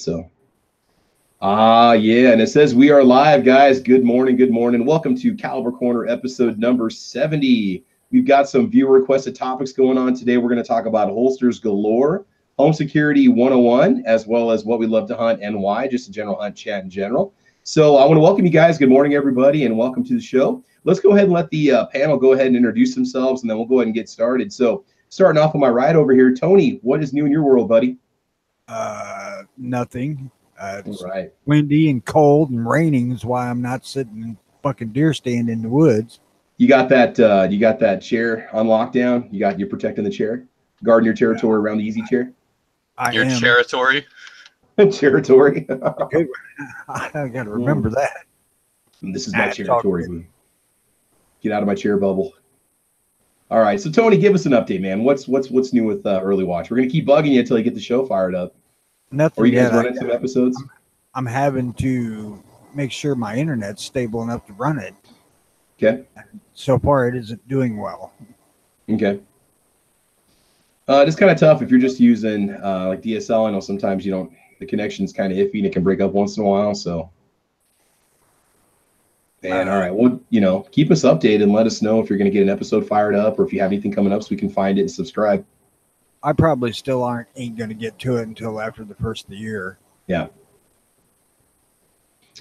So, ah, yeah, and it says we are live, guys. Good morning, good morning. Welcome to Caliber Corner episode number 70. We've got some viewer requested topics going on today. We're going to talk about holsters galore, home security 101, as well as what we love to hunt and why, just a general hunt chat in general. So, I want to welcome you guys. Good morning, everybody, and welcome to the show. Let's go ahead and let the uh, panel go ahead and introduce themselves, and then we'll go ahead and get started. So, starting off on my right over here, Tony, what is new in your world, buddy? Uh, nothing. Uh, it's Right. windy and cold and raining is why I'm not sitting in fucking deer stand in the woods. You got that. Uh, you got that chair on lockdown. You got you're protecting the chair, guarding your territory around the easy chair I Your am. territory. territory. I got to remember that. this is my it's all territory. Get out of my chair bubble. All right, so Tony, give us an update, man. What's what's what's new with uh, Early Watch? We're gonna keep bugging you until you get the show fired up. Nothing Or you guys yet. I, some episodes? I'm, having to make sure my internet's stable enough to run it. Okay. So far, it isn't doing well. Okay. Uh, it's kind of tough if you're just using uh, like DSL. I know sometimes you don't. The connection's kind of iffy and it can break up once in a while. So. And all right, well, you know, keep us updated and let us know if you're going to get an episode fired up or if you have anything coming up so we can find it and subscribe. I probably still aren't ain't going to get to it until after the first of the year. Yeah.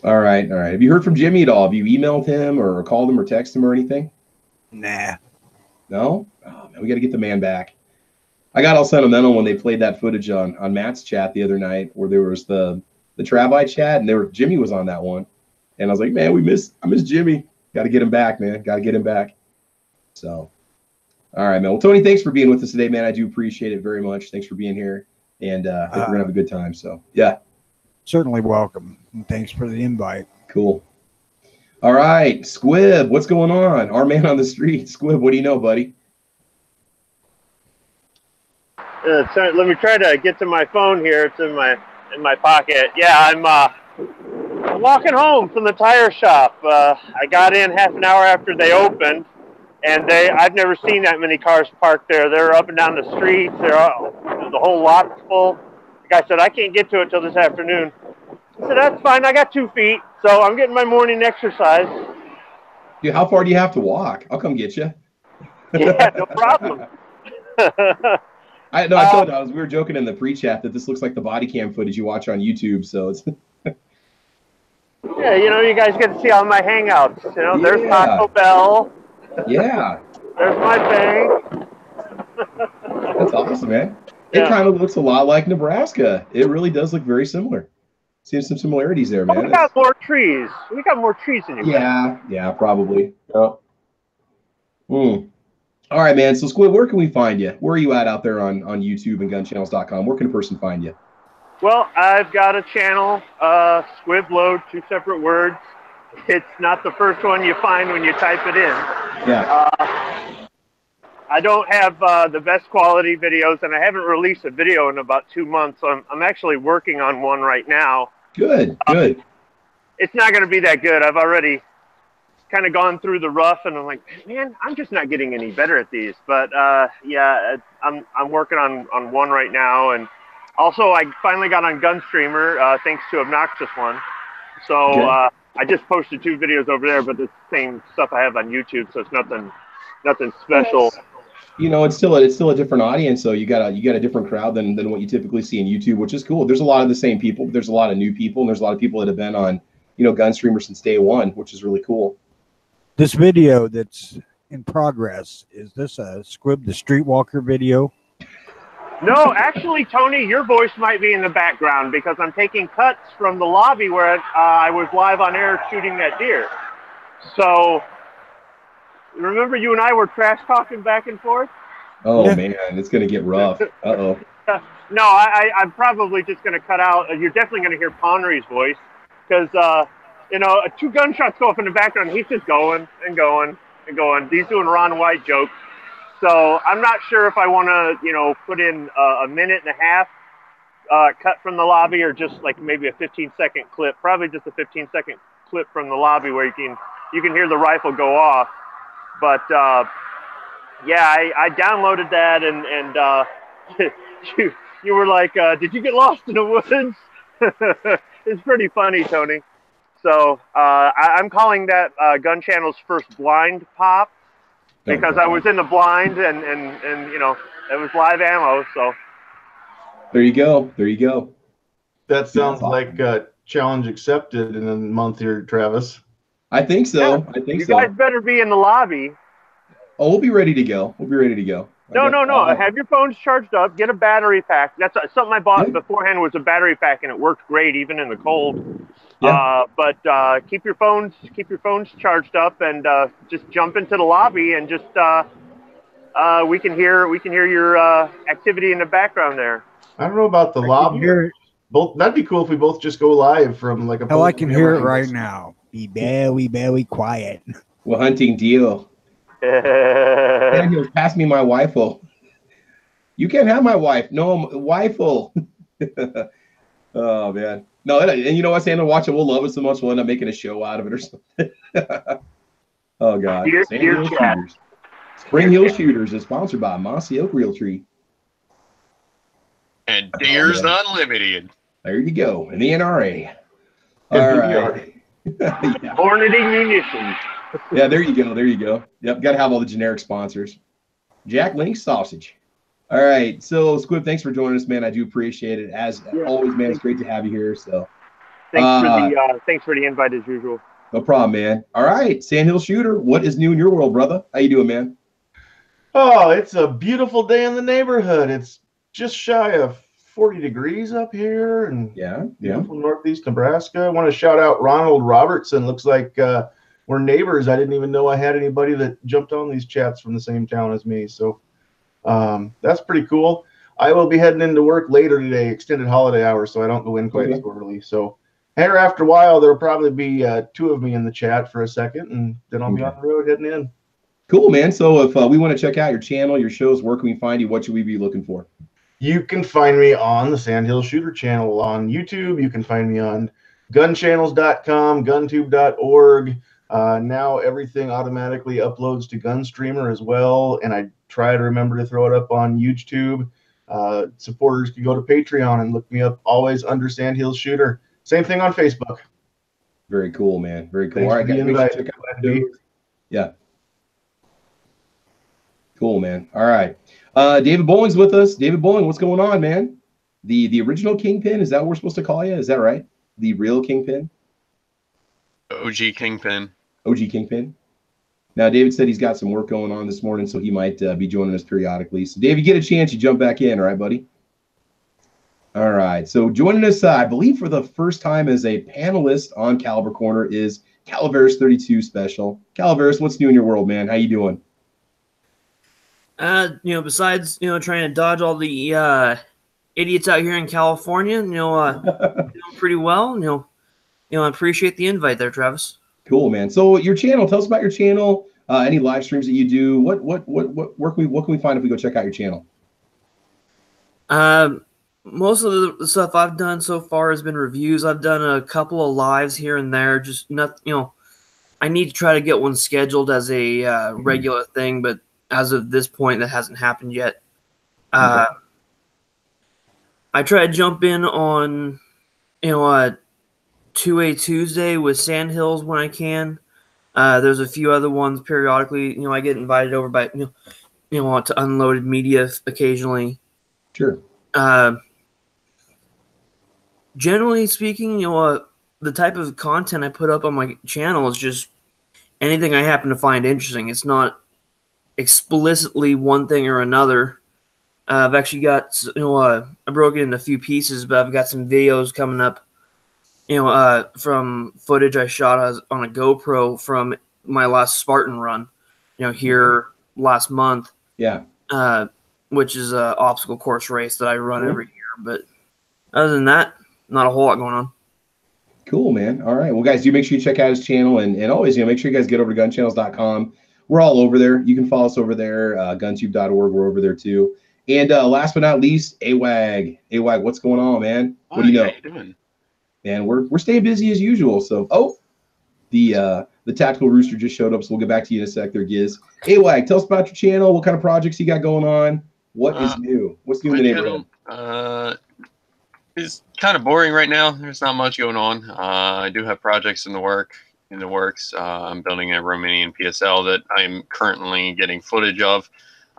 All right, all right. Have you heard from Jimmy at all? Have you emailed him or called him or texted him or anything? Nah. No? Oh, man, we got to get the man back. I got all sentimental when they played that footage on on Matt's chat the other night, where there was the the Travi chat, and there Jimmy was on that one, and I was like, man, we miss I miss Jimmy. Got to get him back, man. Got to get him back. So, all right, man. Well, Tony, thanks for being with us today, man. I do appreciate it very much. Thanks for being here, and uh, I think we're gonna have a good time. So, yeah, Certainly welcome. And thanks for the invite. cool. All right, Squib, what's going on? Our man on the street, Squib. What do you know, buddy? Uh, so let me try to get to my phone here. It's in my in my pocket. Yeah, I'm uh, I'm walking home from the tire shop. Uh, I got in half an hour after they opened, and they I've never seen that many cars parked there. They're up and down the streets. They're all, the whole lot's full. The guy said I can't get to it till this afternoon. I said that's fine. I got two feet, so I'm getting my morning exercise. Dude, how far do you have to walk? I'll come get you. Yeah, no problem. I no, I told Um, you, I was we were joking in the pre-chat that this looks like the body cam footage you watch on YouTube. So it's Yeah, you know, you guys get to see all my hangouts. You know, there's Taco Bell, yeah, there's my bank. that's awesome, man. It Yeah. kind of looks a lot like Nebraska. It really does look very similar. Seeing some similarities there, man. we got more trees. We got more trees you. got. yeah, yeah, probably. Yeah. Hmm. All right, man. So, Squib, where can we find you? Where are you at out there on on YouTube and gunchannels.com? Where can a person find you? Well, I've got a channel, uh, Squib Load, two separate words. It's not the first one you find when you type it in. Yeah. Uh, I don't have uh, the best quality videos, and I haven't released a video in about two months. So I'm, I'm actually working on one right now. Good. Good. it's not going to be that good. I've already kind of gone through the rough, and I'm like, man, I'm just not getting any better at these. But uh, yeah, I'm I'm working on on one right now, and also I finally got on Gunstreamer uh, thanks to Obnoxious One. So uh, I just posted two videos over there, but it's the same stuff I have on YouTube, so it's nothing nothing special. you know it's still a, it's still a different audience so you got a you got a different crowd than than what you typically see in youtube which is cool there's a lot of the same people but there's a lot of new people and there's a lot of people that have been on you know gun streamer since day one which is really cool This video that's in progress is this a Squib the Streetwalker video? No, actually, Tony, your voice might be in the background because I'm taking cuts from the lobby where uh, I was live on air shooting that deer. So, remember you and I were trash talking back and forth? oh Yeah. man it's gonna get rough uh-oh No, I, I, I'm probably just going to cut out. uh, You're definitely going to hear Ponry's voice because, uh, you know, two gunshots go off in the background. He's just going and going and going. He's doing Ron White jokes. So I'm not sure if I want to, you know, put in a, a minute and a half uh, cut from the lobby or just like maybe a 15 second clip. Probably just a 15 second clip from the lobby where you can you can hear the rifle go off. But uh, yeah, I, I downloaded that and and uh, you you were like, uh, "Did you get lost in the woods?" it's pretty funny, Tony. So uh, I, I'm calling that uh, Gun Channel's first blind pop because I was in the blind and, and, and you know it was live ammo. So There you go. There you go. That sounds awesome. like uh, challenge accepted in a month here, Travis. I think so. Yeah, I think you so. guys better be in the lobby. Oh, we'll be ready to go. We'll be ready to go. I No, no, no. uh, Have your phones charged up. Get a battery pack. That's uh, something I bought Yeah. beforehand was a battery pack, and it worked great even in the cold. Yeah. Uh, but uh, keep your phones keep your phones charged up, and uh, just jump into the lobby, and just uh, uh, we can hear we can hear your uh, activity in the background there. I don't know about the I lobby. hear. Both that'd be cool if we both just go live from like a. Hell, I can hear it right now. Be very, very quiet. We're hunting deal. Daniel, pass me my wifle. You can't have my wife. No, m- wifle. oh man. No, and, and you know what, Sandra? Watch it. We'll love it so much. We'll end up making a show out of it or something. oh god. Dear- Sand dear Hill chat. Shooters. Spring Hill Shooters is sponsored by Mossy Oak Realtree. And Deers oh, yeah. Unlimited. There you go. And the NRA. And All PBR. right. yeah. Hornady Munitions. Yeah, there you go. There you go. Yep, got to have all the generic sponsors. Jack Link Sausage. All right. So, Squib, thanks for joining us, man. I do appreciate it. As Yeah. always, man, it's great to have you here. So, Thanks Uh, for the uh, thanks for the invite as usual. no problem, man. All right. Sandhill Shooter, what is new in your world, brother? How you doing, man? Oh, it's a beautiful day in the neighborhood. It's just shy of 40 degrees up here and Yeah. Yeah. beautiful northeast Nebraska. I want to shout out Ronald Robertson. Looks like uh, we're neighbors. I didn't even know I had anybody that jumped on these chats from the same town as me. So um, that's pretty cool. I will be heading into work later today, extended holiday hours, so I don't go in quite Okay. so early. So here after a while, there'll probably be uh, two of me in the chat for a second, and then I'll be on the road heading in. Cool, man. So, if uh, we want to check out your channel, your shows, where can we find you? What should we be looking for? You can find me on the Sandhill Shooter channel on YouTube. You can find me on gunchannels.com, guntube.org. Uh, now everything automatically uploads to Gunstreamer as well, and I try to remember to throw it up on YouTube. Uh, supporters can go to Patreon and look me up always under Sandhill Shooter. Same thing on Facebook. Very cool, man. Very cool. Thanks All right, for the guys. Sure invite. check out Glad to be those. Yeah. Cool, man. All right. Uh, David Bowling's with us. David Bowling, what's going on, man? The the original Kingpin, is that what we're supposed to call you? Is that right? The real Kingpin? OG Kingpin. OG Kingpin? Now, David said he's got some work going on this morning, so he might uh, be joining us periodically. So, Dave, you get a chance, you jump back in, all right, buddy? All right. So, joining us, uh, I believe, for the first time as a panelist on Caliber Corner is Calaveras 32 Special. Calaveras, what's new in your world, man? How you doing? Uh, you know, besides you know trying to dodge all the uh, idiots out here in California, you know, uh, doing pretty well. You know, you know, I appreciate the invite there, Travis. Cool, man. So, your channel, tell us about your channel. Uh, any live streams that you do? What, what, what, what, where can we, what can we find if we go check out your channel? Um, most of the- stuff I've done so far has been reviews. I've done a couple of lives here and there. Just not, you know, I need to try to get one scheduled as a uh, regular thing, but as of this point, that hasn't happened yet. Uh, I try to jump in on, you know, uh, two A Tuesday with Sandhills when I can. Uh, there's a few other ones periodically. You know, I get invited over by you know, you know, to unloaded media occasionally. Sure. Uh, generally speaking, you know, uh, the type of content I put up on my channel is just anything I happen to find interesting. It's not explicitly one thing or another. Uh, I've actually got, you know, uh, I broke it into a few pieces, but I've got some videos coming up, you know, uh, from footage I shot as- on a GoPro from my last Spartan run, you know, here last month Yeah. uh, which is a obstacle course race that I run Cool. every year. But other than that, not a whole lot going on. Cool, man. All right. Well, guys, do make sure you check out his channel and, and always, you know, make sure you guys get over to gunchannels.com. We're all over there. You can follow us over there. Uh, guntube.org. We're over there too. And uh, last but not least, AWAG. AWAG, what's going on, man? What do you Hi, know? How you doing? And we're we're staying busy as usual. So, oh, the uh, the tactical rooster just showed up. So we'll get back to you in a sec. There, Giz. AWAG, tell us about your channel. What kind of projects you got going on? What is Uh, new? What's new in the neighborhood? channel, uh, it's kind of boring right now. There's not much going on. Uh, I do have projects in the work in the works. Uh, I'm building a Romanian PSL that I'm currently getting footage of.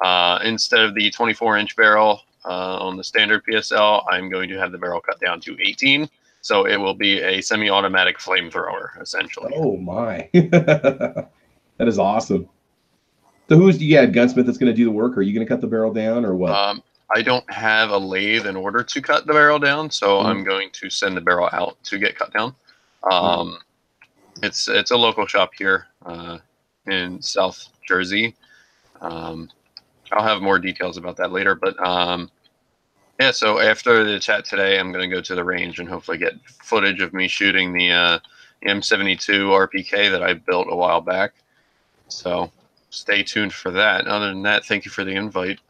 Uh, instead of the 24 inch barrel uh, on the standard PSL, I'm going to have the barrel cut down to 18. So it will be a semi-automatic flamethrower, essentially. Oh my, that is awesome. So who's a gunsmith that's going to do the work? Are you going to cut the barrel down or what? Um, I don't have a lathe in order to cut the barrel down, so Mhm. I'm going to send the barrel out to get cut down. Um, It's it's a local shop here uh, in South Jersey. Um, I'll have more details about that later, but um, yeah. So after the chat today, I'm going to go to the range and hopefully get footage of me shooting the uh, M72 RPK that I built a while back. So stay tuned for that. Other than that, thank you for the invite.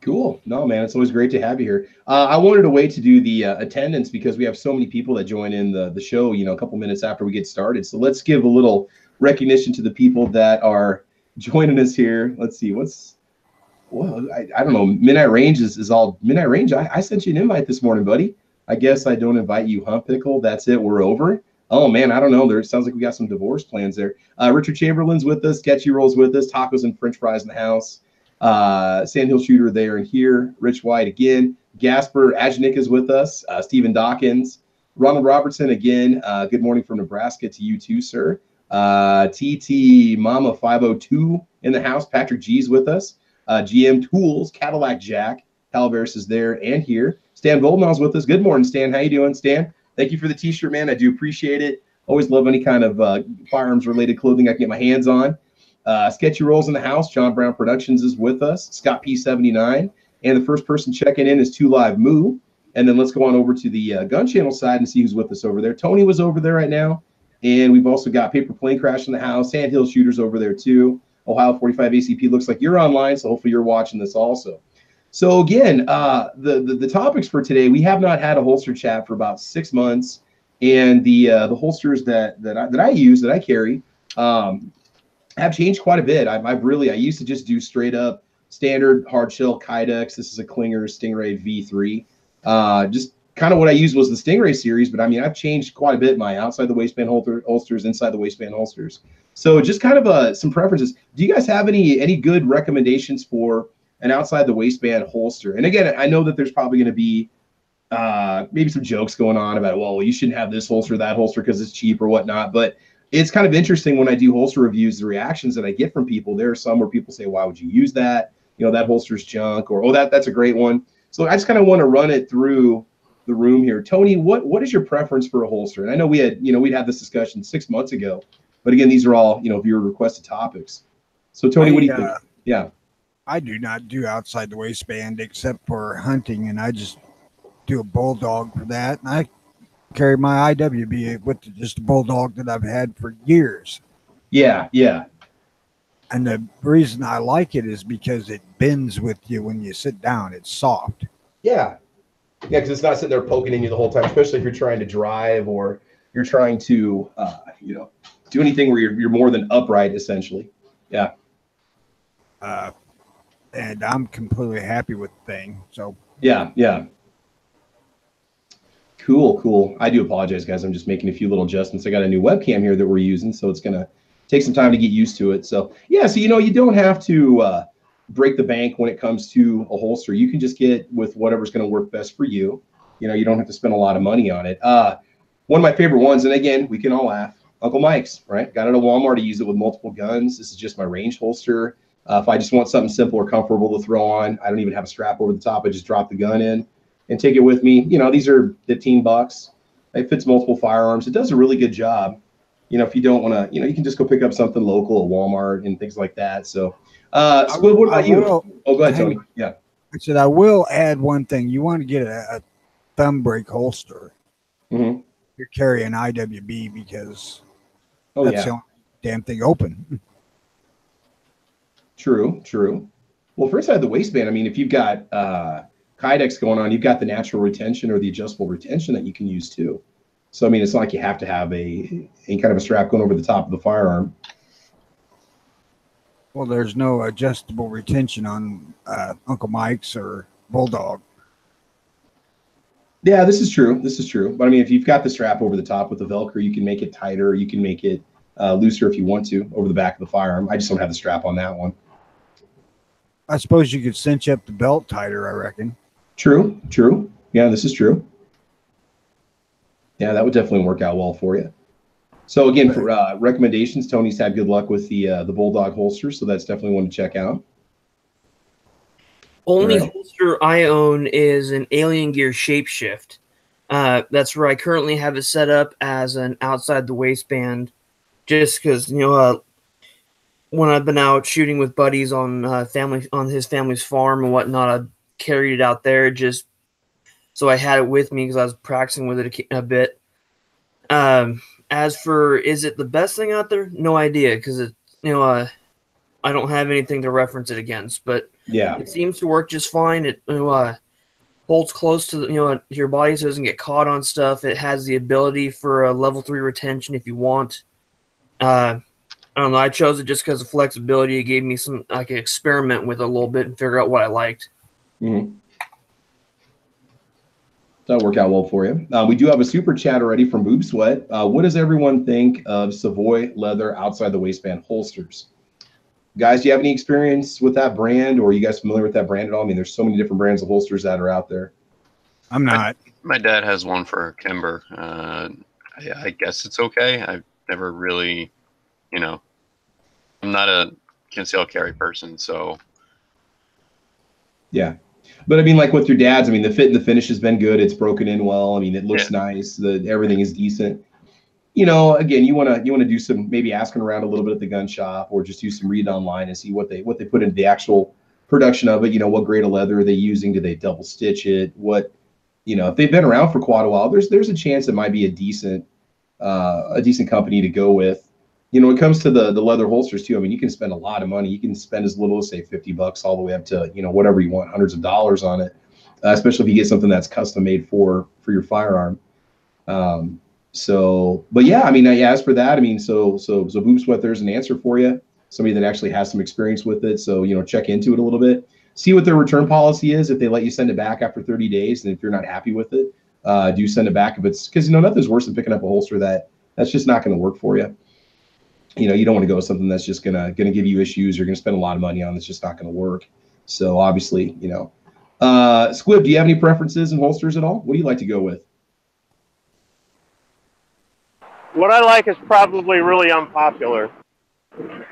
Cool. No, man, it's always great to have you here. Uh, I wanted to wait to do the uh, attendance because we have so many people that join in the, the show, you know, a couple minutes after we get started. So let's give a little recognition to the people that are joining us here. Let's see, what's, well, I, I don't know. Midnight Range is, is all Midnight Range. I, I sent you an invite this morning, buddy. I guess I don't invite you, Hump Pickle. That's it. We're over. Oh man, I don't know. There sounds like we got some divorce plans there. Uh, Richard Chamberlain's with us. Sketchy Rolls with us. Tacos and French fries in the house uh, Sandhill Shooter there and here, Rich White again, Gasper Ajnik is with us, uh, Stephen Dawkins, Ronald Robertson again. Uh, good morning from Nebraska to you too, sir. Uh, TT Mama 502 in the house. Patrick G's with us. Uh, GM Tools, Cadillac Jack, Calaveras is there and here. Stan Voldenall's with us. Good morning, Stan. How you doing, Stan? Thank you for the T-shirt, man. I do appreciate it. Always love any kind of uh, firearms-related clothing I can get my hands on. Uh, Sketchy Rolls in the house. John Brown Productions is with us. Scott P79. And the first person checking in is Two Live Moo. And then let's go on over to the uh, gun channel side and see who's with us over there. Tony was over there right now. And we've also got Paper Plane Crash in the house. Sandhill Shooters over there too. Ohio 45 ACP looks like you're online. So hopefully you're watching this also. So again, uh, the, the the topics for today, we have not had a holster chat for about six months. And the uh, the holsters that that I, that I use, that I carry, um, have changed quite a bit. I've, I've really, I used to just do straight up standard hard shell Kydex. This is a Klinger Stingray V3. Uh, just kind of what I used was the Stingray series, but I mean, I've changed quite a bit my outside the waistband holster, holsters, inside the waistband holsters. So just kind of uh, some preferences. Do you guys have any any good recommendations for an outside the waistband holster? And again, I know that there's probably going to be uh, maybe some jokes going on about, well, you shouldn't have this holster, that holster because it's cheap or whatnot. But it's kind of interesting when I do holster reviews, the reactions that I get from people. There are some where people say, "Why would you use that? You know, that holster's junk," or "Oh, that that's a great one." So I just kind of want to run it through the room here. Tony, what what is your preference for a holster? And I know we had, you know, we'd had this discussion six months ago, but again, these are all, you know, viewer requested topics. So Tony, what do you I, think? uh, Yeah. I do not do outside the waistband except for hunting, and I just do a bulldog for that. And I carry my IWB with just a bulldog that I've had for years. Yeah, yeah. And the reason I like it is because it bends with you when you sit down. It's soft. Yeah. Yeah, because it's not sitting there poking in you the whole time, especially if you're trying to drive or you're trying to, uh, you know, do anything where you're, you're more than upright, essentially. Uh, and I'm completely happy with the thing. So Yeah, yeah. Cool, cool. I do apologize, guys. I'm just making a few little adjustments. I got a new webcam here that we're using, so it's gonna take some time to get used to it. So yeah, so you know, you don't have to uh, break the bank when it comes to a holster. You can just get with whatever's gonna work best for you. You know, you don't have to spend a lot of money on it. Uh, one of my favorite ones, and again, we can all laugh. Uncle Mike's, right? Got it at Walmart to use it with multiple guns. This is just my range holster. Uh, if I just want something simple or comfortable to throw on, I don't even have a strap over the top. I just drop the gun in and take it with me. You know, these are 15 bucks. It fits multiple firearms. It does a really good job. You know, if you don't want to, you know, you can just go pick up something local at Walmart and things like that. So, uh, Squib, what about I you? will- Oh, go ahead, Tony. Yeah. I said I will add one thing. You want to get a, a thumb brake holster. hmm You're carrying IWB because Oh, that's yeah. the only damn thing open. True, true. Well, for inside the waistband, I mean, if you've got uh, Kydex going on, you've got the natural retention or the adjustable retention that you can use too. So, I mean, it's not like you have to have a any kind of a strap going over the top of the firearm. Well, there's no adjustable retention on uh, Uncle Mike's or Bulldog. Yeah, this is true. This is true. But I mean, if you've got the strap over the top with the Velcro, you can make it tighter. You can make it uh, looser if you want to over the back of the firearm. I just don't have the strap on that one. I suppose you could cinch up the belt tighter. I reckon. True. True. Yeah, this is true. Yeah, that would definitely work out well for you. So again, for uh, recommendations, Tony's had good luck with the uh, the Bulldog holster, so that's definitely one to check out. Only Right. holster I own is an Alien Gear Shapeshift. Uh, that's where I currently have it set up as an outside the waistband, just because you know uh, when I've been out shooting with buddies on uh, family on his family's farm and whatnot, I carried it out there just so I had it with me because I was practicing with it a, a bit. Um, as for is it the best thing out there? No idea because it you know uh, I don't have anything to reference it against, but Yeah. it seems to work just fine. It you know, uh, holds close to the, you know your body so it doesn't get caught on stuff. It has the ability for a level three retention if you want. Uh, I don't know. I chose it just because of flexibility. It gave me some I could experiment with it a little bit and figure out what I liked. hmm That'll work out well for you. Uh, we do have a super chat already from Boob Sweat. Uh, what does everyone think of Savoy leather outside the waistband holsters? Guys, do you have any experience with that brand, or are you guys familiar with that brand at all? I mean, there's so many different brands of holsters that are out there. I'm not. My dad has one for Kimber. Uh, I, I guess it's okay. I've never really, you know, I'm not a concealed carry person, so Yeah. But I mean, like with your dad's, I mean, the fit and the finish has been good. It's broken in well. I mean, it looks nice. The everything is decent. You know, again, you want to you want to do some maybe asking around a little bit at the gun shop, or just do some read online and see what they what they put into the actual production of it. You know, what grade of leather are they using? Do they double stitch it? What, you know, if they've been around for quite a while, there's there's a chance it might be a decent uh, a decent company to go with. You know, when it comes to the the leather holsters too, I mean, you can spend a lot of money. You can spend as little as say 50 bucks all the way up to, you know, whatever you want, hundreds of dollars on it. Uh, especially if you get something that's custom made for for your firearm. Um, so, but yeah, I mean, yeah, as for that, I mean, so so so Boob Sweat, there's an answer for you. Somebody that actually has some experience with it. So, you know, check into it a little bit. See what their return policy is. If they let you send it back after 30 days, and if you're not happy with it, uh, do send it back. If it's because you know nothing's worse than picking up a holster that that's just not going to work for you you know you don't want to go with something that's just gonna gonna give you issues you're gonna spend a lot of money on that's just not gonna work so obviously you know uh squib do you have any preferences in holsters at all what do you like to go with What I like is probably really unpopular.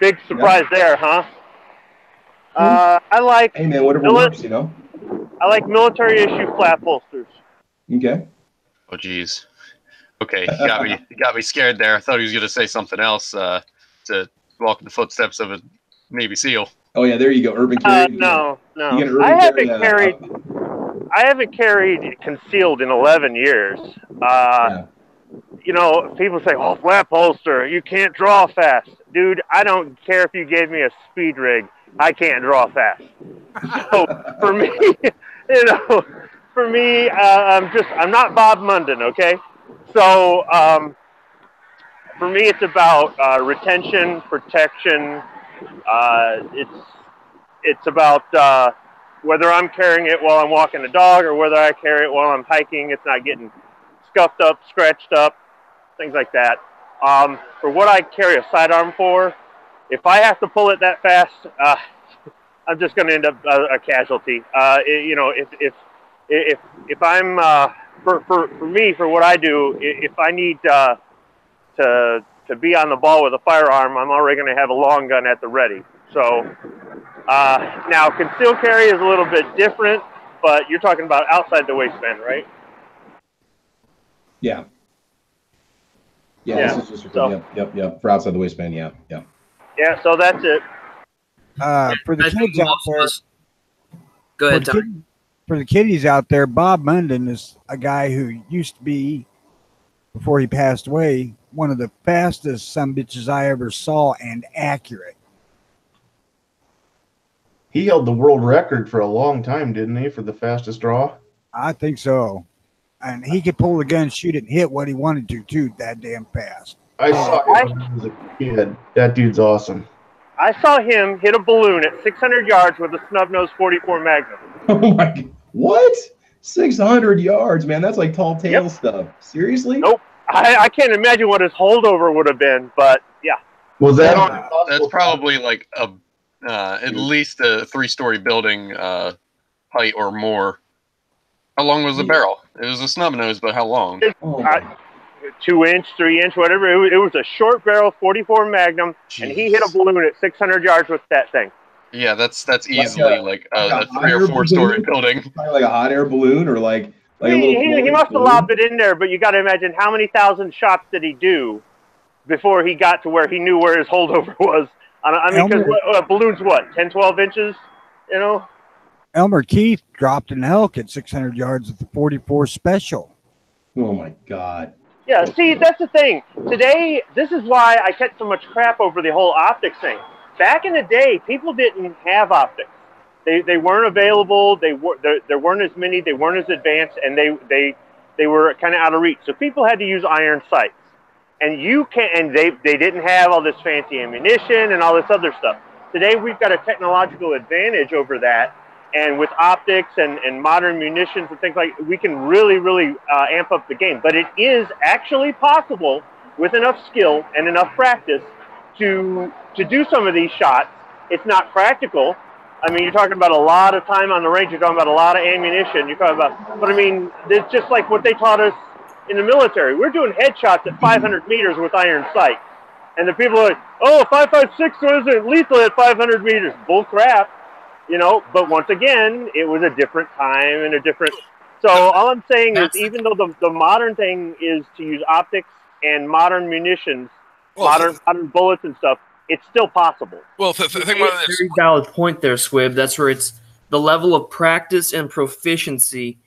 Big surprise there, huh? Uh, I like hey man whatever Well, works you know I like military issue flap holsters. okay oh geez. Okay, you got me you got me scared there. I thought he was gonna say something else uh, to walk in the footsteps of a Navy SEAL. oh yeah there you go urban Uh, carry no, no. urban I haven't carry, uh, carried. I haven't carried concealed in 11 years. Uh, yeah. you know, people say, "Oh, flat holster, you can't draw fast." Dude, I don't care if you gave me a speed rig. I can't draw fast. So for me, you know, for me, uh, I'm just I'm not Bob Munden, okay? So um, for me, it's about uh, retention, protection. Uh, it's it's about uh, whether I'm carrying it while I'm walking the dog or whether I carry it while I'm hiking. It's not getting scuffed up, scratched up, things like that. Um, for what I carry a sidearm for, if I have to pull it that fast, uh, I'm just going to end up a, a casualty. Uh, it- you know, if if if if I'm uh, for, for for me for what I do, if I need uh, to to be on the ball with a firearm, I'm already going to have a long gun at the ready. So uh, now concealed carry is a little bit different, but you're talking about outside the waistband, right? yeah yeah, Yeah, this is just so- yep yep yep for outside the waistband yeah yeah Yeah. So that's it. Uh, for the I kids out most there, us- Go for the, kid, for the kiddies out there, Bob Munden is a guy who used to be, before he passed away, one of the fastest some bitches I ever saw and accurate. He held the world record for a long time, didn't he, for the fastest draw? I think so. And he could pull the gun, shoot it, and hit what he wanted to, too, that damn fast. I saw him when I was a kid. That dude's awesome. I saw him hit a balloon at 600 yards with a snub nose 44 Magnum. oh my god what 600 yards, man. That's like tall tale Yep. stuff. Seriously? Nope. I, I can't imagine what his holdover would have been, but yeah. Was that Yeah. on? That's probably like a uh, at least a three-story building uh, height or more. How long was the barrel? It was a snub nose, but how long? Oh, I- two inch, three inch, whatever. It was, it was a short barrel 44 Magnum, and he hit a balloon at 600 yards with that thing. Yeah, that's that's Like easily a- like a, like a a three or higher four-story building. like a hot air balloon or like like he, he, he must have balloon. lobbed it in there, but you got to imagine how many thousand shots did he do before he got to where he knew where his holdover was. I, I mean, because Elmer- uh, balloons, what, 10, 12 inches? You know? Elmer Keith dropped an elk at 600 yards at the 44 special. Oh my god. Yeah, see, that's the thing. Today, this is why I catch so much crap over the whole optics thing. Back in the day, people didn't have optics. They, they weren't available. They were there, there weren't as many. They weren't as advanced, and they they they were kind of out of reach. So people had to use iron sights, and you can and they they didn't have all this fancy ammunition and all this other stuff. Today we've got a technological advantage over that, and with optics and, and modern munitions and things like we can really really uh, amp up the game. But it is actually possible with enough skill and enough practice to to do some of these shots. It's not practical. I mean, you're talking about a lot of time on the range. You're talking about a lot of ammunition. You're talking about, but I mean, it's just like what they taught us in the military. We're doing headshots at 500 meters with iron sight, and the people are like, "Oh, 556 wasn't lethal at 500 meters." Bull crap, you know. But once again, it was a different time and a different. So all I'm saying is, even though the, the modern thing is to use optics and modern munitions, Well, modern modern bullets and stuff, it's still possible. well, th- th- think about this. Very valid point there, Squib. That's where it's the level of practice and proficiency.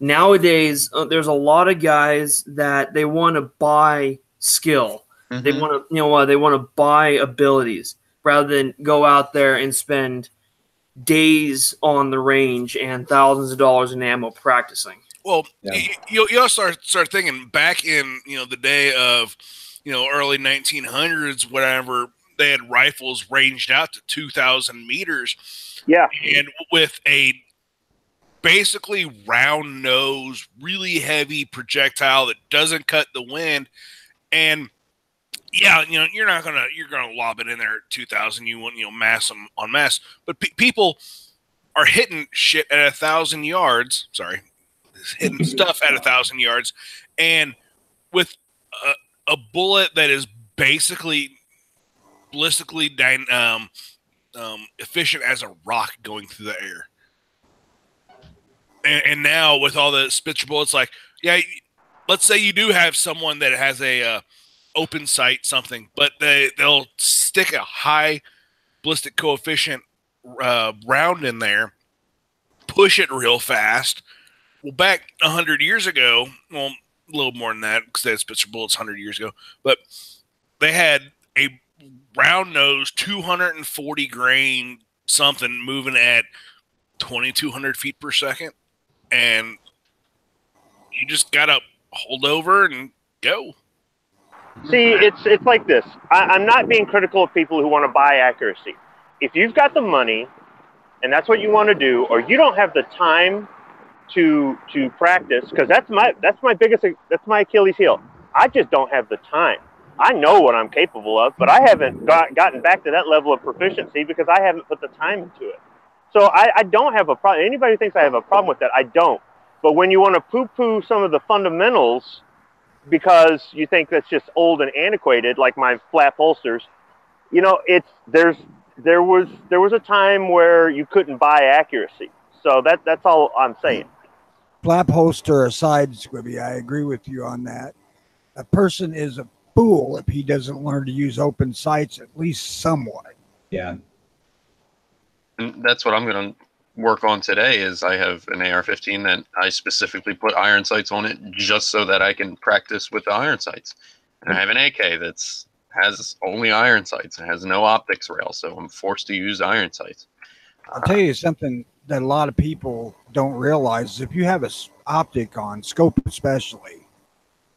Nowadays, uh, there's a lot of guys that they want to buy skill. They Mhm. want to, you know, what they want to buy abilities rather than go out there and spend days on the range and thousands of dollars in ammo practicing. Well, Yeah. you you also start start thinking back in you know the day of you know early 1900s, whatever they had rifles ranged out to 2,000 meters, Yeah. and with a basically round nose, really heavy projectile that doesn't cut the wind, and yeah, you know you're not gonna you're gonna lob it in there at 2,000. You want you know mass on, on mass, but pe- people are hitting shit at a thousand yards. Sorry, hitting stuff at a thousand yards, and with a, a bullet that is basically ballistically um, um, efficient as a rock going through the air. And, and now with all the Spitzer bullets, like yeah, let's say you do have someone that has a uh, open sight something, but they they'll stick a high ballistic coefficient uh, round in there, push it real fast. Well, back hundred years ago, well, a little more than that because they had Spitzer bullets hundred years ago, but they had a round nose, two hundred and forty grain something moving at twenty two hundred feet per second, and you just gotta hold over and go. See, it's it's like this. I, I'm not being critical of people who want to buy accuracy. If you've got the money, and that's what you want to do, or you don't have the time to to practice, because that's my that's my biggest that's my Achilles heel. I just don't have the time. I know what I'm capable of, but I haven't got, gotten back to that level of proficiency because I haven't put the time into it. So I, I don't have a problem. Anybody who thinks I have a problem with that, I don't. But when you want to poo-poo some of the fundamentals because you think that's just old and antiquated, like my flap holsters. You know, it's there's there was there was a time where you couldn't buy accuracy. So that that's all I'm saying. Flap holster aside, Squibby, I agree with you on that. A person is a fool if he doesn't learn to use open sights at least somewhat. Yeah. And that's what I'm going to work on today is I have an AR-15 that I specifically put iron sights on it just so that I can practice with the iron sights. And I have an AK that's has only iron sights and has no optics rail, so I'm forced to use iron sights. I'll tell you something that a lot of people don't realize is if you have a s- optic on scope especially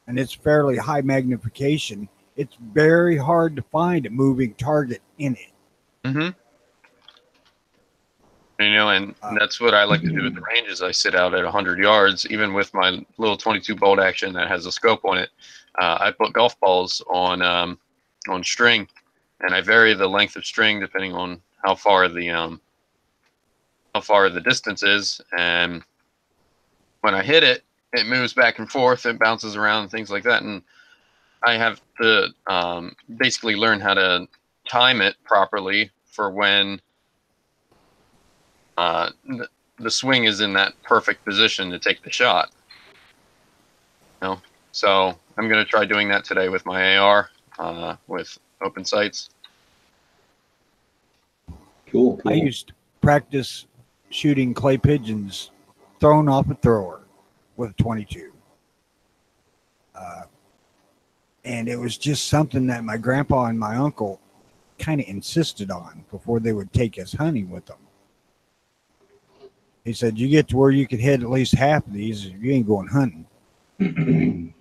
and it's fairly high magnification it's very hard to find a moving target in it Mm-hmm. You know, and Uh, that's what I like to do at the range is I sit out at 100 yards, even with my little 22 bolt action that has a scope on it. Uh, I put golf balls on um, on string, and I vary the length of string depending on how far the um, how far the distance is. And when I hit it, it moves back and forth, it bounces around, things like that. And I have to um, basically learn how to time it properly for when uh, the, the swing is in that perfect position to take the shot. You know? So I'm going to try doing that today with my AR uh, with open sights. Cool. cool. I used to practice shooting clay pigeons thrown off a thrower with a 22. Uh, and it was just something that my grandpa and my uncle kind of insisted on before they would take us hunting with them. He said, You get to where you could hit at least half of these, if you ain't going hunting.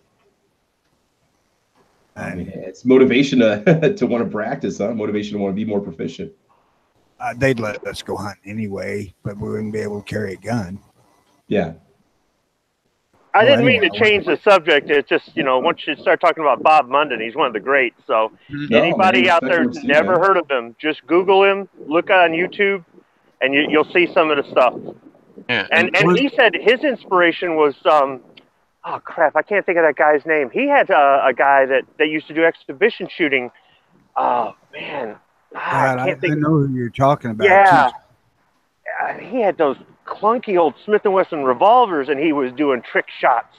I mean, it's motivation to to want to practice, huh? Motivation to want to be more proficient. Uh, they'd let us go hunt anyway, but we wouldn't be able to carry a gun. Yeah. I didn't mean to change the subject. It's just, you know, once you start talking about Bob Munden, he's one of the greats. So No, anybody man, out there what never man. heard of him, just Google him, look on YouTube, and you, you'll see some of the stuff. Yeah, And and he said his inspiration was, um, oh crap, I can't think of that guy's name. He had uh, a guy that that used to do exhibition shooting. Oh man, Ah, God, I I, can't I think. know who you're talking about. Yeah. too. uh, he had those clunky old Smith and Wesson revolvers, and he was doing trick shots.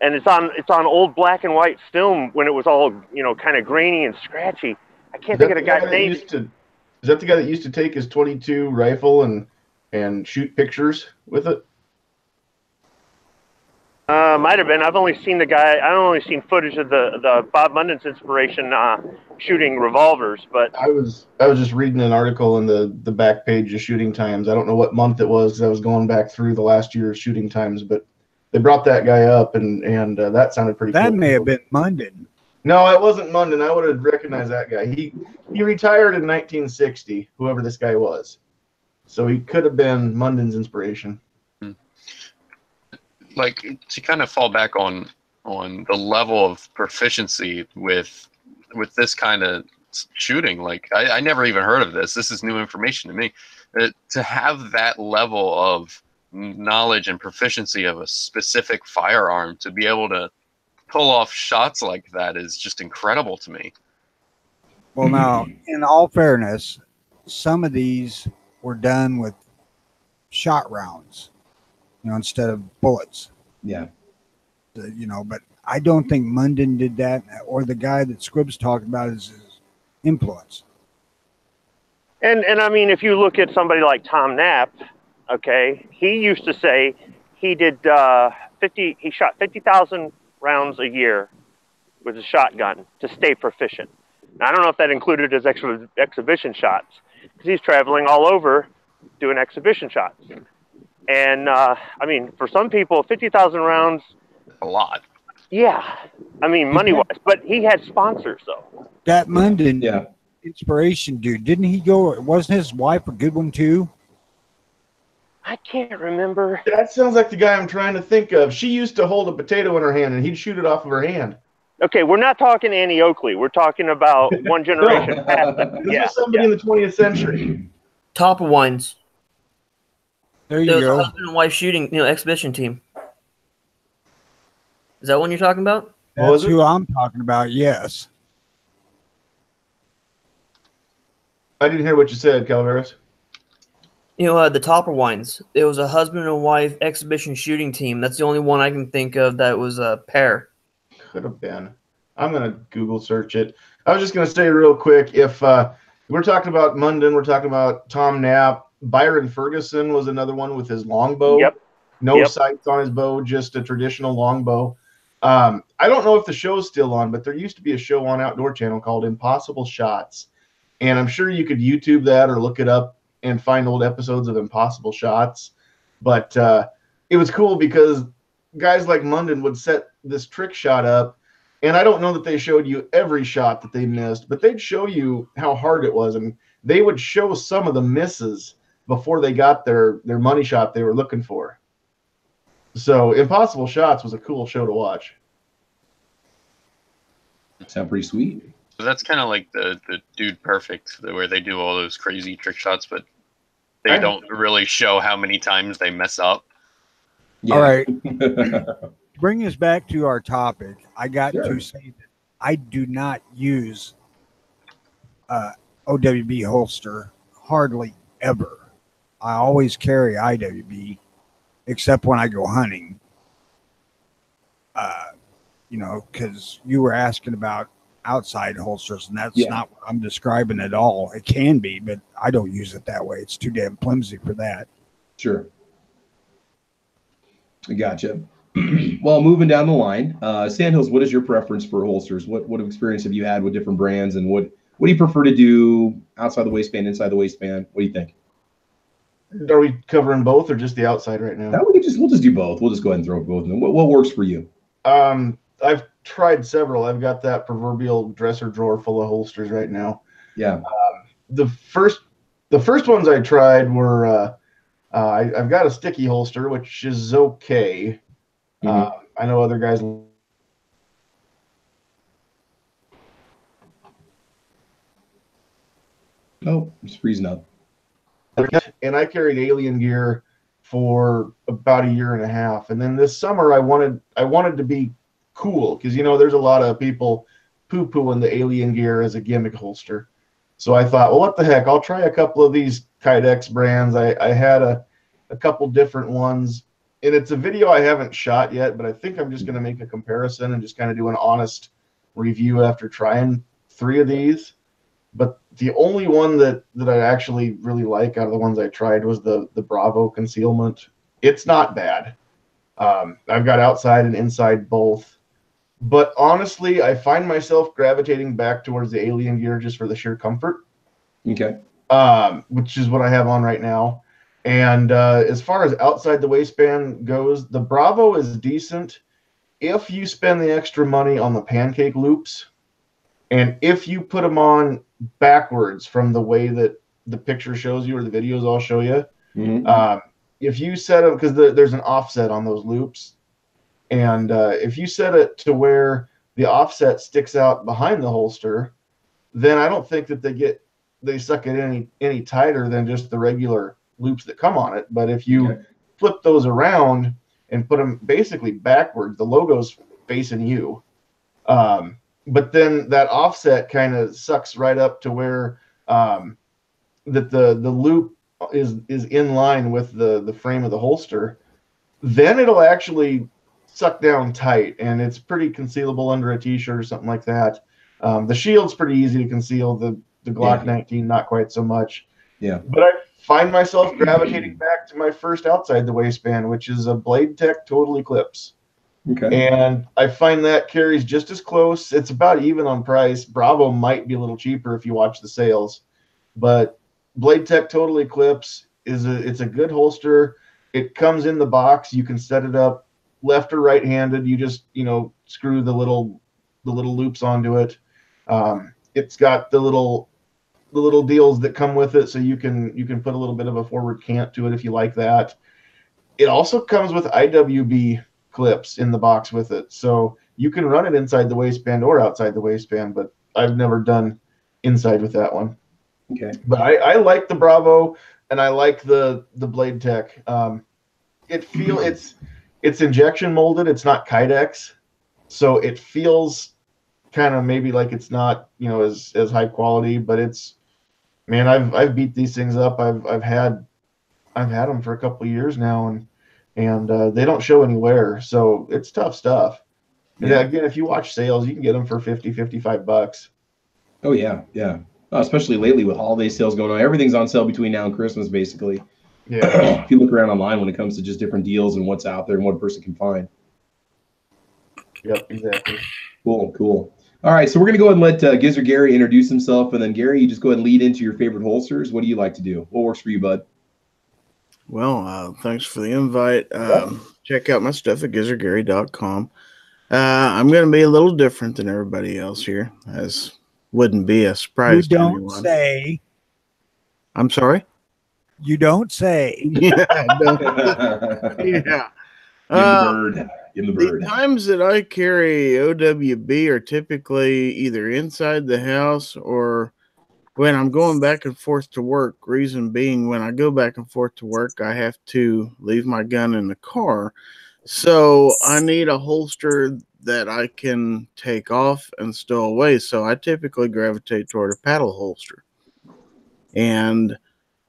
And it's on it's on old black and white film when it was all you know kind of grainy and scratchy. I can't think of the guy guy's that name. used to? Is that the guy that used to take his 22 rifle and and shoot pictures with it? Uh, might have been. I've only seen the guy. I've only seen footage of the the Bob Munden's inspiration uh, shooting revolvers. But I was I was just reading an article in the the back page of shooting times. I don't know what month it was. I was going back through the last year's shooting times, but they brought that guy up and and uh, that sounded pretty. That cool. may have been Munden. No, it wasn't Munden. I would have recognized that guy. He he retired in 1960. Whoever this guy was, so he could have been Munden's inspiration. Like to kind of fall back on on the level of proficiency with with this kind of shooting like I, I never even heard of this. This is new information to me. Uh, to have that level of knowledge and proficiency of a specific firearm to be able to pull off shots like that is just incredible to me. Well, now, in all fairness, some of these were done with shot rounds, you know, instead of bullets. Yeah. Uh, You know, but I don't think Munden did that, or the guy that Squib's talked about is his influence. and and I mean, if you look at somebody like Tom Knapp, okay, he used to say he did uh, fifty. He shot fifty thousand rounds a year with a shotgun to stay proficient. Now, I don't know if that included his ex- exhibition shots because he's traveling all over doing exhibition shots. And uh, I mean, for some people, fifty thousand rounds, a lot yeah. I mean, money wise, but he had sponsors though. That Munden Yeah. inspiration dude, didn't he go? Wasn't his wife a good one too? I can't remember. That sounds like the guy I'm trying to think of. She used to hold a potato in her hand and he'd shoot it off of her hand. Okay, we're not talking Annie Oakley. We're talking about one generation past. that. This Yeah, is somebody in the 20th century. Topperweins. There you There go. husband and wife shooting, you know, exhibition team. Is that one you're talking about? What was That's it? who I'm talking about. Yes. I didn't hear what you said, Calaveras. You know, uh, the Topperweins. It was a husband and wife exhibition shooting team. That's the only one I can think of that was a pair. Could have been. I'm gonna Google search it. I was just gonna say real quick, if uh, we're talking about Munden, we're talking about Tom Knapp. Byron Ferguson was another one with his longbow. Yep. No Yep. sights on his bow, just a traditional longbow. Um, I don't know if the show's still on, but there used to be a show on Outdoor Channel called Impossible Shots, and I'm sure you could YouTube that or look it up and find old episodes of Impossible Shots. But uh, it was cool because guys like Munden would set this trick shot up, and I don't know that they showed you every shot that they missed, but they'd show you how hard it was, and they would show some of the misses before they got their their money shot they were looking for. So Impossible Shots was a cool show to watch. Sound pretty sweet. So that's kind of like the the dude perfect, where they do all those crazy trick shots, but they I- don't really show how many times they mess up. Yeah. All right. Bring us back to our topic. I got Sure. to say that I do not use uh, OWB holster hardly ever. I always carry IWB, except when I go hunting. Uh, you know, because you were asking about outside holsters, and that's Yeah. not what I'm describing at all. It can be, but I don't use it that way. It's too damn flimsy for that. Sure. I gotcha. well, moving down the line, uh, Sandhills, what is your preference for holsters? What what experience have you had with different brands, and what what do you prefer to do outside the waistband, inside the waistband? What do you think? Are we covering both or just the outside right now? Now we can just we'll just do both. We'll just go ahead and throw both. of. What what works for you? Um, I've tried several. I've got that proverbial dresser drawer full of holsters right now. Yeah. The first, the first ones I tried were, uh, uh, I, I've got a sticky holster, which is okay. Mhm. Uh, I know other guys. oh, it's freezing up. And I carried alien gear for about a year and a half. And then this summer I wanted I wanted to be cool because you know there's a lot of people poo pooing the alien gear as a gimmick holster. So I thought, well, what the heck? I'll try a couple of these Kydex brands. I, I had a, a couple different ones. And it's a video I haven't shot yet, but I think I'm just going to make a comparison and just kind of do an honest review after trying three of these but the only one that that I actually really like out of the ones I tried was the the Bravo concealment. It's not bad. Um, I've got outside and inside both, but honestly, I find myself gravitating back towards the alien gear just for the sheer comfort, Okay. um, which is what I have on right now. And uh, as far as outside the waistband goes, the Bravo is decent if you spend the extra money on the pancake loops, and if you put them on backwards from the way that the picture shows you or the videos I'll show you. Mhm. Um, if you set them because the, there's an offset on those loops, and uh, if you set it to where the offset sticks out behind the holster, then I don't think that they get they suck it any any tighter than just the regular loops that come on it. But if you Okay. flip those around and put them basically backwards, the logo's facing you. Um, but then that offset kind of sucks right up to where um, that the the loop is is in line with the the frame of the holster. Then it'll actually suck down tight, and it's pretty concealable under a t-shirt or something like that. Um, the shield's pretty easy to conceal. The the Glock Yeah. 19 not quite so much. Yeah. But I find myself gravitating back to my first outside the waistband, which is a Blade Tech Total Eclipse Okay. and I find that carries just as close. It's about even on price. Bravo might be a little cheaper if you watch the sales, but Blade Tech Total Eclipse is a it's a good holster. It comes in the box. You can set it up left or right handed. You just you know screw the little the little loops onto it. Um, it's got the little the little deals that come with it, so you can you can put a little bit of a forward cant to it if you like that. It also comes with IWB clips in the box with it. So you can run it inside the waistband or outside the waistband, but I've never done inside with that one. Okay. But I, I like the Bravo and I like the the Blade Tech. Um, it feel it's it's injection molded. It's not Kydex, so it feels kind of maybe like it's not you know as as high quality, but it's man I've I've beat these things up. I've I've had I've had them for a couple of years now and and uh, they don't show anywhere. So it's tough stuff. Yeah. again, if you watch sales, you can get them for 50, 55 bucks. Oh yeah, yeah. Uh, especially lately with holiday sales going on, everything's on sale between now and Christmas, basically. Yeah. if you look around online when it comes to just different deals and what's out there and what a person can find. yep, exactly. Cool, cool. All right, so we're gonna go ahead and let uh, Gizzard Gary introduce himself, and then Gary, you just go ahead and lead into your favorite holsters. What do you like to do? What works for you, bud? Well, uh, thanks for the invite. Um, check out my stuff at gizzardgary.com. Uh, I'm going to be a little different than everybody else here, as wouldn't be a surprise to don't anyone. say. I'm sorry. You don't say. yeah, no, Give yeah. the Uh, bird. Give the the times that I carry OWB are typically either inside the house or when I'm going back and forth to work. Reason being, when I go back and forth to work, I have to leave my gun in the car. So I need a holster that I can take off and stow away. So I typically gravitate toward a paddle holster. And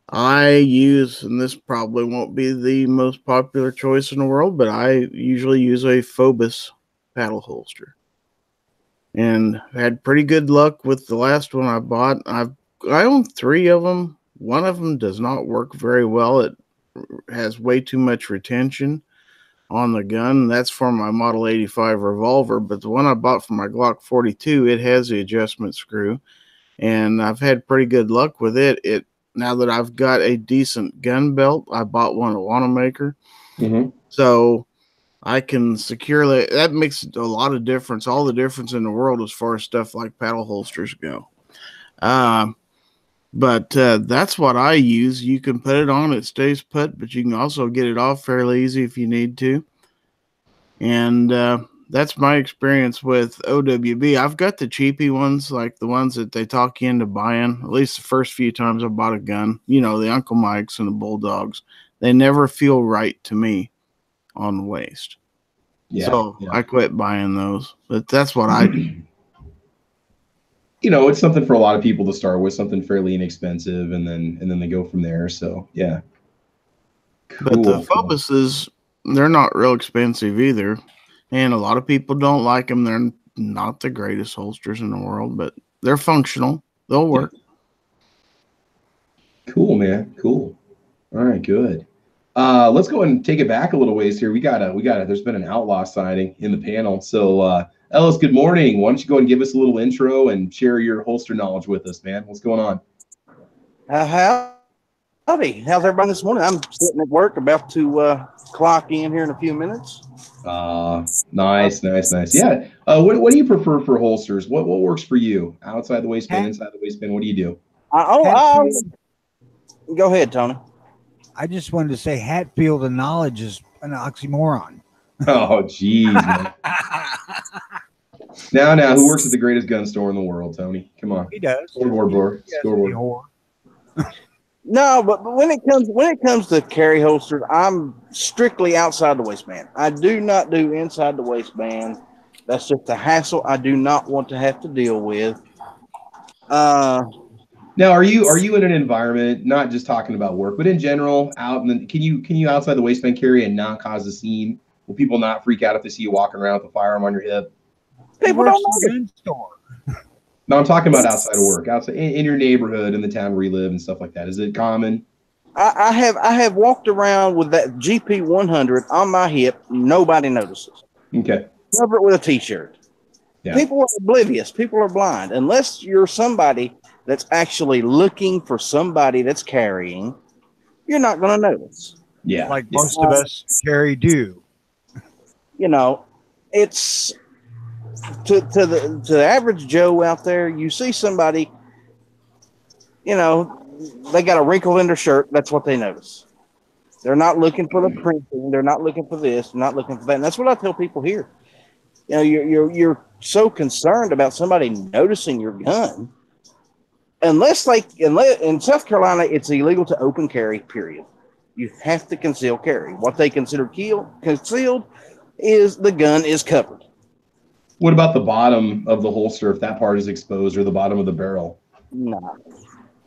I use, and this probably won't be the most popular choice in the world, but I usually use a Fobus paddle holster. And had pretty good luck with the last one I bought. I've I own three of them. One of them does not work very well. It has way too much retention on the gun. That's for my Model 85 revolver, but the one I bought for my Glock 42, it has the adjustment screw, and I've had pretty good luck with it. It now that I've got a decent gun belt, I bought one at Wanamaker, Mhm. so I can securely. That makes a lot of difference, all the difference in the world as far as stuff like paddle holsters go. Um, but uh, that's what I use. You can put it on; it stays put, but you can also get it off fairly easy if you need to. And uh, that's my experience with OWB. I've got the cheapy ones, like the ones that they talk you into buying. At least the first few times I bought a gun, you know, the Uncle Mikes and the Bulldogs. They never feel right to me on waste. Yeah. so yeah. I quit buying those. But that's what I do. you know, it's something for a lot of people to start with, something fairly inexpensive, and then and then they go from there. So yeah. But the Cool. Fobuses, they're not real expensive either. And a lot of people don't like them. They're not the greatest holsters in the world, but they're functional. They'll work. Cool, man. Cool. All right, good. Uh, let's go and take it back a little ways here. We got a, we got a, there's been an outlaw sighting in the panel. So, uh, Ellis, good morning. Why don't you go and give us a little intro and share your holster knowledge with us, man? What's going on? Uh, howdy. How's everybody this morning? I'm sitting at work about to uh, clock in here in a few minutes. Uh, nice, nice, nice. Yeah. Uh, what, what do you prefer for holsters? What, what works for you? Outside the waistband, inside the waistband? What do you do? I, oh, I, go ahead, Tony. I just wanted to say Hatfield and knowledge is an oxymoron. Oh, jeez. Now, now, who works at the greatest gun store in the world, Tony? Come on. He does. Scoreboard blower. Yes, Scoreboard. he whore. No, but, but when it comes when it comes to carry holsters, I'm strictly outside the waistband. I do not do inside the waistband. That's just a hassle I do not want to have to deal with. Uh, Now, are you are you in an environment, not just talking about work, but in general, out and then can you can you outside the waistband carry and not cause a scene? Will people not freak out if they see you walking around with a firearm on your hip? He people works don't know. the gun store. No, I'm talking about outside of work, outside in, in your neighborhood, in the town where you live, and stuff like that. Is it common? I, I have I have walked around with that GP 100 on my hip. Nobody notices. Okay. Cover it with a T-shirt. Yeah. People are oblivious. People are blind. Unless you're somebody that's actually looking for somebody that's carrying, you're not going to notice. Yeah. Like yeah. most of us carry do. You know, it's to to the to the average Joe out there. You see somebody, you know, they got a wrinkle in their shirt. That's what they notice. They're not looking for the hmm. printing. They're not looking for this. They're not looking for that. And that's what I tell people here. You know, you're you're you're so concerned about somebody noticing your gun, unless like unless in South Carolina it's illegal to open carry. Period. You have to conceal carry. What they consider kill, concealed is the gun is covered. What about the bottom of the holster if that part is exposed or the bottom of the barrel? No.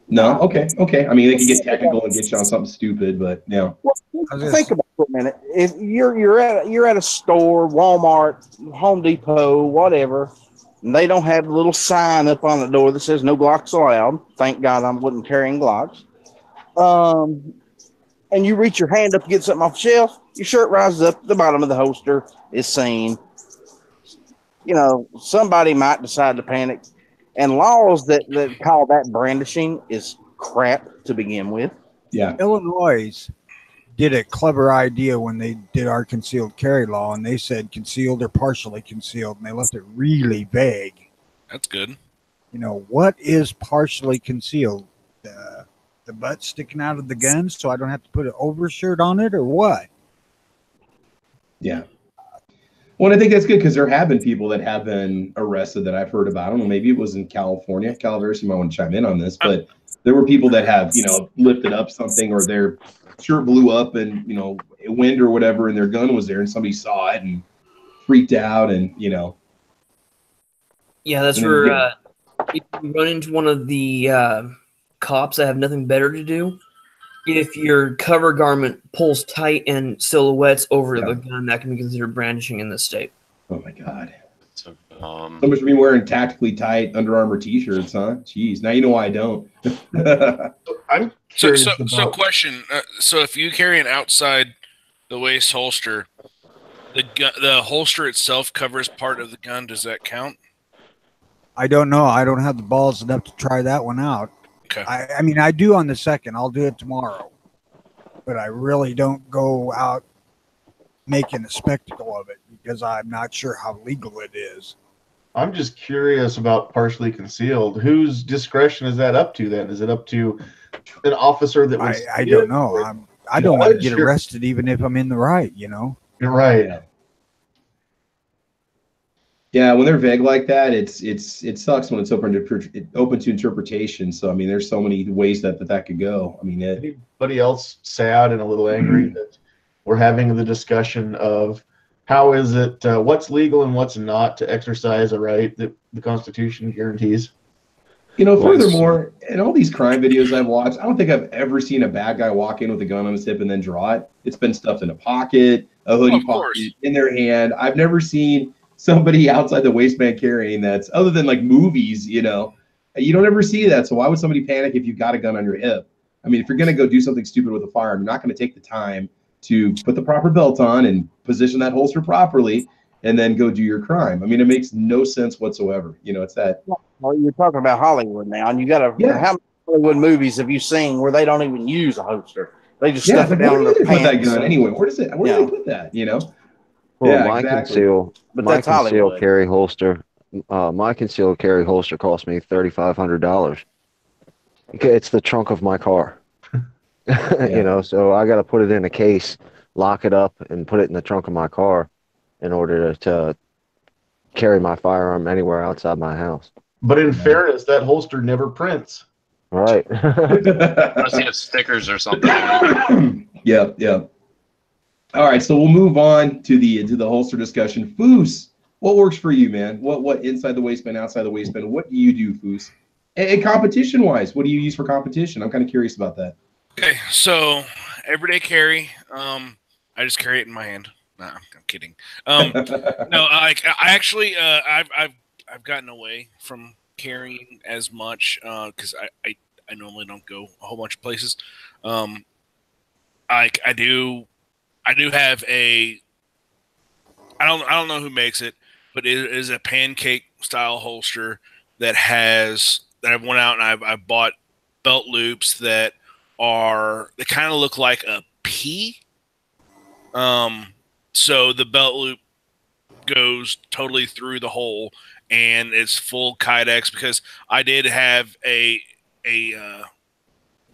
No. Okay. Okay. I mean, they can get technical and get you on something stupid, but yeah. Well, I think about it for a minute. If you're you're at you're at a store, Walmart, Home Depot, whatever, and they don't have a little sign up on the door that says no Glocks allowed. Thank God I wasn't carrying Glocks. Um, and you reach your hand up to get something off the shelf, your shirt rises up, the bottom of the holster is seen. You know, somebody might decide to panic. And laws that, that call that brandishing is crap to begin with. Yeah. Illinois did a clever idea when they did our concealed carry law, and they said concealed or partially concealed, and they left it really vague. That's good. You know, what is partially concealed? Uh, the butt sticking out of the gun, so I don't have to put an overshirt on it, or what? Yeah. Well, I think that's good because there have been people that have been arrested that I've heard about. I don't know, maybe it was in California. Calaveras, you might want to chime in on this, but there were people that have, you know, lifted up something or their shirt blew up and, you know, wind or whatever, and their gun was there and somebody saw it and freaked out and, you know. Yeah, that's where you- uh, if you run into one of the uh, cops that have nothing better to do. If your cover garment pulls tight and silhouettes over Yeah. the gun, that can be considered brandishing in this state. Oh my God. So, um, So much for me wearing tactically tight Under Armour t shirts, huh? Jeez. Now you know why I don't. I'm So, so, about. so question. Uh, so, if you carry an outside the waist holster, the gu- the holster itself covers part of the gun. Does that count? I don't know. I don't have the balls enough to try that one out. Okay. I, I mean, I do on the second. I'll do it tomorrow, but I really don't go out making a spectacle of it because I'm not sure how legal it is. I'm just curious about partially concealed. Whose discretion is that up to then? Is it up to an officer that I, was? I don't know. I'm, I don't Yeah, want to get sure. arrested even if I'm in the right. You know. You're right. Yeah. Yeah, when they're vague like that, it's it's it sucks when it's open to open to interpretation. So I mean, there's so many ways that that, that could go. I mean, it, Anybody else sad and a little angry that we're having the discussion of how is it, uh, what's legal and what's not to exercise a right that the Constitution guarantees? you know, furthermore, in all these crime videos I've watched, I don't think I've ever seen a bad guy walk in with a gun on his hip and then draw it. It's been stuffed in a pocket, a hoodie Of course. pocket, in their hand. I've never seen somebody outside the waistband carrying that's other than like movies, you know. You don't ever see that. So why would somebody panic if you've got a gun on your hip? I mean, if you're gonna go do something stupid with a firearm, you're not gonna take the time to put the proper belt on and position that holster properly and then go do your crime. I mean, it makes no sense whatsoever. You know, it's that Well, you're talking about Hollywood now, and you got to. Yeah. How many Hollywood movies have you seen where they don't even use a holster? They just yeah, stuff it but where down in do their they put that pants. gun and- anyway? Where does it? Where do they put that? You know? Well, Yeah, my exactly. conceal, But my that's concealed Hollywood. carry holster, uh, my concealed carry holster cost me thirty five hundred dollars. It's the trunk of my car. You know, so I got to put it in a case, lock it up, and put it in the trunk of my car, in order to, to carry my firearm anywhere outside my house. But in fairness, that holster never prints. Right. unless you have stickers or something. yeah, yeah. All right, so we'll move on to the to the holster discussion. Foos, what works for you, man? What what inside the waistband, outside the waistband? What do you do, Foos? And, and competition wise, what do you use for competition? I'm kind of curious about that. Okay, so everyday carry. Um, I just carry it in my hand. Nah, I'm, I'm kidding. Um, no, I, I actually, uh, I've, I've, I've gotten away from carrying as much because I, I, I normally don't go a whole bunch of places. Um, I, I do, I do have a. I don't, I don't know who makes it, but it is a pancake style holster that has that I've went out and I've, I've bought belt loops that are they kind of look like a P. Um, so the belt loop goes totally through the hole and it's full kydex because I did have a a uh,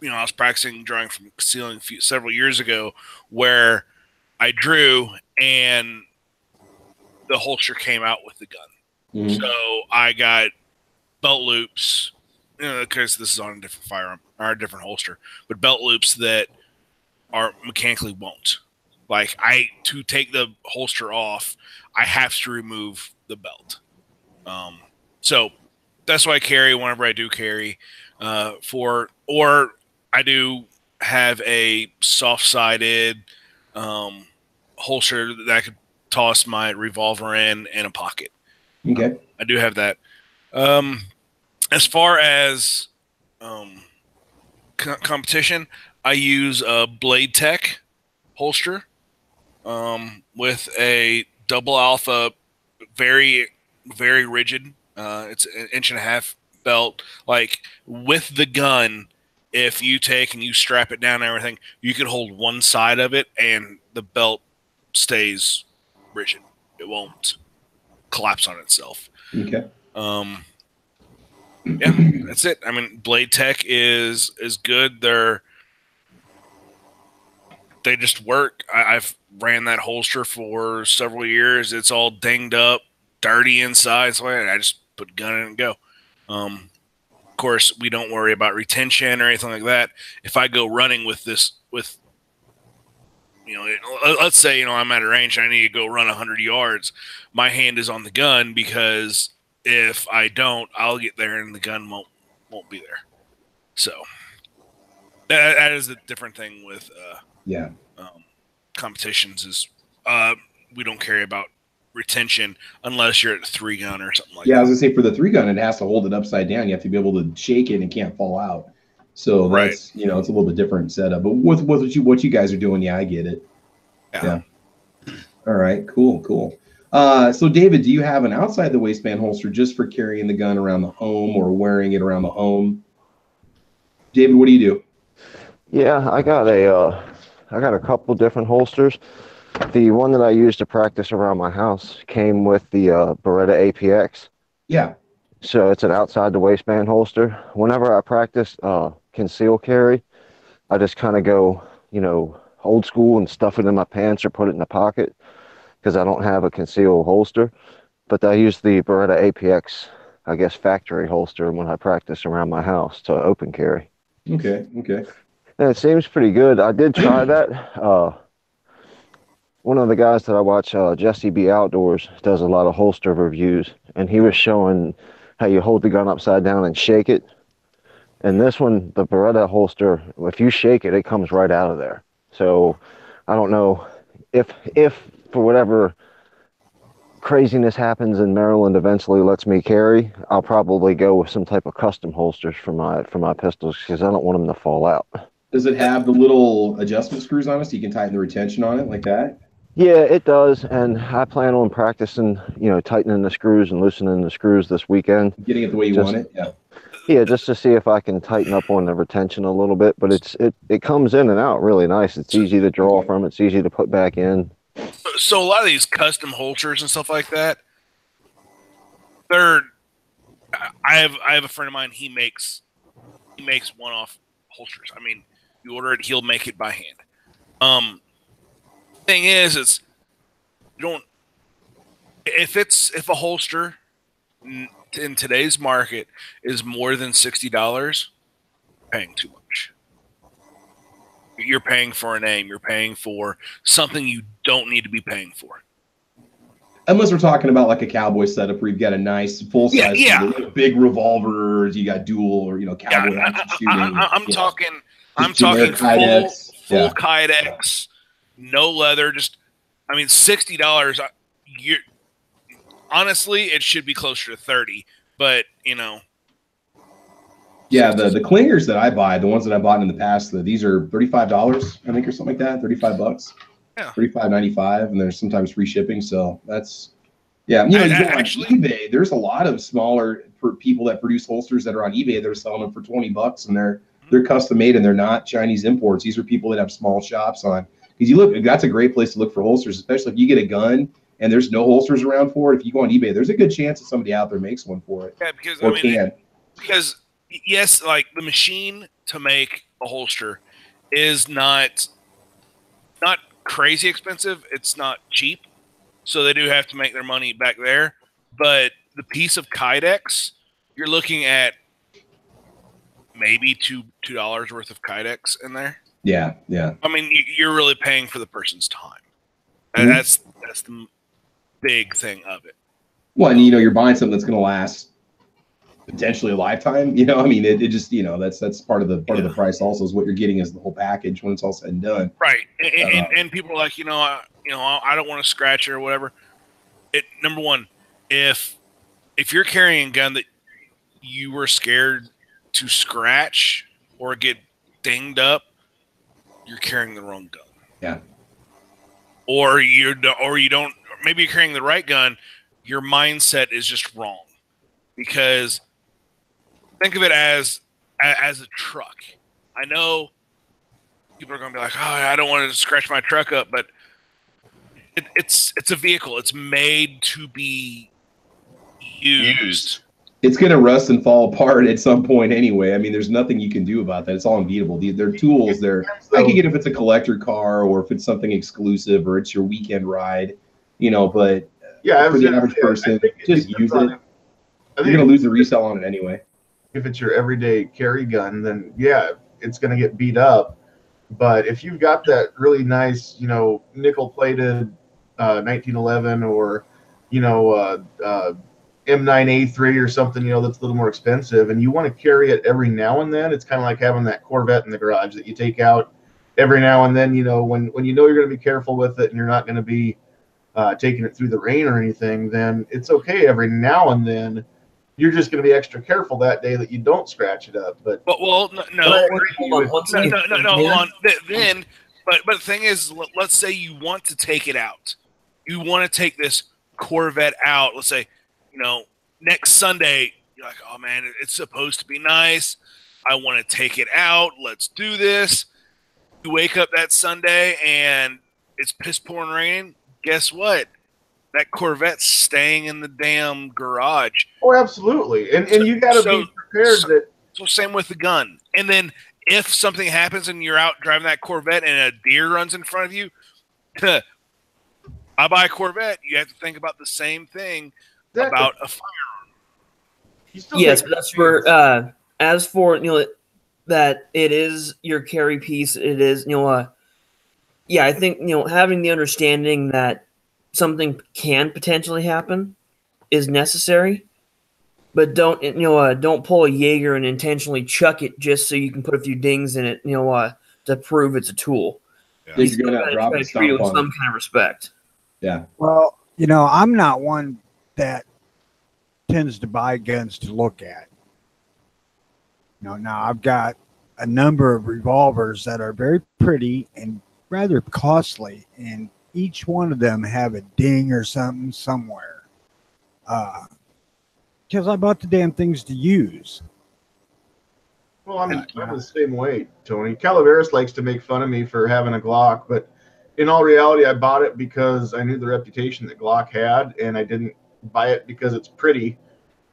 you know I was practicing drawing from concealing a few, several years ago where I drew and the holster came out with the gun. Mhm. So I got belt loops because this is on a different firearm or a different holster, but belt loops that are mechanically won't. Like I to take the holster off, I have to remove the belt. Um, so that's why I carry whenever I do carry. Uh, for or I do have a soft-sided um, holster that I could toss my revolver in in a pocket. Okay. I do have that. Um, as far as um, co- competition, I use a Blade Tech holster um, with a double alpha, very very rigid. Uh, it's an inch and a half belt. Like with the gun, if you take and you strap it down and everything, you can hold one side of it and the belt stays rigid. It won't collapse on itself. Okay. Um, yeah, that's it. I mean, Blade Tech is is good. They're they just work. I, I've ran that holster for several years. It's all dinged up, dirty inside, so I, just put gun in and go. Um, of course, we don't worry about retention or anything like that. If I go running with this, with you know, let- let's say you know I'm at a range and I need to go run hundred yards, my hand is on the gun because if I don't, I'll get there and the gun won't won't be there. So that, that is a different thing with uh, Yeah. um, competitions is uh, we don't care about retention unless you're at a three gun or something like that. Yeah, I was gonna say for the three gun, it has to hold it upside down. You have to be able to shake it and it can't fall out. So Right. that's you know it's a little bit different setup. But with with what you what you guys are doing, yeah, I get it. Yeah. All right, cool, cool. Uh, so David, do you have an outside the waistband holster just for carrying the gun around the home or wearing it around the home? David, what do you do? Yeah, I got a uh, I got a couple different holsters. The one that I use to practice around my house came with the uh, Beretta APX. Yeah, So it's an outside the waistband holster. Whenever I practice uh, conceal carry, I just kind of go, you know, old school and stuff it in my pants or put it in the pocket because I don't have a concealed holster. But I use the Beretta APX, I guess, factory holster when I practice around my house to open carry. okay, okay. And it seems pretty good. I did try that. Uh, one of the guys that I watch, uh, Jesse B Outdoors, does a lot of holster reviews, and he was showing how you hold the gun upside down and shake it. And this one, the Beretta holster, if you shake it, it comes right out of there. So I don't know if if for whatever craziness happens in Maryland eventually lets me carry, I'll probably go with some type of custom holsters for my for my pistols because I don't want them to fall out. Does it have the little adjustment screws on it so you can tighten the retention on it like that? Yeah, it does, and I plan on practicing, you know, tightening the screws and loosening the screws this weekend. Getting it the way you Just- want it? Yeah. Yeah, just to see if I can tighten up on the retention a little bit. But it's it it comes in and out really nice. It's easy to draw from. It's easy to put back in. So a lot of these custom holsters and stuff like that, they're. I have I have a friend of mine. He makes he makes one off holsters. I mean, you order it, he'll make it by hand. Um, thing is, it's you don't if it's if a holster in today's market is more than sixty dollars, paying too much. You're paying for a name. You're paying for something you don't need to be paying for. Unless we're talking about like a cowboy setup where you've got a nice full size, Yeah, yeah. big revolvers, you got dual or you know Yeah, cowboy I, shooting. I, am yeah. talking. I'm talking full, Kydex, full yeah. Kydex, no leather. Just, I mean, sixty dollars. Uh, you honestly, it should be closer to thirty. But you know, Yeah, the the clingers that I buy, the ones that I bought in the past, the, these are thirty five dollars, I think, or something like that, thirty five bucks. Yeah. Thirty five ninety five, and there's sometimes free shipping. So that's yeah. You know, I- you I actually- eBay. There's a lot of smaller for people that produce holsters that are on eBay. They're selling them for twenty bucks, and they're mm-hmm. they're custom made and they're not Chinese imports. These are people that have small shops on. Because you look, that's a great place to look for holsters, especially if you get a gun and there's no holsters around for it. If you go on eBay, there's a good chance that somebody out there makes one for it yeah, because I mean, can. because yes, like the machine to make a holster is not not crazy expensive. It's not cheap, so they do have to make their money back there. But the piece of Kydex, you're looking at maybe two two dollars worth of Kydex in there. Yeah, yeah. I mean, you- you're really paying for the person's time. And Mhm. That's that's the big thing of it. Well, and you know, you're buying something that's going to last potentially a lifetime. You know, I mean, it, it just you know that's that's part of the part of the price. Also, is what you're getting is the whole package when it's all said and done. Right, and, and, Uh, and people are like, you know, I, you know, I don't want to scratch it or whatever. It number one, if if you're carrying a gun that you were scared to scratch or get dinged up, you're carrying the wrong gun. Yeah. Or you or you don't. or Maybe you're carrying the right gun. Your mindset is just wrong because think of it as a- as a truck. I know people are going to be like, "Oh, I don't want to scratch my truck up," but it, it's it's a vehicle. It's made to be used. Used. it's going to rust and fall apart at some point anyway. I mean, there's nothing you can do about that. It's all unbeatable. These- They're tools. They're I can get if it's a collector car or if it's something exclusive or it's your weekend ride, you know. But Yeah, for the average person, just use on- it. I You're going to lose the resale on it anyway. If it's your everyday carry gun, then yeah, it's going to get beat up. But if you've got that really nice, you know, nickel plated uh, 1911 or, you know, uh, uh, M9A3 or something, you know, that's a little more expensive, and you want to carry it every now and then, it's kind of like having that Corvette in the garage that you take out every now and then. You know, when when you know you're going to be careful with it and you're not going to be uh, taking it through the rain or anything, then it's okay every now and then you're just going to be extra careful that day that you don't scratch it up. But But well, no, no, hold on, no, no, no, no, Then- hold on. Then, but but the thing is, let- let's say you want to take it out. You want to take this Corvette out. Let's say, you know, next Sunday. You're like, oh man, it's supposed to be nice. I want to take it out. Let's do this. You wake up that Sunday and it's piss pouring raining. Guess what? That Corvette's staying in the damn garage. oh, absolutely, and and you got to So- be prepared so- that So same with the gun. And then if something happens and you're out driving that Corvette and a deer runs in front of you, I buy a Corvette. You have to think about the same thing exactly, about a firearm. yes, but that's for uh, as for you know that it is your carry piece. It is you know uh, yeah. I think you know having the understanding that something can potentially happen is necessary, but don't you know uh, don't pull a Jaeger and intentionally chuck it just so you can put a few dings in it. You know uh, to prove it's a tool. Yeah, You you're still going gotta drop try to treat it with some kind of respect. Yeah. Well, you know, I'm not one that tends to buy guns to look at. You know, now I've got a number of revolvers that are very pretty and rather costly, and each one of them have a ding or something somewhere. Uh, because I bought the damn things to use. Well, I'm, I'm the same way, Tony. Calaveras likes to make fun of me for having a Glock, but in all reality, I bought it because I knew the reputation that Glock had, and I didn't buy it because it's pretty.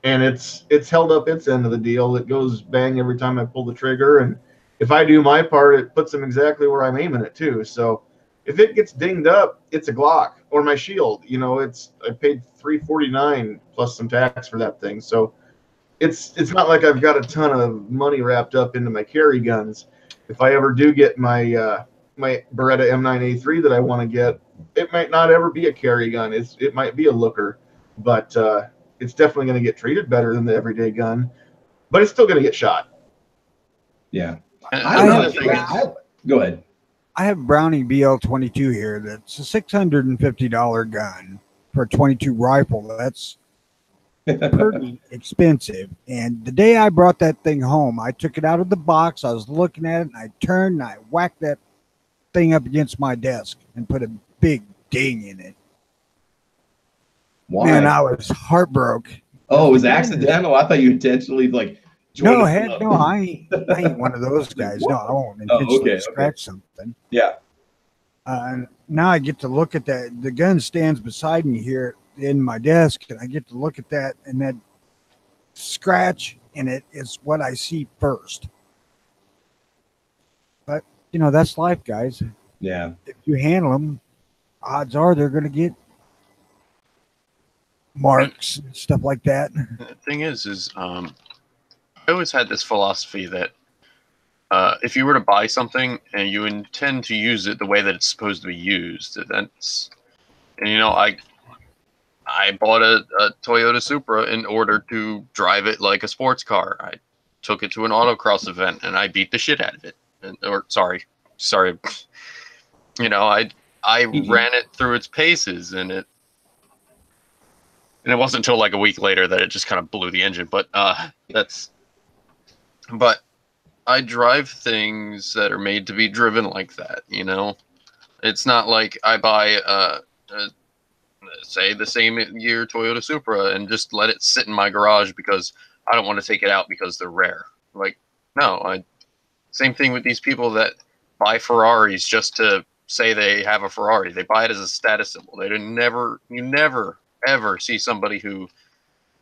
And it's it's held up its end of the deal. It goes bang every time I pull the trigger, and if I do my part, it puts them exactly where I'm aiming it too. So if it gets dinged up, it's a Glock or my Shield. You know, it's I paid three forty nine plus some tax for that thing. So it's it's not like I've got a ton of money wrapped up into my carry guns. If I ever do get my uh, my Beretta M9A3 that I want to get, it might not ever be a carry gun. It's it might be a looker, but uh, it's definitely going to get treated better than the everyday gun. But it's still going to get shot. Yeah. And I another have- thing is, I- go ahead. I have Browning BL22 here. That's a $650 gun for a 22 rifle. That's pretty expensive. And the day I brought that thing home, I took it out of the box. I was looking at it, and I turned and I whacked that thing up against my desk and put a big ding in it. Why? Man, I was heartbroken. oh, it was accidental. I thought you intentionally like. Joined No, us heck, no, I ain't, I ain't one of those guys. No, I won't intentionally Oh, okay, okay. scratch something. Yeah. Uh, and now I get to look at that. The gun stands beside me here in my desk, and I get to look at that, and that scratch in it is what I see first. But you know that's life, guys. Yeah. If you handle them, odds are they're going to get marks and stuff like that. the thing is, is um, I always had this philosophy that uh, if you were to buy something and you intend to use it the way that it's supposed to be used, that's and you know I I bought a, a Toyota Supra in order to drive it like a sports car. I took it to an autocross event and I beat the shit out of it. And, or sorry, sorry, you know I I Mhm. ran it through its paces and it and it wasn't until like a week later that it just kind of blew the engine. But uh, that's but I drive things that are made to be driven like that. You know, it's not like I buy uh, uh say the same year Toyota Supra and just let it sit in my garage because I don't want to take it out because they're rare. Like no, I same thing with these people that buy Ferraris just to say they have a Ferrari. They buy it as a status symbol. They never you never ever see somebody who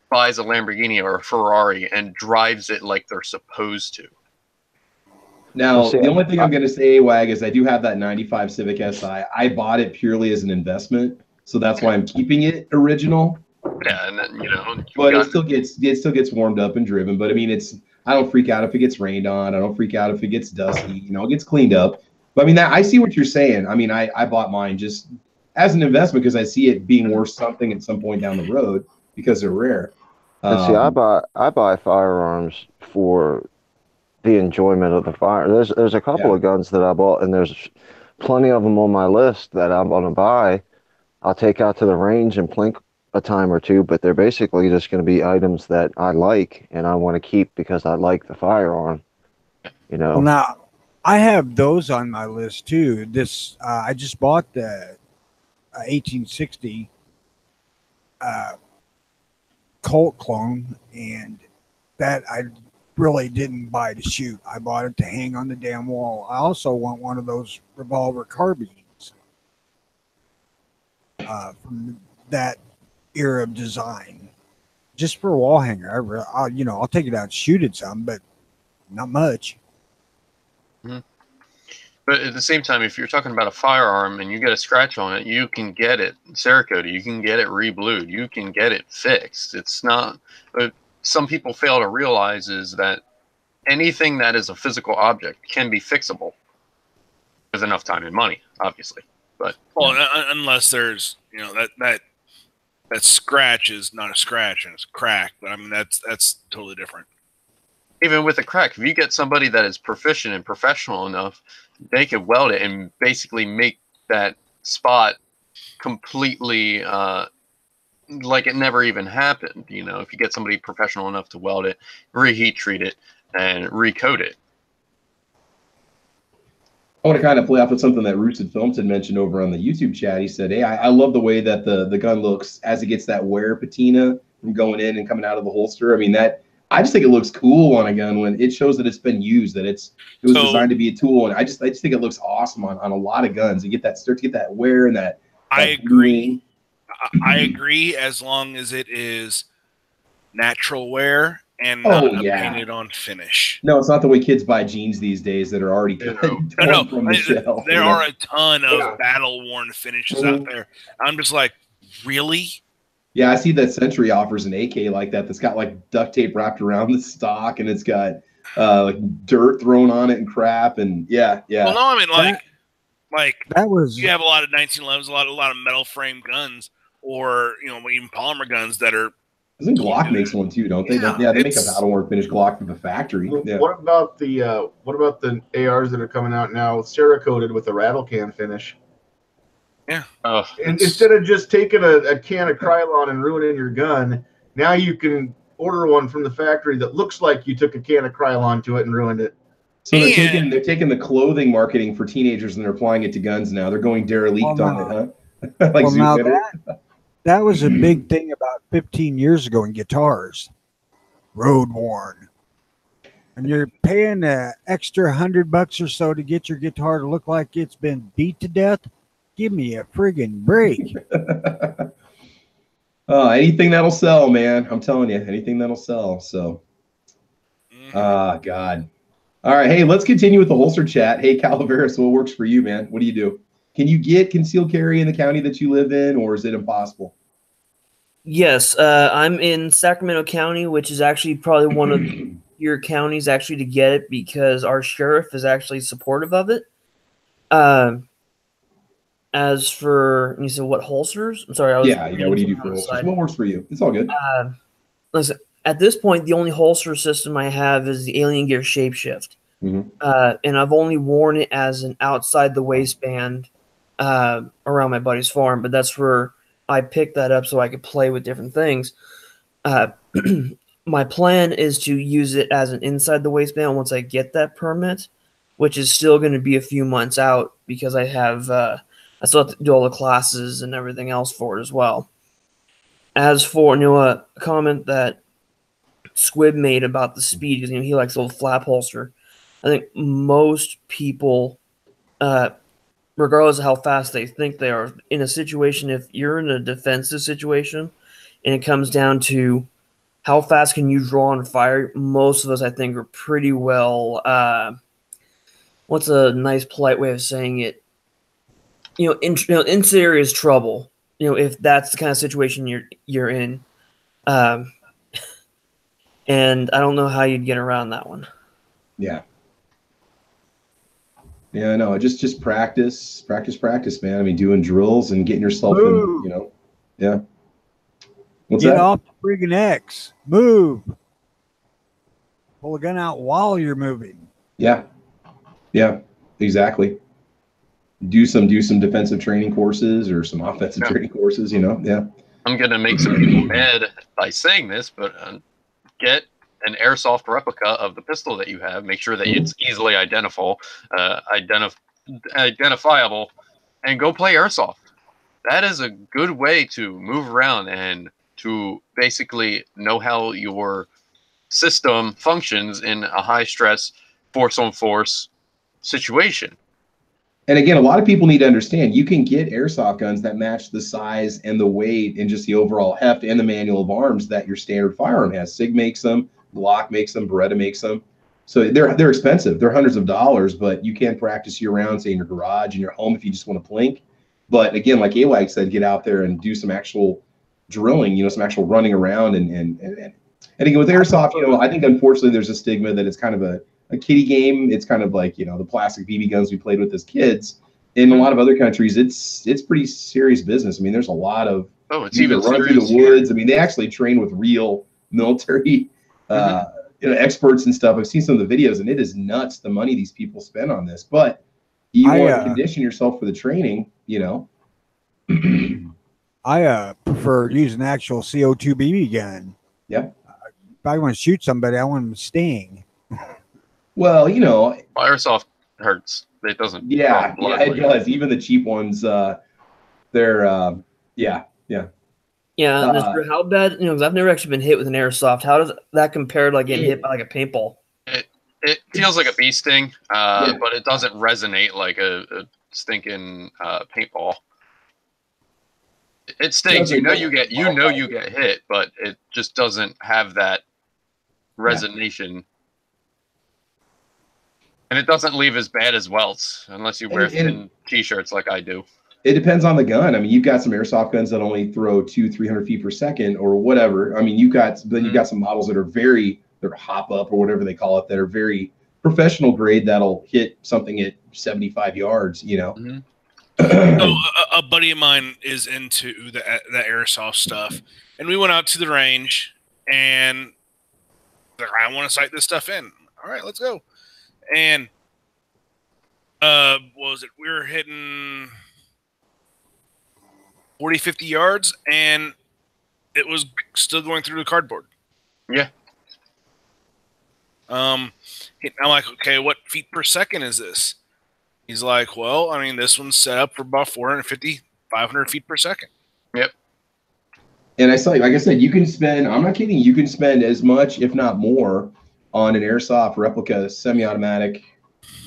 buys a Lamborghini or a Ferrari and drives it like they're supposed to. Now, the only thing I'm going to say, Wag, is I do have that 95 Civic Si. I bought it purely as an investment, so that's why I'm keeping it original. Yeah, and then you know, you But it still gets it still gets warmed up and driven. But I mean, it's I don't freak out if it gets rained on. I don't freak out if it gets dusty. You know, it gets cleaned up. But I mean, that I see what you're saying. I mean, I I bought mine just as an investment because I see it being worth something at some point down the road because they're rare. And see, I Um, buy I buy firearms for the enjoyment of the fire. There's there's a couple Yeah. of guns that I bought, and there's plenty of them on my list that I'm gonna buy. I'll take out to the range and plink a time or two, but they're basically just gonna be items that I like and I want to keep because I like the firearm. You know, Well, now I have those on my list too. This uh, I just bought the uh, 1860 uh, Colt clone, and that I really didn't buy to shoot. I bought it to hang on the damn wall. I also want one of those revolver carbines uh, from that era of design, just for a wall hanger. I, re- I'll, you know, I'll take it out and shoot it some, but not much. But at the same time, if you're talking about a firearm and you get a scratch on it, you can get it Cerakoted, you can get it reblued, you can get it fixed. It's not. But some people fail to realize is that anything that is a physical object can be fixable with enough time and money, obviously. But Well, un- unless there's you know that that that scratch is not a scratch and it's a crack, but I mean that's that's totally different. even with a crack, if you get somebody that is proficient and professional enough, they could weld it and basically make that spot completely uh, like it never even happened. You know, if you get somebody professional enough to weld it, reheat treat it, and recode it. I want to kind of play off of something that Rooted Films had mentioned over on the YouTube chat. He said, "Hey, I, I love the way that the the gun looks as it gets that wear patina from going in and coming out of the holster. I mean, that I just think it looks cool on a gun when it shows that it's been used, that it's it was So- designed to be a tool, and I just I just think it looks awesome on, on a lot of guns. You get that start to get that wear and that. I agree. I, I agree as long as it is natural wear and Oh, not a yeah. painted on finish. No, it's not the way kids buy jeans these days that are already No. No, no, from the there- shell. there you know? are a ton of Yeah. battle worn finishes Mhm. out there. I'm just like, really? Yeah, I see that Century offers an AK like that that's got like duct tape wrapped around the stock and it's got uh like dirt thrown on it and crap and yeah, yeah. Well, no, I mean like, like That was you have a lot of 1911s, a lot, a lot of metal frame guns, or you know, even polymer guns that are. Isn't Glock makes one too, don't they? Yeah, yeah, they make a battle worn finished Glock from the factory. Well, Yeah. What about the uh, what about the ARs that are coming out now, Cerakoted with a rattle can finish? Oh, And it's- instead of just taking a, a can of Krylon and ruining your gun, now you can order one from the factory that looks like you took a can of Krylon to it and ruined it. So they're taking they're taking the clothing marketing for teenagers and they're applying it to guns now. They're going derelict Well, on now- it, huh? like well, now that, that was a big thing about 15 years ago in guitars, road worn. And you're paying an extra hundred bucks or so to get your guitar to look like it's been beat to death. Give me a friggin' break. uh, anything that'll sell, man. I'm telling you, anything that'll sell. So Mhm. Ah, God. All right. Hey, let's continue with the holster chat. Hey, Calaveras, what works for you, man? What do you do? Can you get concealed carry in the county that you live in, or is it impossible? Yes, uh, I'm in Sacramento County, which is actually probably one of your counties actually to get it because our sheriff is actually supportive of it. Um, as for you said, what holsters? I'm sorry, I was yeah, yeah. What do you do for holsters? What works for you? It's all good. Uh, listen, at this point, the only holster system I have is the Alien Gear Shapeshift, Mhm. uh, and I've only worn it as an outside the waistband uh, around my buddy's farm. But that's where I picked that up so I could play with different things. Uh, my plan is to use it as an inside the waistband once I get that permit, which is still going to be a few months out because I have uh, I still have to do all the classes and everything else for it as well. As for you know, a comment that Squib made about the speed, because you know he likes a little flap holster. I think most people, uh, regardless of how fast they think they are, in a situation if you're in a defensive situation, and it comes down to how fast can you draw and fire? Most of us, I think, are pretty well. Uh, what's a nice, polite way of saying it? You know, in, you know, in serious trouble. You know, if that's the kind of situation you're you're in, um, and I don't know how you'd get around that one. Yeah. Yeah, no, just just practice, practice, practice, man. I mean, doing drills and getting yourself in, you know. Yeah. What's Get that? off the friggin' X. Move. Pull a gun out while you're moving. Yeah. Yeah, exactly. Do some do some defensive training courses or some offensive Yeah. training courses, you know. Yeah. I'm gonna make some people mad by saying this, but uh, get an airsoft replica of the pistol that you have. Make sure that it's easily identifiable, uh, identif- identifiable, and go play airsoft. That is a good way to move around and to basically know how your system functions in a high stress, force on force situation. And again, a lot of people need to understand you can get airsoft guns that match the size and the weight and just the overall heft and the manual of arms that your standard firearm has. SIG makes them, Glock makes them, Beretta makes them. So they're they're expensive. They're hundreds of dollars, but you can practice year round, say in your garage, in your home if you just want to plink. But again, like AWAG said, get out there and do some actual drilling, you know, some actual running around and and and, and and again with airsoft, you know, I think unfortunately there's a stigma that it's kind of a, a kiddie game. It's kind of like, you know, the plastic BB guns we played with as kids. In a lot of other countries, it's it's pretty serious business. I mean, there's a lot of Oh, it's even run through the serious here. woods. I mean, they actually train with real military uh, you know, experts and stuff. I've seen some of the videos, and it is nuts the money these people spend on this. But you I, want uh, to condition yourself for the training, you know. I uh, prefer using an actual CO2 BB gun. Yeah. If I want to shoot somebody, I want them to sting. Well, you know, Airsoft hurts. It doesn't. yeah, yeah, it does. Even the cheap ones, uh, they're, uh, yeah, yeah. Yeah, Uh, Mr. how bad? You know, 'cause I've never actually been hit with an airsoft. How does that compare to like getting hit by like a paintball? It feels like a bee sting, uh, Yeah. but it doesn't resonate like a, a stinking uh, paintball. It stings. You know you get you know you get hit, but it just doesn't have that resonation. And it doesn't leave as bad as welts unless you wear And- and- thin t-shirts like I do. It depends on the gun. I mean, you've got some airsoft guns that only throw two, three hundred feet per second, or whatever. I mean, you've got then you've got some models that are very they're hop up or whatever they call it that are very professional grade that'll hit something at seventy five yards. You know. Mhm. So a, a buddy of mine is into the the airsoft stuff, and we went out to the range, and I want to sight this stuff in. All right, let's go. And uh, what was it? We were hitting 40, 50 yards, and it was still going through the cardboard. Yeah. Um, I'm like, okay, what feet per second is this? He's like, well, I mean, this one's set up for about 450, 500 feet per second. Yep. And I saw, like I said, you can spend. I'm not kidding. You can spend as much, if not more, on an airsoft replica semi-automatic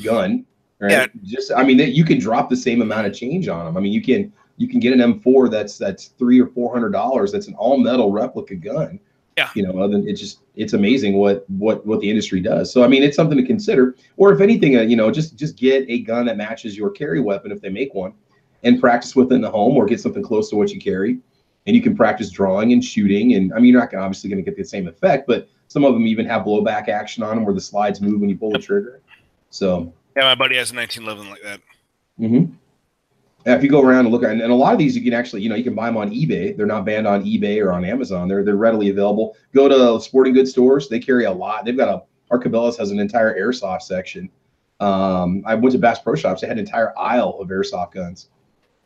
gun. Right. Yeah. Just, I mean, you can drop the same amount of change on them. I mean, you can you can get an M4 that's that's three or four hundred dollars. That's an all metal replica gun. Yeah. You know, other than it's just it's amazing what what what the industry does. So I mean, it's something to consider. Or if anything, uh, you know, just just get a gun that matches your carry weapon if they make one, and practice with it in the home, or get something close to what you carry and you can practice drawing and shooting. And I mean, you're not obviously going to get the same effect, but some of them even have blowback action on them where the slides move when you pull the trigger. So, Yeah, my buddy has a 1911 like that. mhm. yeah, if you go around and look at, and, and a lot of these you can actually, you know, you can buy them on eBay. They're not banned on eBay or on Amazon. They're they're readily available. Go to sporting goods stores. They carry a lot. They've got a our Cabela's has an entire airsoft section. Um, I went to Bass Pro Shops. They had an entire aisle of airsoft guns,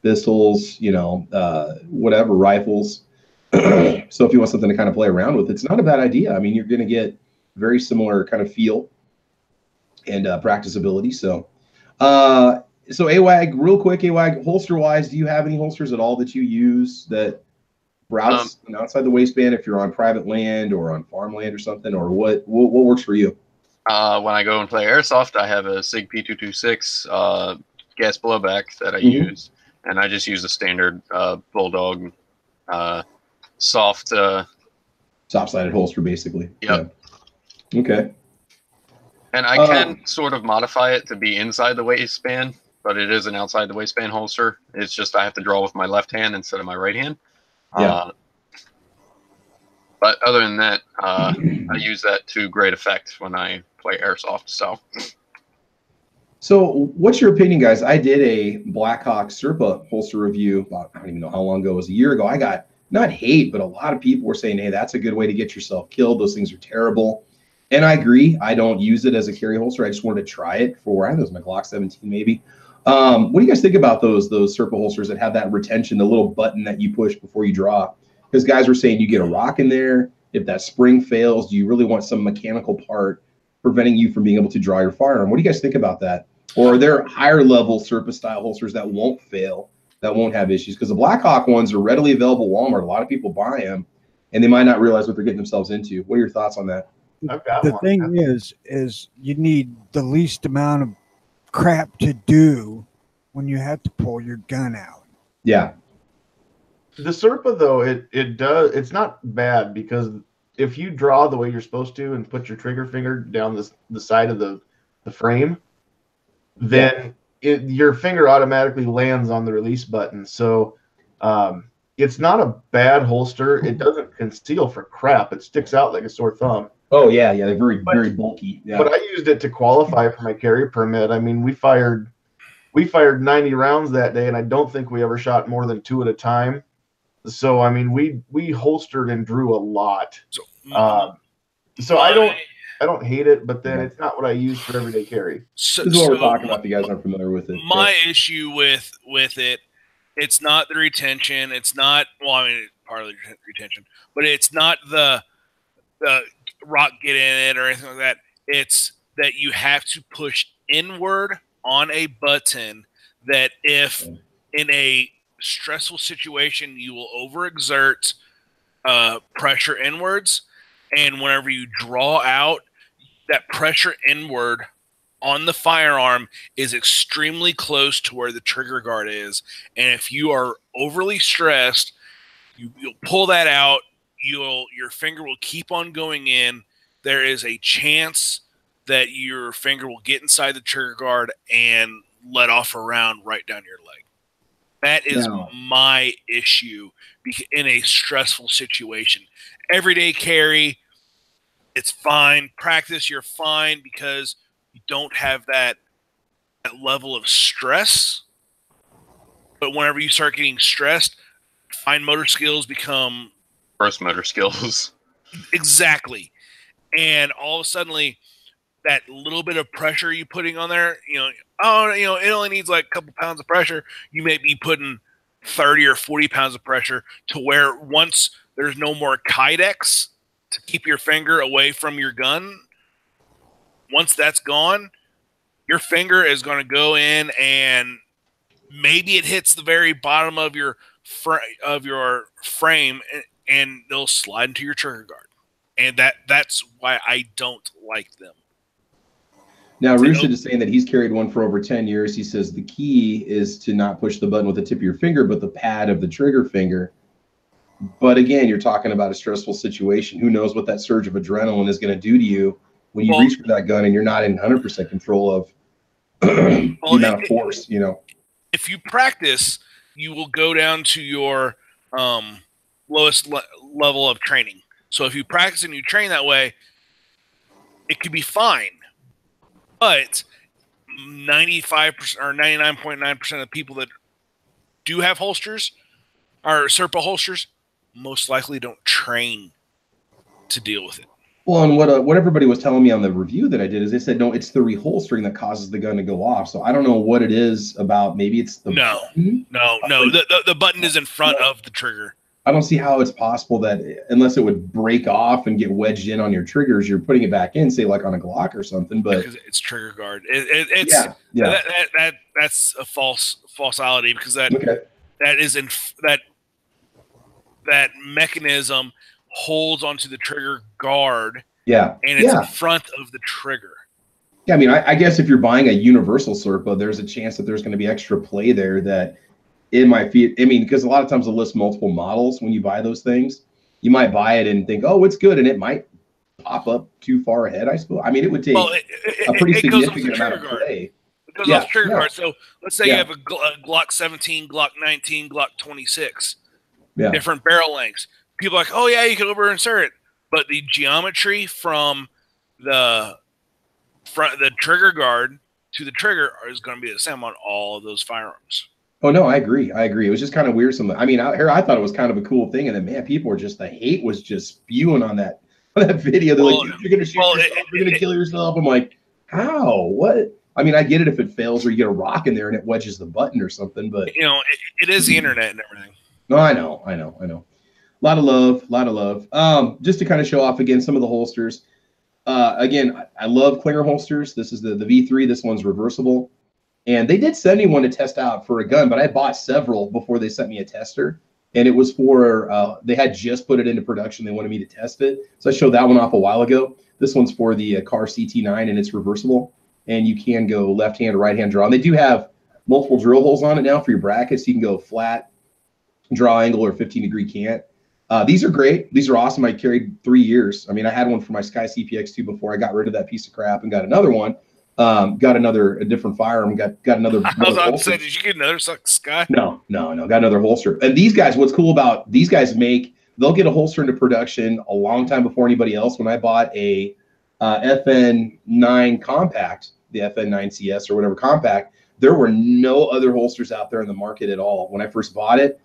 pistols, you know, uh, whatever rifles. so if you want something to kind of play around with, it's not a bad idea. I mean, you're going to get very similar kind of feel and uh, practicability. So, uh, so AWAG, real quick, AWAG, holster wise, do you have any holsters at all that you use that browse know, outside the waistband if you're on private land or on farmland or something, or what, what, what works for you? Uh, when I go and play airsoft, I have a Sig P226 uh, gas blowback that I Mhm. use, and I just use a standard uh, Bulldog uh, soft uh, soft-sided holster, basically. Yep. Yeah. Okay. And I Uh, can sort of modify it to be inside the waistband, but it is an outside the waistband holster. It's just I have to draw with my left hand instead of my right hand. Yeah. Uh, but other than that, uh, I use that to great effect when I play airsoft. So So, what's your opinion, guys? I did a Blackhawk Serpa holster review about I don't even know how long ago. It was a year ago. I got not hate, but a lot of people were saying, "Hey, that's a good way to get yourself killed. Those things are terrible." And I agree. I don't use it as a carry holster. I just wanted to try it for I think it was my Glock 17, maybe. Um, what do you guys think about those those Serpa holsters that have that retention, the little button that you push before you draw? Because guys were saying you get a rock in there. If that spring fails, do you really want some mechanical part preventing you from being able to draw your firearm? What do you guys think about that? Or are there higher level Serpa style holsters that won't fail, that won't have issues? Because the Blackhawk ones are readily available at Walmart. A lot of people buy them, and they might not realize what they're getting themselves into. What are your thoughts on that? The one. thing is is you need the least amount of crap to do when you have to pull your gun out Yeah, The Serpa though, it it does it's not bad because if you draw the way you're supposed to and put your trigger finger down the the side of the the frame, then it, your finger automatically lands on the release button. So um, it's not a bad holster. It doesn't conceal for crap. It sticks out like a sore thumb. Oh yeah, yeah. They're very But- very bulky. Yeah. But I used it to qualify for my carry permit. I mean, we fired we fired 90 rounds that day, and I don't think we ever shot more than two at a time. So I mean, we we holstered and drew a lot. So, Um, so I don't I don't hate it, but then it's not what I use for everyday carry. so, this is what we're talking about. If you guys aren't familiar with it, my issue with with it it's not the retention it's not well i mean it's part of the retention but it's not the the rock get in it or anything like that it's that you have to push inward on a button that if in a stressful situation you will overexert uh, pressure inwards and whenever you draw out that pressure inward on the firearm is extremely close to where the trigger guard is. And if you are overly stressed, you, you'll pull that out. You'll your finger will keep on going in. There is a chance that your finger will get inside the trigger guard and let off a round right down your leg. That is Now- my issue in a stressful situation. Everyday carry, it's fine. Practice, you're fine because you don't have that that level of stress. But whenever you start getting stressed, fine motor skills become gross motor skills. exactly, and all of a sudden, that little bit of pressure you putting on there, you know, oh, you know, it only needs like a couple pounds of pressure. You may be putting thirty or forty pounds of pressure to where once there's no more kydex to keep your finger away from your gun once that's gone, your finger is going to go in and maybe it hits the very bottom of your fr- of your frame and, and they'll slide into your trigger guard. And that that's why I don't like them. Now, Rushid is saying that he's carried one for over 10 years. He says the key is to not push the button with the tip of your finger, but the pad of the trigger finger. But again, you're talking about a stressful situation. Who knows what that surge of adrenaline is going to do to you when you Well- reach for that gun and you're not in 100% control of the Well, amount of force, you know? if you practice, you will go down to your um, lowest le- level of training. So if you practice and you train that way, it could be fine. But 95% or 99.9% of people that do have holsters are Serpa holsters most likely don't train to deal with it. Well, and what uh, what everybody was telling me on the review that I did is they said no, it's the reholstering that causes the gun to go off. So I don't know what it is about. Maybe it's the No. button. No, no, the, the, the button is in front of the trigger. I don't see how it's possible that unless it would break off and get wedged in on your triggers, you're putting it back in, say like on a Glock or something. But because it's trigger guard. It, it, it's yeah, yeah, That, that, that that's a false falsality because that okay, that is in that that mechanism holds onto the trigger guard yeah, and it's yeah. in front of the trigger. Yeah, I mean, I, I guess if you're buying a universal Serpa, there's a chance that there's going to be extra play there that it might be. I mean, because a lot of times they'll list multiple models when you buy those things. you might buy it and think, oh, it's good, and it might pop up too far ahead. I suppose. I mean, it would take Well, it, a pretty it off the significant amount of guard. play. It goes Yeah, off trigger yeah. guard. So let's say Yeah. you have a Glock 17, Glock 19, Glock 26, Yeah. different barrel lengths. People are like, oh yeah, you can over insert it, but the geometry from the front, the trigger guard to the trigger is going to be the same on all of those firearms. Oh no, I agree. I agree. It was just kind of weird. Some, I mean, out here, I thought it was kind of a cool thing, and then man, people were just the hate was just spewing on that on that video. They're Well, like, "You're gonna shoot well, yourself. it- You're gonna it- kill yourself." I'm like, how? What? I mean, I get it if it fails or you get a rock in there and it wedges the button or something, but You know, it, it is the internet and everything. No, I know, I know, I know. A lot of love, a lot of love. Um, just to kind of show off again some of the holsters. Uh, again, I, I love Clinger holsters. This is the the V3. This one's reversible, and they did send me one to test out for a gun, but I bought several before they sent me a tester, and it was for uh, they had just put it into production. They wanted me to test it, so I showed that one off a while ago. This one's for the uh, Kahr CT9, and it's reversible, and you can go left hand or right hand draw. And they do have multiple drill holes on it now for your brackets. You can go flat, draw angle, or 15 degree cant. Uh, these are great. These are awesome. I carried three years. I mean, I had one for my SCCY CPX2 before I got rid of that piece of crap and got another one. Um, got another a different firearm. Got got another. I was about to say, did you get another SCCY? No, no, no. Got another holster. And these guys, what's cool about these guys make they'll get a holster into production a long time before anybody else. When I bought a uh, FN9 compact, the FN9CS or whatever compact, there were no other holsters out there in the market at all. When I first bought it,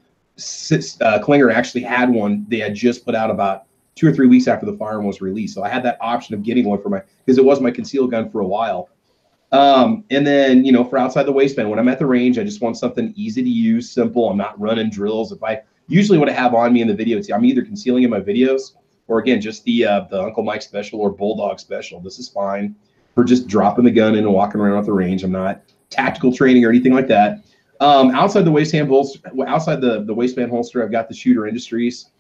uh, Clinger actually had one. They had just put out about two or three weeks after the firearm was released. So I had that option of getting one for my because it was my concealed gun for a while. Um, and then, you know, for outside the waistband, when I'm at the range, I just want something easy to use, simple. I'm not running drills. If I usually what I have on me in the video, I'm either concealing in my videos or again, just the uh, the Uncle Mike special or Bulldog special. This is fine for just dropping the gun in and walking around at the range. I'm not tactical training or anything like that. Um, outside the waistband holster, outside the the waistband holster, I've got the Shooter Industries.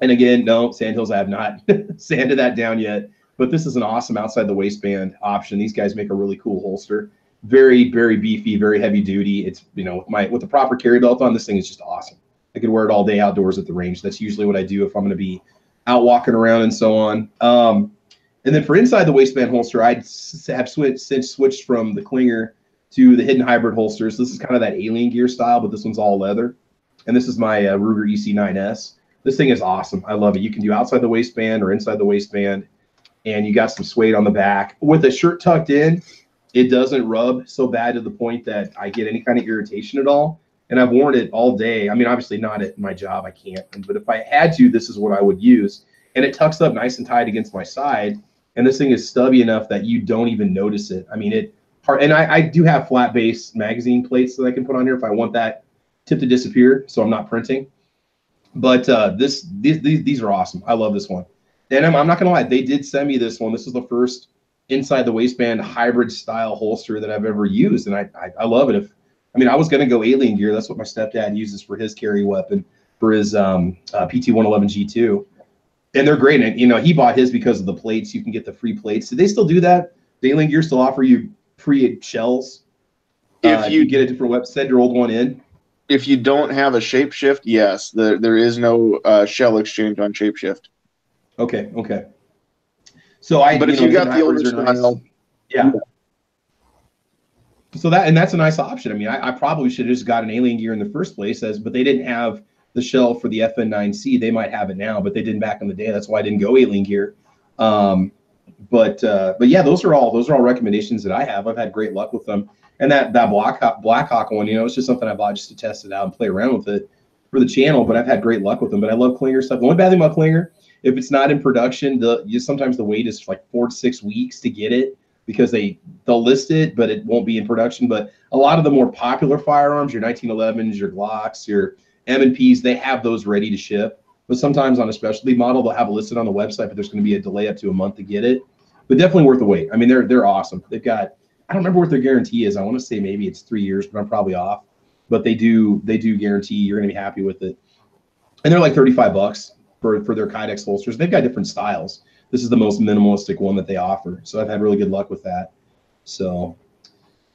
And again, no, Sandhills, I have not sanded that down yet. But this is an awesome outside the waistband option. These guys make a really cool holster. Very, very beefy, very heavy duty. It's you know, with my with the proper carry belt on, this thing is just awesome. I could wear it all day outdoors at the range. That's usually what I do if I'm going to be out walking around and so on. Um, and then for inside the waistband holster, I have switched since switched from the Clinger to the hidden hybrid holsters. This is kind of that alien gear style, but this one's all leather. And this is my uh, Ruger EC9S. This thing is awesome. I love it. You can do outside the waistband or inside the waistband, and you got some suede on the back. With a shirt tucked in, it doesn't rub so bad to the point that I get any kind of irritation at all. And I've worn it all day. I mean, obviously not at my job, I can't. But if I had to, this is what I would use. And it tucks up nice and tight against my side. And this thing is stubby enough that you don't even notice it. I mean, it And I, I do have flat base magazine plates that I can put on here if I want that tip to disappear, so I'm not printing. But uh, this these, these are awesome. I love this one. And I'm, I'm not gonna lie, they did send me this one. This is the first inside the waistband hybrid style holster that I've ever used, and I I, I love it. If I mean, I was gonna go alien gear. That's what my stepdad uses for his carry weapon for his um, uh, PT 111 G2, and they're great. And you know, he bought his because of the plates. You can get the free plates. Do they still do that? Alien gear still offer you free shells? If Uh, you- get a different weapon, send your old one in. If you don't have a shapeshift, yes, there there is no uh, shell exchange on shapeshift. Okay, okay. So I, But if know, you got the older are nice. style, yeah. So that and that's a nice option. I mean, I, I probably should have just got an alien gear in the first place, as but they didn't have the shell for the FN9C. They might have it now, but they didn't back in the day. That's why I didn't go alien gear. Um, but uh, but yeah, those are all those are all recommendations that I have. I've had great luck with them. And that that Blackhawk Blackhawk one, you know, it's just something I bought just to test it out and play around with it for the channel. But I've had great luck with them. But I love Clinger stuff. The only bad thing about Clinger, if it's not in production, the you sometimes the wait is like four to six weeks to get it because they they'll list it, but it won't be in production. But a lot of the more popular firearms, your 1911s, your Glocks, your M and Ps, they have those ready to ship. But sometimes on a specialty model, they'll have it listed on the website, but there's going to be a delay up to a month to get it. But definitely worth the wait. I mean, they're they're awesome. They've got I don't remember what their guarantee is. I want to say maybe it's three years, but I'm probably off. But they do they do guarantee you're going to be happy with it. And they're like 35 bucks for for their Kydex holsters. They've got different styles. This is the most minimalistic one that they offer. So I've had really good luck with that. So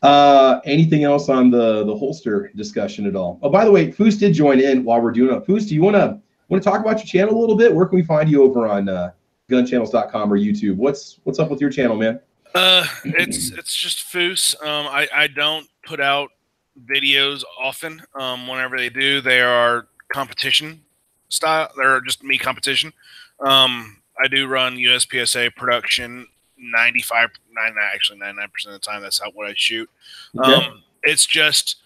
uh anything else on the the holster discussion at all? Oh, by the way, Foos did join in while we're doing it. Foos, do you want to Want to talk about your channel a little bit? Where can we find you over on uh, gunchannels.com or YouTube? What's what's up with your channel, man? Uh, it's it's just foos. Um, I I don't put out videos often. Um, whenever they do, they are competition style. They're just me competition. Um, I do run USPSA production 95, nine, actually 99% of the time. That's how what I shoot. Okay. Um, it's just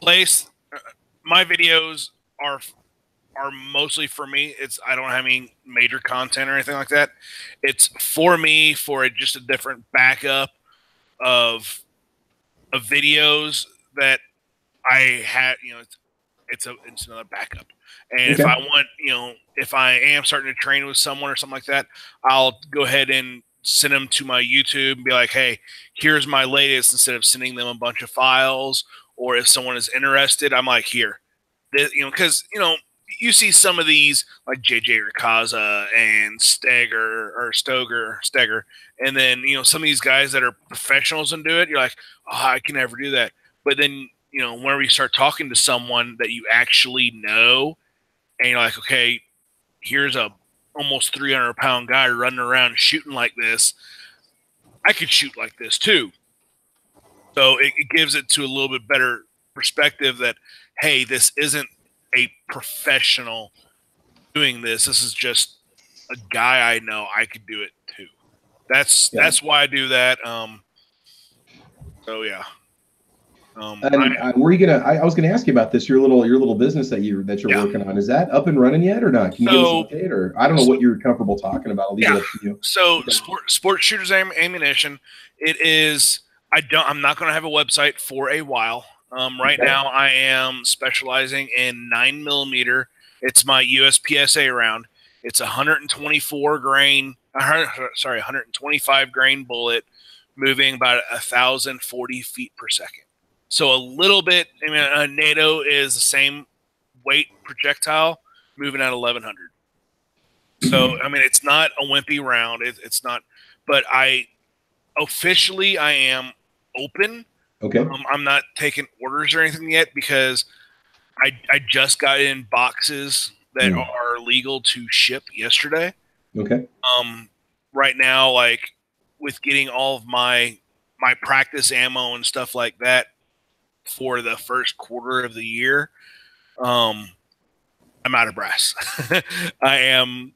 place. uh, My videos are are mostly for me. It's I don't have any major content or anything like that. It's for me for a, just a different backup of of videos that I had. You know, it's, it's a it's another backup. And if I want, you know, if I am starting to train with someone or something like that, I'll go ahead and send them to my YouTube and be like, hey, here's my latest instead of sending them a bunch of files. Or if someone is interested, I'm like, here, this, you know, because, you know, you see some of these like JJ Racaza and Steger or Stoger, Steger, and then, you know, some of these guys that are professionals and do it, you're like, oh, I can never do that. But then, you know, whenever you start talking to someone that you actually know, and you're like, okay, here's a almost 300 pound guy running around shooting like this. I could shoot like this too. So it, it gives it to a little bit better perspective that, hey, this isn't a professional doing this. This is just a guy I know. I could do it too. That's Yeah. that's why I do that. Um. So yeah. Um, And I- uh, were you gonna? I, I was gonna ask you about this. Your little your little business that you that you're Yeah. working on is that up and running yet or not? Can you So- give us an update? Or I don't know what you're comfortable talking about. I'll leave Yeah. it up to you. So sport sports shooters am- ammunition. It is. I don't. I'm not going to have a website for a while. Um, right Okay. now, I am specializing in nine millimeter. It's my USPSA round. It's 124 grain. Sorry, 125 grain bullet, moving about a thousand forty feet per second. So a little bit. I mean, a NATO is the same weight projectile, moving at 1100. So I mean, it's not a wimpy round. It, it's not, but I officially I am open. Okay. Um, I'm not taking orders or anything yet because I I just got in boxes that Hmm. are legal to ship yesterday. Okay. Um, right now, like with getting all of my my practice ammo and stuff like that for the first quarter of the year, um, I'm out of brass. I am.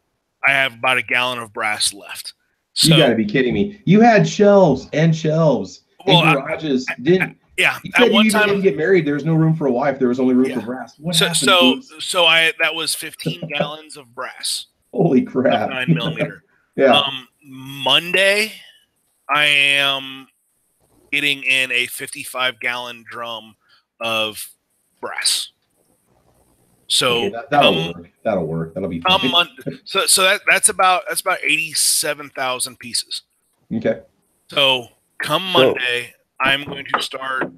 I have about a gallon of brass left. So you got to be kidding me. You had shelves and shelves Well, garages. Didn't yeah, at one time didn't get married? There was no room for a wife. There was only room Yeah. for brass. What so happened? so so I that was 15 gallons of brass, Holy crap! nine millimeter. yeah. Um, Monday, I am getting in a 55 gallon drum of brass. So that, that'll come, work. That'll work. That'll be fine. Mon- so so that that's about that's about 87,000 pieces. okay. So come So- Monday, I'm going to start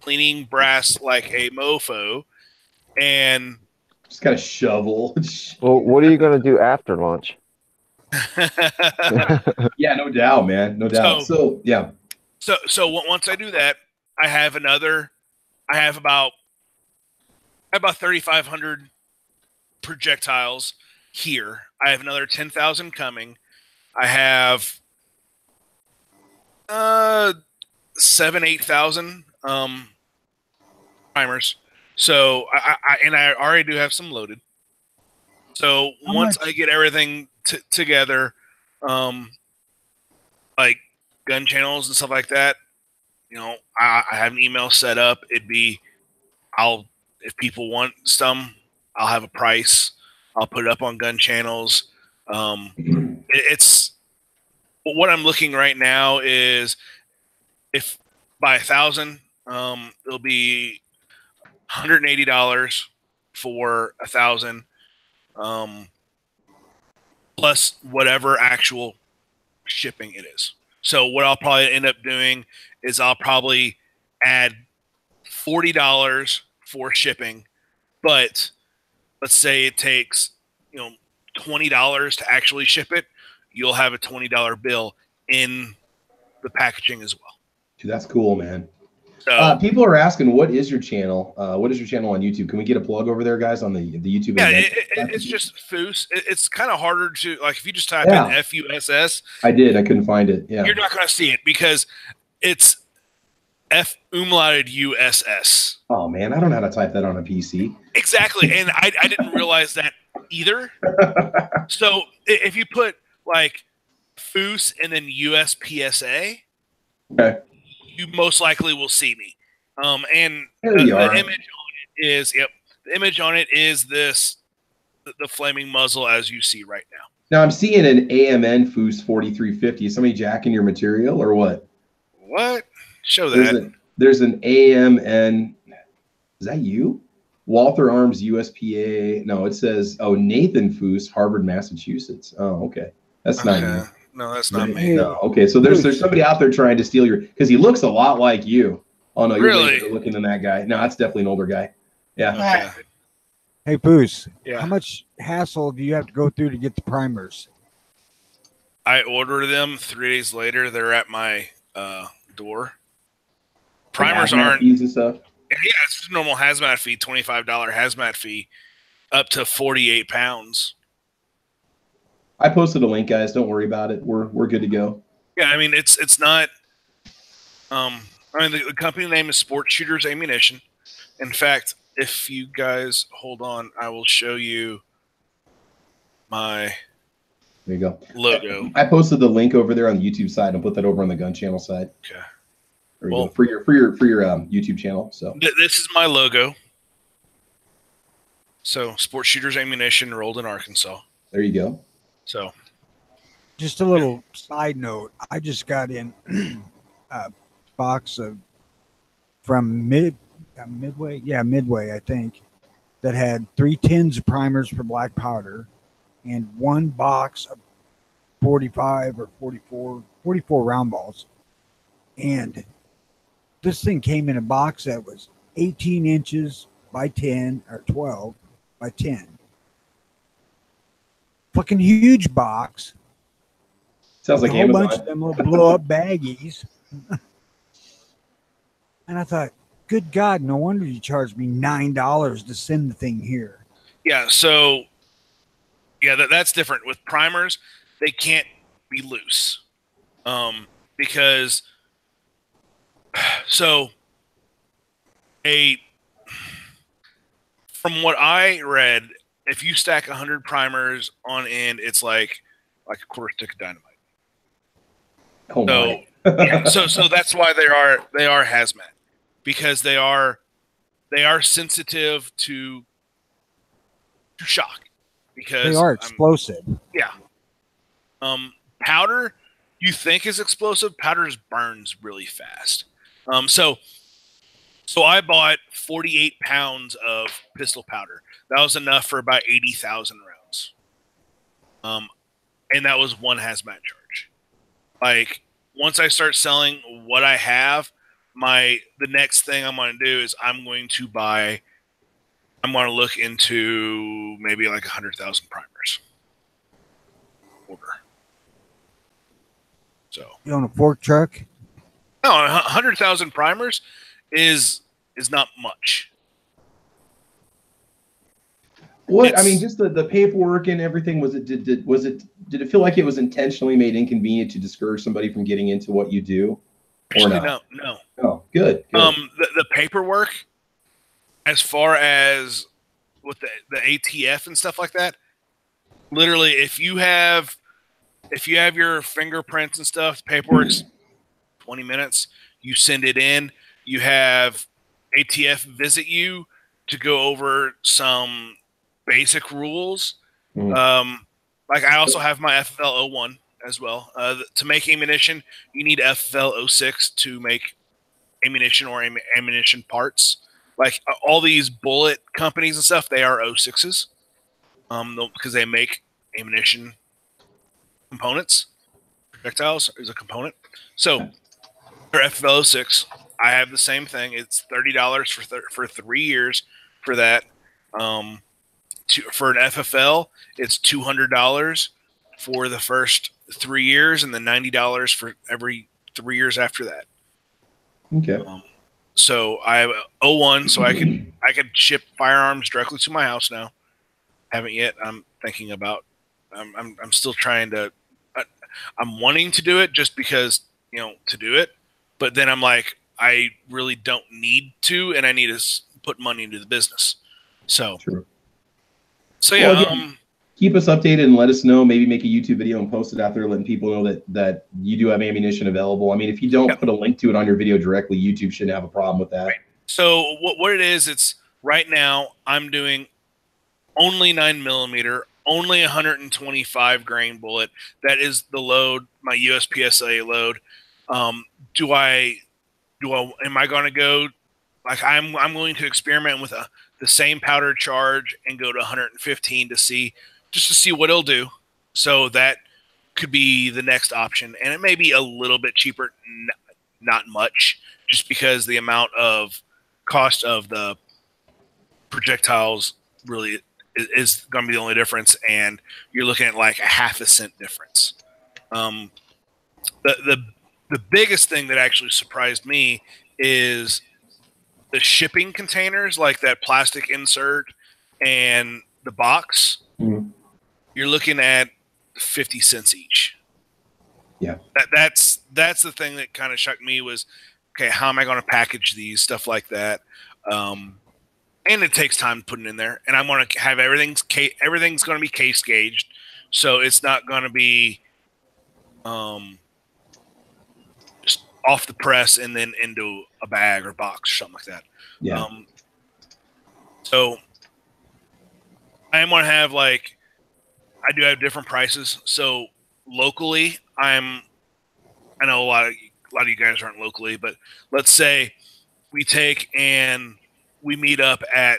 cleaning brass like a mofo, and Just got a shovel. Well, what are you going to do after lunch? yeah, no doubt, man. No doubt. So- So, yeah. So so once I do that, I have another. I have about I have about thirty five hundred projectiles here. I have another ten thousand coming. I have uh seven eight thousand um primers. So I, I and I already do have some loaded. So How once much- I get everything t- together, um, like gun channels and stuff like that, you know, I, I have an email set up. It'd be, I'll if people want some, I'll have a price. I'll put it up on gun channels. Um, it, it's what I'm looking right now is if by a thousand, um, it'll be $180 for a thousand, um, plus whatever actual shipping it is. So what I'll probably end up doing is I'll probably add forty dollars for shipping, but let's say it takes you know twenty dollars to actually ship it. You'll have a twenty dollar bill in the packaging as well. Dude, that's cool, man. So Uh, people are asking, what is your channel? Uh, what is your channel on YouTube? Can we get a plug over there, guys, on the the YouTube? yeah, it, it, it's just Foos. It, it's kind of harder to like if you just type Yeah. in F U S S, I did. I couldn't find it. Yeah. you're not going to see it because it's F umlauted U S S. Oh man, I don't know how to type that on a PC. Exactly, and I, I didn't realize that either. So if you put like Foos and then USPSA, Okay. you most likely will see me. Um, and the, the image on it is yep, the image on it is this the, the flaming muzzle as you see right now. Now I'm seeing an AMN Foos 4350. Is somebody jacking your material or what? What? Show There's, that. a, there's an AMN. Is that you? Walther Arms USPA. No, it says, oh, Nathan Foos, Harvard, Massachusetts. Oh, okay. That's not Okay. you. No, that's not me. No. Okay, so there's there's somebody out there trying to steal your because he looks a lot like you. Oh no, you're Really? looking than that guy. No, that's definitely an older guy. Yeah. Okay. Hey, Foos, Yeah. how much hassle do you have to go through to get the primers? I order them three days later. They're at my uh, door. Primers Hazmat aren't. fees and stuff. Yeah, it's just normal hazmat fee, twenty five dollar hazmat fee, up to forty eight pounds. I posted a link, guys. Don't worry about it. We're we're good to go. Yeah, I mean it's it's not. Um, I mean the, company name is Sport Shooters Ammunition. In fact, if you guys hold on, I will show you my There you go. logo. I posted the link over there on the YouTube side and put that over on the gun channel side. Okay. You Well- For your for your for your um, YouTube channel. So Th- This is my logo. So Sport Shooters Ammunition rolled in Arkansas. there you go. So Just a little side note. I just got in a box of from mid uh, midway, yeah, midway, I think, that had three tins of primers for black powder and one box of 45 or 44, 44 round balls. And this thing came in a box that was 18 inches by 10 or 12 by 10. Fucking huge box. Sounds like a whole Amazon. bunch of them little blow up baggies. and I thought, good God, no wonder you charged me nine dollars to send the thing here. yeah, so yeah, that, that's different with primers. They can't be loose, um, because so a from what I read, if you stack hundred primers on end, it's like like a quarter stick of dynamite. Oh So my. yeah, so so that's why they are they are hazmat because they are they are sensitive to to shock because They are um, explosive. yeah um powder you think is explosive powder just burns really fast um so so I bought 48 pounds of pistol powder that was enough for about 80,000 rounds um and that was one hazmat charge like once I start selling what I have, my the next thing I'm going to do is I'm going to buy. I'm going to look into maybe like a hundred thousand primers. Order. So You own a fork truck? no, a hundred thousand primers is is not much. What I mean, just the, the paperwork and everything. Was it did, did was it did it feel like it was intentionally made inconvenient to discourage somebody from getting into what you do, or not? no, no. Oh, good. good. Um, the, the paperwork, as far as with the, the ATF and stuff like that, literally, if you have, if you have your fingerprints and stuff, paperwork's twenty minutes. You send it in. You have ATF visit you to go over some basic rules. Mm. Um, like I also have my FFL 01 as well. Uh, to make ammunition, you need FFL 06 to make ammunition or am- ammunition parts. Like uh, all these bullet companies and stuff, they are 06s um, because they make ammunition components. Projectiles is a component. So for FFL 06, I have the same thing. It's thirty dollars for th- for three years for that. Um, to, for an FFL, it's two hundred dollars for the first three years, and then ninety dollars for every three years after that. okay. Um, so I have a 01, so I can I can ship firearms directly to my house now. Haven't yet. I'm thinking about. I'm I'm, I'm still trying to. I, I'm wanting to do it just because you know to do it, but then I'm like I really don't need to, and I need to put money into the business. So True. so yeah. Well, again- um, Keep us updated and let us know. Maybe make a YouTube video and post it out there, letting people know that that you do have ammunition available. I mean, if you don't Yeah. put a link to it on your video directly, YouTube shouldn't have a problem with that. So what what it is? It's right now I'm doing only nine millimeter, only 125 grain bullet. That is the load, my USPSA load. Um, do I I am I going to go like I'm I'm going to experiment with a the same powder charge and go to 115 to see just to see what it'll do. So that could be the next option, and it may be a little bit cheaper, n- not much, just because the amount of cost of the projectiles really is, is going to be the only difference, and you're looking at like a half a cent difference. Um, the the the biggest thing that actually surprised me is the shipping containers, like that plastic insert and the box. Mhm. You're looking at fifty cents each. Yeah. that that's that's the thing that kind of shocked me was okay how am i going to package these stuff like that um and it takes time putting in there and i want to have everything's ca- everything's going to be case gauged so it's not going to be um off the press and then into a bag or box or something like that Yeah. um, so I am going to have like, I do have different prices. So locally, I'm, I know a lot of a lot of you guys aren't locally, but let's say we take and we meet up at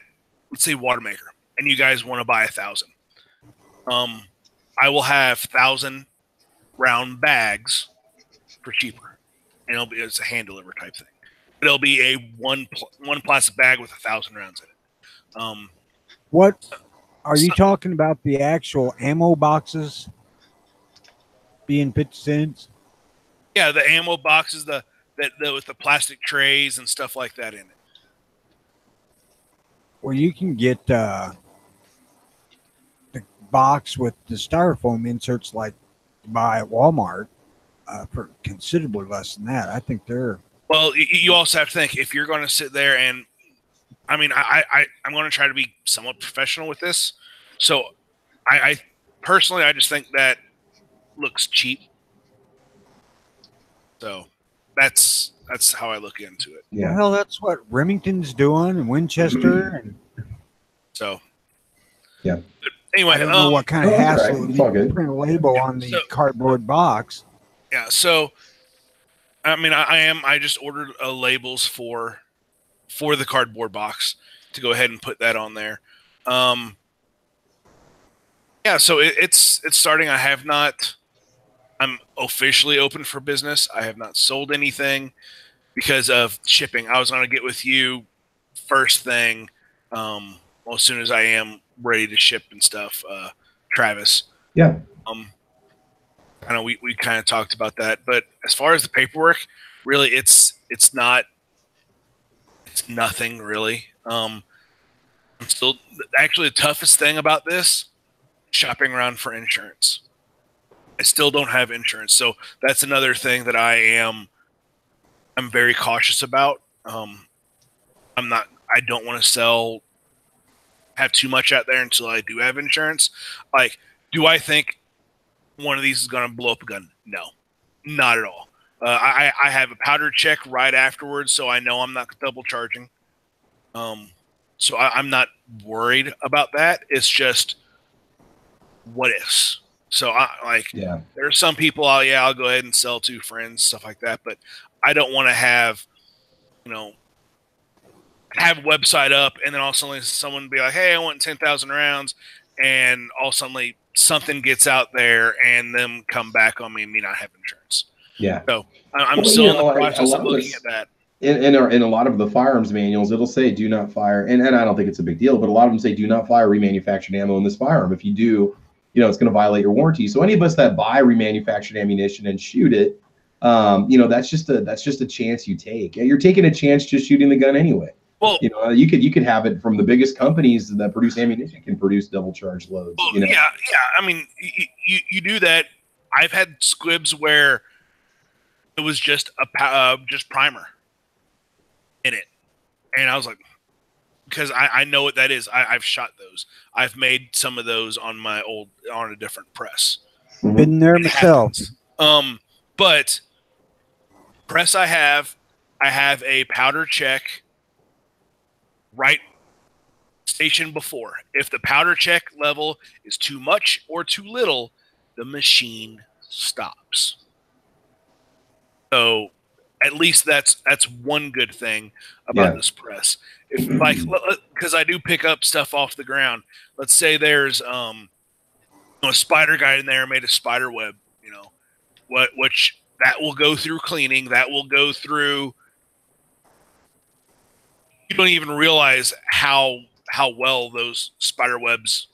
let's say Watermaker, and you guys want to buy a thousand. Um, I will have thousand round bags for cheaper, and it'll be it's a hand deliver type thing. But it'll be a one pl- one plastic bag with a thousand rounds in it. Um, What are you talking about? The actual ammo boxes being 50 cents? yeah, the ammo boxes, the that the, with the plastic trays and stuff like that in it. Well, you can get uh, the box with the styrofoam inserts like you buy at Walmart uh, for considerably less than that. I think they're Well, you also have to think if you're going to sit there and, I mean, I, I I'm going to try to be somewhat professional with this. So, I, I personally, I just think that looks cheap. So, that's that's how I look into it. Yeah. well, that's what Remington's doing and Winchester. And So, Yeah. But anyway, I don't know um, what kind of Oh, that's all hassle right. it It's all is to good. print a label on the So- cardboard box. Yeah so i mean I, I am i just ordered uh, labels for for the cardboard box to go ahead and put that on there. Um yeah so it, it's it's starting. I have not i'm officially open for business. I have not sold anything because of shipping. I was going to get with you first thing um well, as soon as i am ready to ship and stuff uh travis. Yeah. um I know we, we kind of talked about that, but as far as the paperwork, really it's it's not it's nothing really. Um I'm still actually the toughest thing about this shopping around for insurance. I still don't have insurance. So that's another thing that I am I'm very cautious about. Um I'm not I don't want to sell have too much out there until I do have insurance. Like, do I think one of these is going to blow up a gun? No, not at all. Uh, I, I have a powder check right afterwards, so I know I'm not double charging. Um, so I, I'm not worried about that. It's just what ifs. So I like Yeah. there are some people. I'll yeah, I'll go ahead and sell to friends, stuff like that. But I don't want to have, you know, have a website up and then all of a sudden someone be like, "Hey, I want ten thousand rounds," and all of a sudden something gets out there and them come back on me and me not have insurance. Yeah. So I'm Well, still you in the process of looking this- at that. in in, our, in a lot of the firearms manuals, it'll say do not fire, and, and I don't think it's a big deal, but a lot of them say do not fire remanufactured ammo in this firearm. If you do, you know it's going to violate your warranty. So any of us that buy remanufactured ammunition and shoot it, um, you know, that's just a that's just a chance you take. You're taking a chance just shooting the gun anyway. Well, You know, you could you could have it from the biggest companies that produce ammunition can produce double charge loads. Well, You know, yeah, yeah. I mean, you, you you do that. I've had squibs where it was just a uh, just primer in it, and I was like, because I, I know what that is. I, I've shot those. I've made some of those on my old on a different press. Mhm. Been there It myself. happens. Um, but press I have, I have a powder check right station before. If the powder check level is too much or too little, the machine stops. So at least that's that's one good thing about Yeah. this press. If like because I do pick up stuff off the ground. Let's say there's um a spider guy in there made a spider web, you know, what which that will go through cleaning, that will go through you don't even realize how how well those spider webs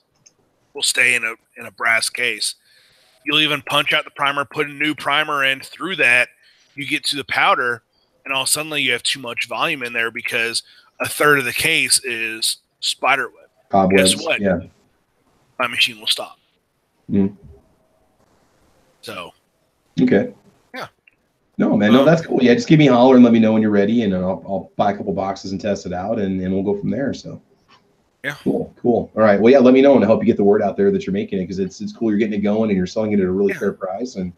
will stay in a in a brass case. You'll even punch out the primer, put a new primer in through that, you get to the powder, and all suddenly you have too much volume in there because a third of the case is spider web. cobwebs. Guess what? Yeah. My machine will stop. Mm. So Okay. No, man, no, that's cool. Yeah, just give me a holler and let me know when you're ready, and I'll, I'll buy a couple boxes and test it out, and, and we'll go from there. So. Yeah. Cool. Cool. All right. Well, yeah. Let me know and help you get the word out there that you're making it because it's it's cool. You're getting it going and you're selling it at a really Yeah. fair price. And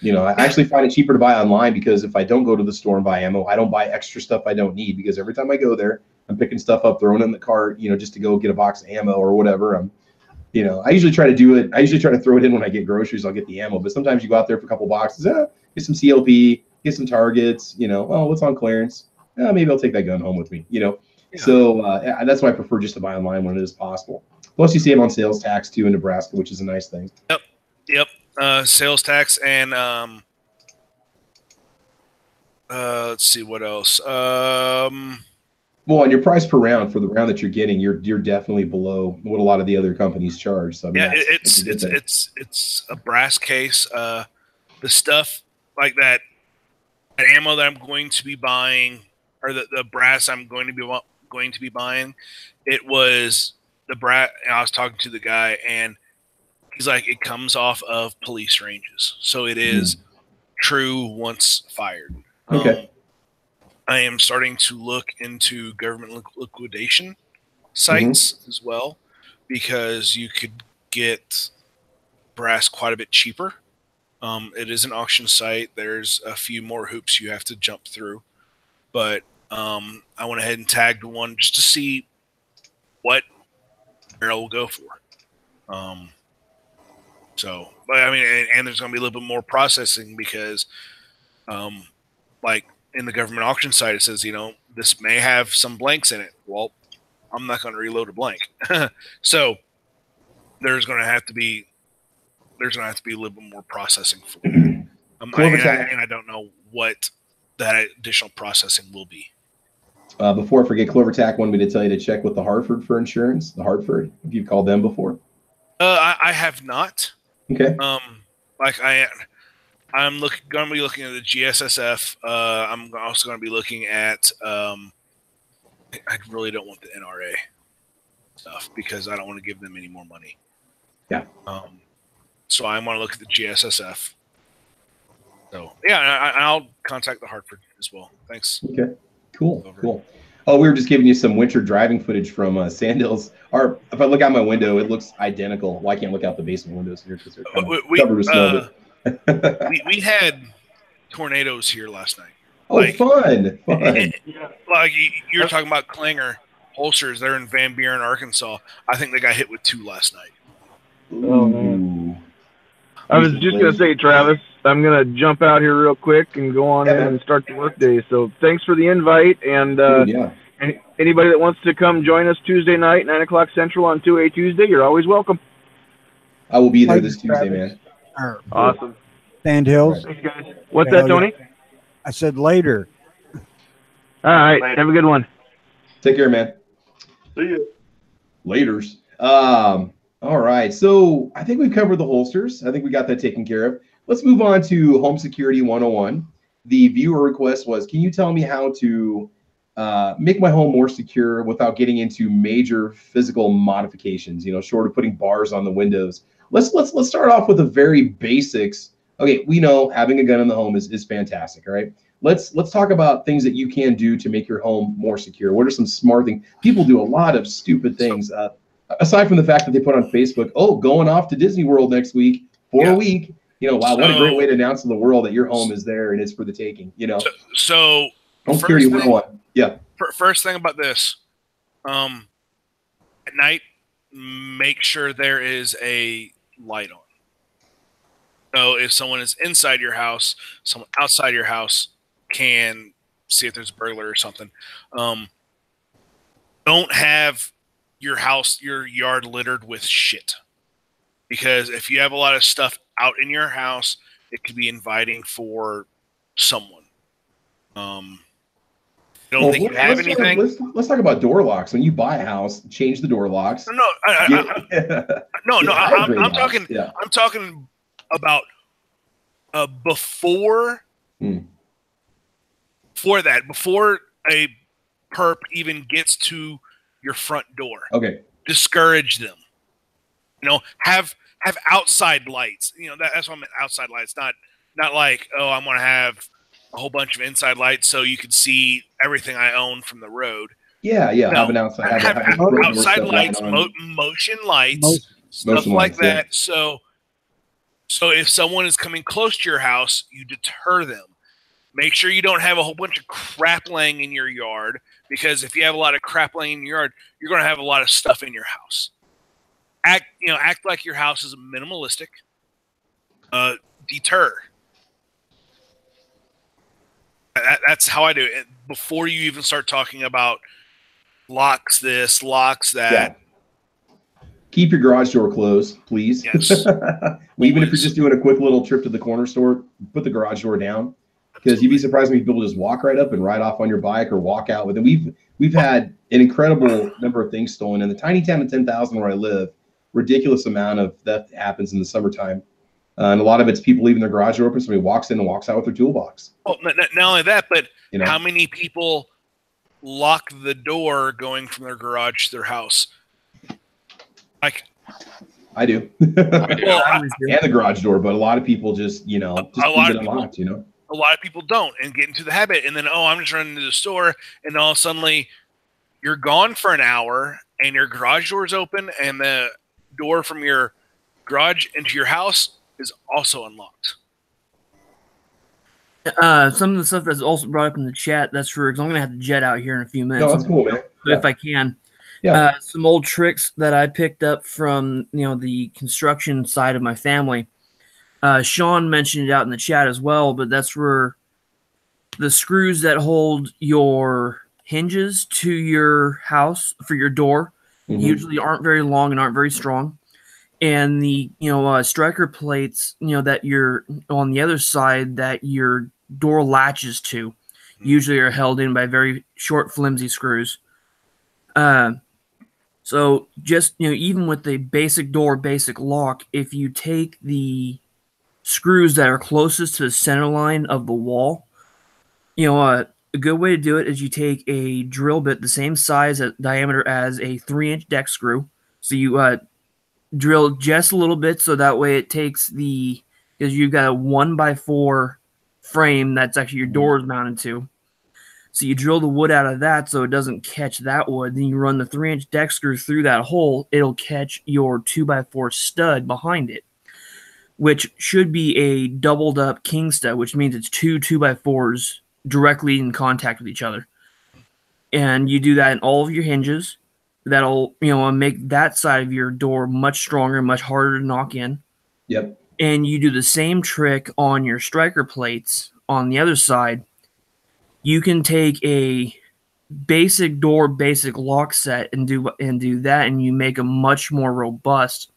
you know, I actually find it cheaper to buy online because if I don't go to the store and buy ammo, I don't buy extra stuff I don't need because every time I go there, I'm picking stuff up, throwing it in the cart, you know, just to go get a box of ammo or whatever. I'm you know, I usually try to do it. I usually try to throw it in when I get groceries. I'll get the ammo, but sometimes you go out there for a couple boxes, eh, get some CLP, get some targets. You know, oh, what's on clearance? Eh, maybe I'll take that gun home with me. You know, Yeah. so uh, that's why I prefer just to buy online when it is possible. Plus, you save on sales tax too in Nebraska, which is a nice thing. Yep. Uh, sales tax and um, uh, let's see what else. Um, Well, and your price per round for the round that you're getting, you're you're definitely below what a lot of the other companies charge. So I mean, yeah, it's a it's thing. it's it's a brass case. Uh, the stuff like that, that ammo that I'm going to be buying, or the, the brass I'm going to be going to be buying, it was the brass. I was talking to the guy, and he's like, it comes off of police ranges, so it is true once fired. Okay. Um, I am starting to look into government liquidation sites as well because you could get brass quite a bit cheaper. Um, it is an auction site. There's a few more hoops you have to jump through, but um, I went ahead and tagged one just to see what barrel will go for. Um, so, but I mean, and, and there's going to be a little bit more processing because, um, like in the government auction site, it says, you know, this may have some blanks in it. Well, I'm not going to reload a blank. so there's going to have to be there's going to have to be a little bit more processing for it. Um, I, and, I, and I don't know what that additional processing will be. Uh, before I forget, Clover Tack wanted me to tell you to check with the Hartford for insurance. The Hartford, if you've called them before. Uh, I, I have not. Okay. Um, like I, I'm look going to be looking at the GSSF. Uh, I'm also going to be looking at. Um, I really don't want the NRA stuff because I don't want to give them any more money. Yeah. Um, so I want to look at the GSSF. So yeah, I, I- I'll contact the Hartford as well. Thanks. Okay. Cool. Over. Cool. Oh, we were just giving you some winter driving footage from uh, Sandhills. Or if I look out my window, it looks identical. Well, I can't look out the basement windows here because they're kind We, of we, covered with snow. uh, we, we had tornadoes here last night. oh, like- fun! Fun. like you, you were talking about Clinger holsters. They're in Van Buren, Arkansas. I think they got hit with two last night. Oh, Ooh. I was just gonna say, Travis, I'm gonna jump out here real quick and go on Yeah, in man. and start the workday. So thanks for the invite, and uh, Dude, yeah. any, anybody that wants to come join us Tuesday night, nine o'clock central on two A Tuesday, you're always welcome. I will be there Like this Tuesday, Travis. man. Or Awesome. Sand Hills. Thanks, guys. What's that, Tony? I said later. All right. Later. Have a good one. Take care, man. See you. Laters. Um, all right. So I think we've covered the holsters. I think we got that taken care of. let's move on to home security 101. The viewer request was, can you tell me how to uh, make my home more secure without getting into major physical modifications? You know, short of putting bars on the windows. Let's let's let's start off with the very basics. Okay, we know having a gun in the home is is fantastic. All right, let's let's talk about things that you can do to make your home more secure. What are some smart things? People do a lot of stupid things. Uh, aside from the fact that they put on Facebook, oh, going off to Disney World next week for Yeah. a week. You know, wow, what a great way to announce to the world that your home is there and it's for the taking. You know, So, so home first security thing- 101. Yeah. first thing about this, um, at night, make sure there is a light on. So if someone is inside your house, someone outside your house can see if there's a burglar or something. Um, don't have your house, your yard littered with shit. Because if you have a lot of stuff out in your house, it could be inviting for someone. Um, don't Well, think you let's- have let's talk- anything? let's, let's talk about door locks. When you buy a house, change the door locks. No, no, I, I, no, no. I I'm talking. Yeah. I'm talking about uh, before. Hmm. Before that, before a perp even gets to your front door, Okay. discourage them. You know, have have outside lights. You know, that, that's what I meant. Outside lights, not not like oh, I'm going to have a whole bunch of inside lights so you can see everything I own from the road. Yeah, yeah. No. Have an outside. Have, Have, have have a front door outside lights, mo- motion lights, Motion- stuff Motion like lights, yeah. that. So, so if someone is coming close to your house, you deter them. Make sure you don't have a whole bunch of crap laying in your yard because if you have a lot of crap laying in your yard, you're going to have a lot of stuff in your house. Act, you know, act like your house is minimalistic. Uh, deter. That, that's how I do it. Before you even start talking about locks this, locks that. Yeah. Keep your garage door closed, please. Yes. Even if you're just doing a quick little trip to the corner store, put the garage door down. Because you'd be surprised when people just walk right up and ride off on your bike or walk out with it. We've we've had an incredible number of things stolen in the tiny town of ten thousand where I live. Ridiculous amount of theft happens in the summertime, uh, and a lot of it's people leaving their garage door open. Somebody walks in and walks out with their toolbox. Well, not, not- not only that, but You know, how many people lock the door going from their garage to their house? Like, I do, well, I- and the garage door, but a lot of people just you know just A lot leave of it people- unlocked. You know. A lot of people don't and get into the habit and then oh i'm just running to the store and all suddenly you're gone for an hour and your garage door's open and the door from your garage into your house is also unlocked Uh, some of the stuff that's also brought up in the chat. That's true. Because I'm gonna have to jet out here in a few minutes. No, that's cool, man. but if I can. Yeah. Uh, some old tricks that I picked up from you know the construction side of my family. Uh, Sean mentioned it out in the chat as well, but that's where the screws that hold your hinges to your house for your door Mhm. usually aren't very long and aren't very strong. And the you know uh, striker plates, you know that you're on the other side that your door latches to, usually are held in by very short, flimsy screws. Uh, so just you know, even with the basic door, basic lock, if you take the screws that are closest to the center line of the wall, you know, uh, a good way to do it is you take a drill bit the same size at diameter as a three inch deck screw. So you uh, drill just a little bit, so that way it takes the because you've got a one by four frame that's actually your door is mounted to. So you drill the wood out of that so it doesn't catch that wood. Then you run the three inch deck screw through that hole. It'll catch your two by four stud behind it, which should be a doubled up king stud, which means it's two two by fours directly in contact with each other. And you do that in all of your hinges. That'll you know make that side of your door much stronger, much harder to knock in Yep. and you do the same trick on your striker plates on the other side, you can take a basic door, basic lock set and do and do that, and you make them much more robust.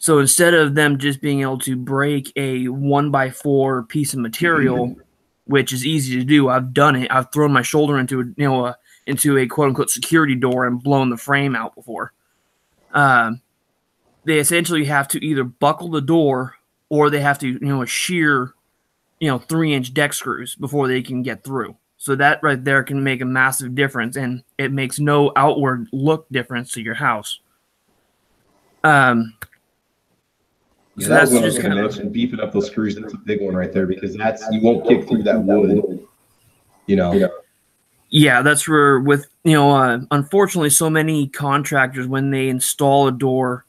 So instead of them just being able to break a one by four piece of material, which is easy to do, I've done it. I've thrown my shoulder into a you know a, into a quote unquote security door and blown the frame out before. Um, they essentially have to either buckle the door or they have to, you know, a shear, you know, three inch deck screws before they can get through. So that right there can make a massive difference, and it makes no outward look difference to your house. Um, Yeah, so that was that's what I was just going to kind of. Beefing up those screws, that's a big one right there because that's you won't kick through that wood. You know. Yeah, that's where with you know, uh, unfortunately, so many contractors when they install a door,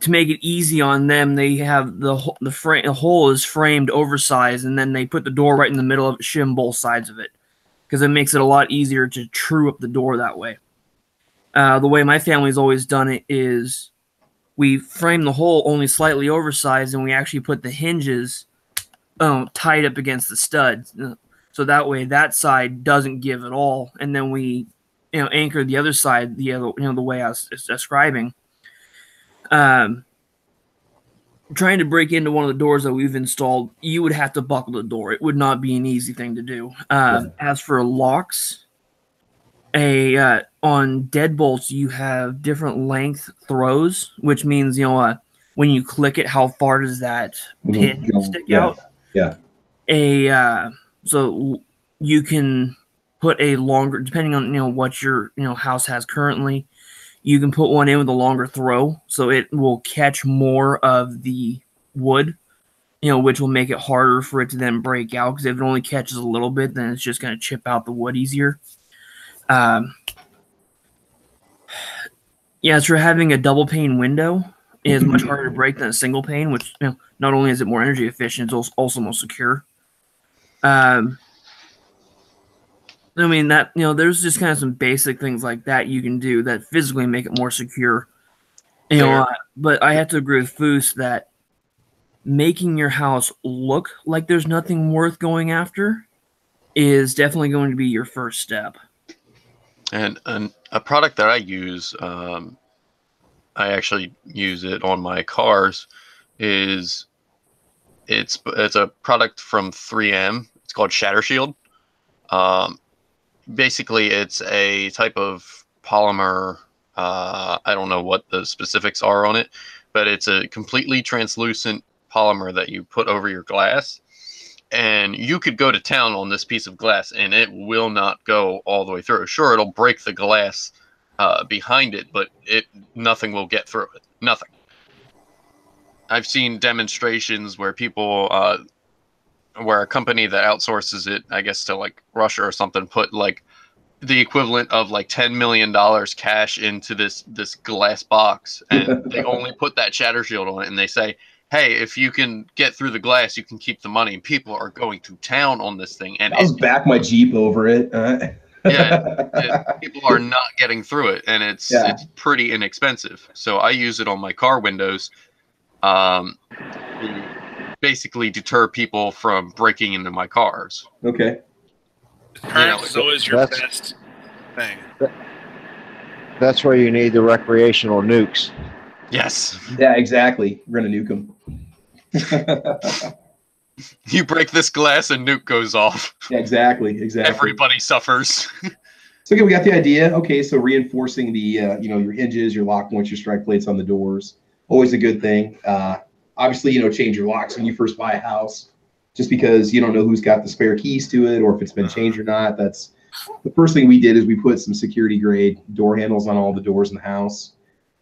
to make it easy on them, they have the ho- the frame the hole is framed oversized, and then they put the door right in the middle of it, shim both sides of it, because it makes it a lot easier to true up the door that way. Uh, the way my family's always done it is, we frame the hole only slightly oversized, and we actually put the hinges, um, tight up against the studs. So that way that side doesn't give at all. And then we you know anchor the other side the other you know the way i was describing. Um trying to break into one of the doors that we've installed you would have to buckle the door. It would not be an easy thing to do. Um, as for locks a uh, on deadbolts you have different length throws which means you know uh, when you click it how far does that pin Mhm. stick Yeah. out Yeah. a uh, so you can put a longer depending on you know what your you know house has currently you can put one in with a longer throw so it will catch more of the wood you know which will make it harder for it to then break out because if it only catches a little bit then it's just going to chip out the wood easier um yeah so having a double pane window is much harder to break than a single pane which you know not only is it more energy efficient it's also more secure um, I mean that you know, there's just kind of some basic things like that you can do that physically make it more secure. You know, Fair. uh, but I have to agree with Foos that making your house look like there's nothing worth going after is definitely going to be your first step. And, and a product that I use, um, I actually use it on my cars, is it's it's a product from 3M. It's called Shatter Shield. Um, basically, it's a type of polymer. Uh, I don't know what the specifics are on it, but it's a completely translucent polymer that you put over your glass. And you could go to town on this piece of glass, and it will not go all the way through. Sure, it'll break the glass uh, behind it, but it nothing will get through it. Nothing. I've seen demonstrations where people, uh, where a company that outsources it, I guess to like Russia or something, put like the equivalent of like ten million dollars cash into this this glass box, and they only put that shatter shield on it, and they say, "Hey, if you can get through the glass, you can keep the money." And people are going to town on this thing, and I was it, back my Jeep over it. Uh, yeah, it- people are not getting through it, and it's Yeah. it's pretty inexpensive. So I use it on my car windows, um, to basically deter people from breaking into my cars. okay. Current is your best thing. That's where you need the recreational nukes. Yes, Yeah, exactly. We're gonna nuke them. you break this glass and nuke goes off. yeah, exactly. Exactly. Everybody suffers. So again, we got the idea. Okay, so reinforcing the uh, you know your hinges, your lock points, your strike plates on the doors, always a good thing. Uh, obviously, you know, change your locks when you first buy a house, just because you don't know who's got the spare keys to it or if it's been changed or not. That's the first thing we did is we put some security grade door handles on all the doors in the house.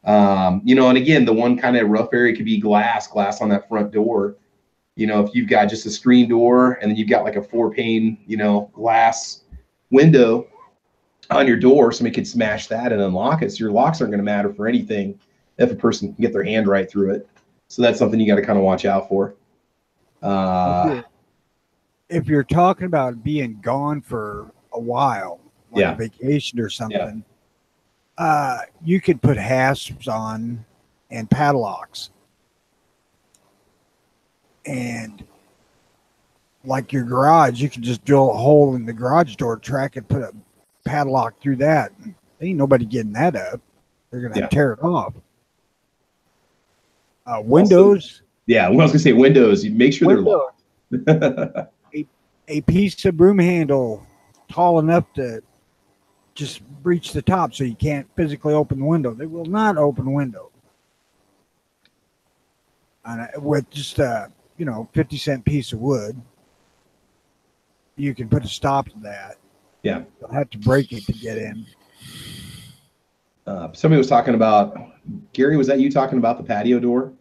Um, you know, and again, the one kind of rough area could be glass, glass on that front door. You know, if you've got just a screen door and then you've got like a four pane, you know, glass window on your door, somebody could smash that and unlock it. So your locks aren't going to matter for anything if a person can get their hand right through it. So that's something you got to kind of watch out for. Uh, if you're talking about being gone for a while, like Yeah. a vacation or something, uh, you could put hasps on and padlocks. And like your garage, you can just drill a hole in the garage door track and put a padlock through that. Ain't nobody getting that up. They're gonna Yeah. tear it off. Uh, windows, yeah, well, I was to say windows. You make sure they're locked. a piece of broom handle tall enough to just reach the top so you can't physically open the window. They will not open the window. on a, with just a you know fifty cent piece of wood. You can put a stop to that. Yeah. You'll have to break it to get in. Uh, somebody was talking about Gary. Was that you talking about the patio door?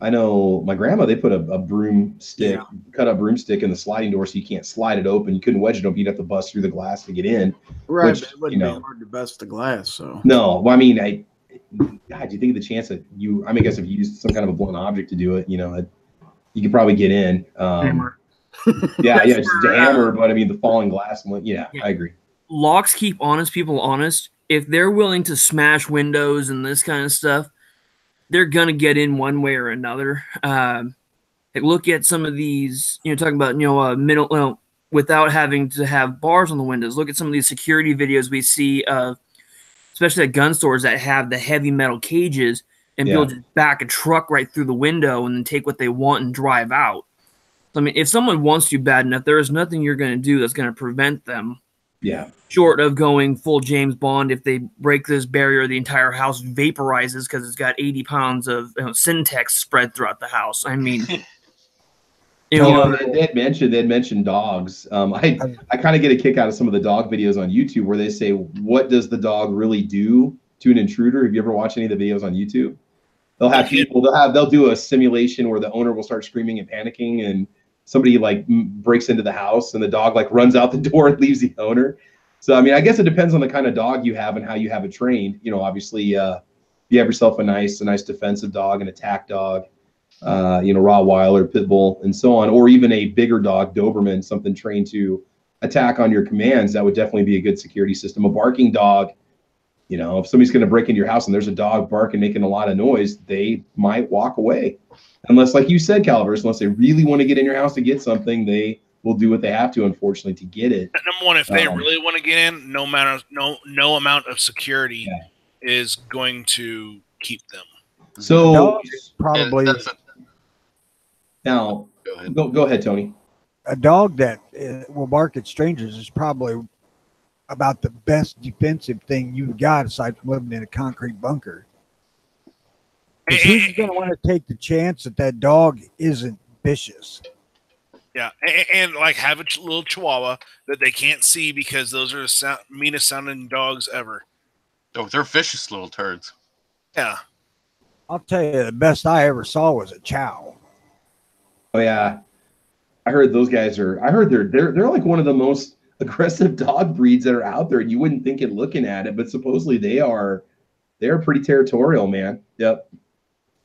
I know my grandma. They put a, a broomstick, cut up broomstick in the sliding door, so you can't slide it open. You couldn't wedge it open. You'd have to bust through the glass to get in. Right, Which, but it wouldn't you know- be hard to bust the glass. So No, well, I mean, I. God, do you think of the chance that you? I mean, I guess if you used some kind of a blunt object to do it, you know, it, you could probably get in. Um, Hammer. Yeah, yeah, just a hammer. But I mean, the falling glass. one- Yeah, Yeah. I agree. locks keep honest people honest. If they're willing to smash windows and this kind of stuff, they're gonna get in one way or another. Um, like look at some of these, you know, talking about you know uh, middle, well, without having to have bars on the windows. Look at some of these security videos we see of, especially at gun stores that have the heavy metal cages, and Yeah. people just back a truck right through the window and then take what they want and drive out. I mean, if someone wants you bad enough, there is nothing you're going to do that's going to prevent them Yeah, short of going full James Bond, if they break this barrier, the entire house vaporizes because it's got 80 pounds of you know, Semtex spread throughout the house. I mean, you you know, know, they, they had mentioned they had mentioned dogs. Um, I I kind of get a kick out of some of the dog videos on YouTube where they say, "What does the dog really do to an intruder?" Have you ever watched any of the videos on YouTube? They'll have people. They'll have. They'll do a simulation where the owner will start screaming and panicking, and somebody like breaks into the house, and the dog like runs out the door and leaves the owner. So I mean, I guess it depends on the kind of dog you have and how you have it trained. You know, obviously, uh, you have yourself a nice, a nice defensive dog, an attack dog uh, you know, Rottweiler, Pit Bull, and so on, or even a bigger dog, Doberman, something trained to attack on your commands, that would definitely be a good security system. A barking dog, you know, if somebody's going to break into your house and there's a dog barking, making a lot of noise, they might walk away. Unless, like you said, Calvers, unless they really want to get in your house to get something, they will do what they have to, unfortunately, to get it. Number one, if they Um, really want to get in, no matter no no amount of security is going to keep them. So Dogs probably now, go, go ahead, Tony. a dog that uh, will bark at strangers is probably about the best defensive thing you've got aside from living in a concrete bunker. 'Cause who's going to want to take the chance that that dog isn't vicious? Yeah, and, and like have a ch- little Chihuahua that they can't see because those are the sound, meanest sounding dogs ever. Oh, they're vicious little turds. Yeah. I'll tell you, the best I ever saw was a chow. Oh yeah, I heard those guys are. I heard they're they're they're like one of the most aggressive dog breeds that are out there. You wouldn't think it looking at it, but supposedly they are. They're pretty territorial, man. Yep.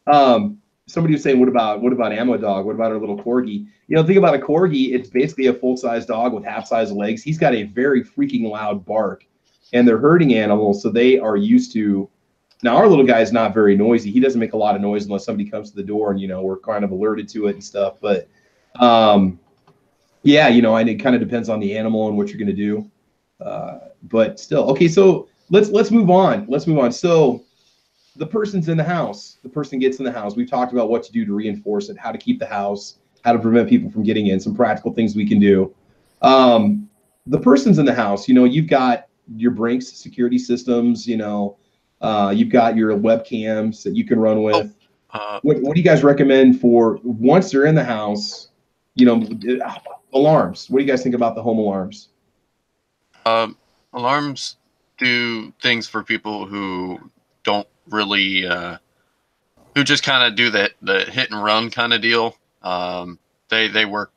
Um, somebody was saying, what about what about ammo dog? What about our little corgi? You know, think about a corgi. It's basically a full size dog with half size legs. He's got a very freaking loud bark, and they're herding animals, so they are used to. Now our little guy is not very noisy. He doesn't make a lot of noise unless somebody comes to the door, and you know we're kind of alerted to it and stuff. But um, yeah, you know, and it kind of depends on the animal and what you're going to do. Uh, but still, okay. So let's let's move on. Let's move on. So the person's in the house. The person gets in the house. We've talked about what to do to reinforce it, how to keep the house, how to prevent people from getting in. Some practical things we can do. Um, the person's in the house. You know, you've got your Brinks security systems. You know, uh, you've got your webcams that you can run with. Uh, what, what do you guys recommend for once they're in the house? You know, uh, alarms. What do you guys think about the home alarms? Um, alarms do things for people who don't really, uh, who just kind of do that the hit and run kind of deal. Um, they they work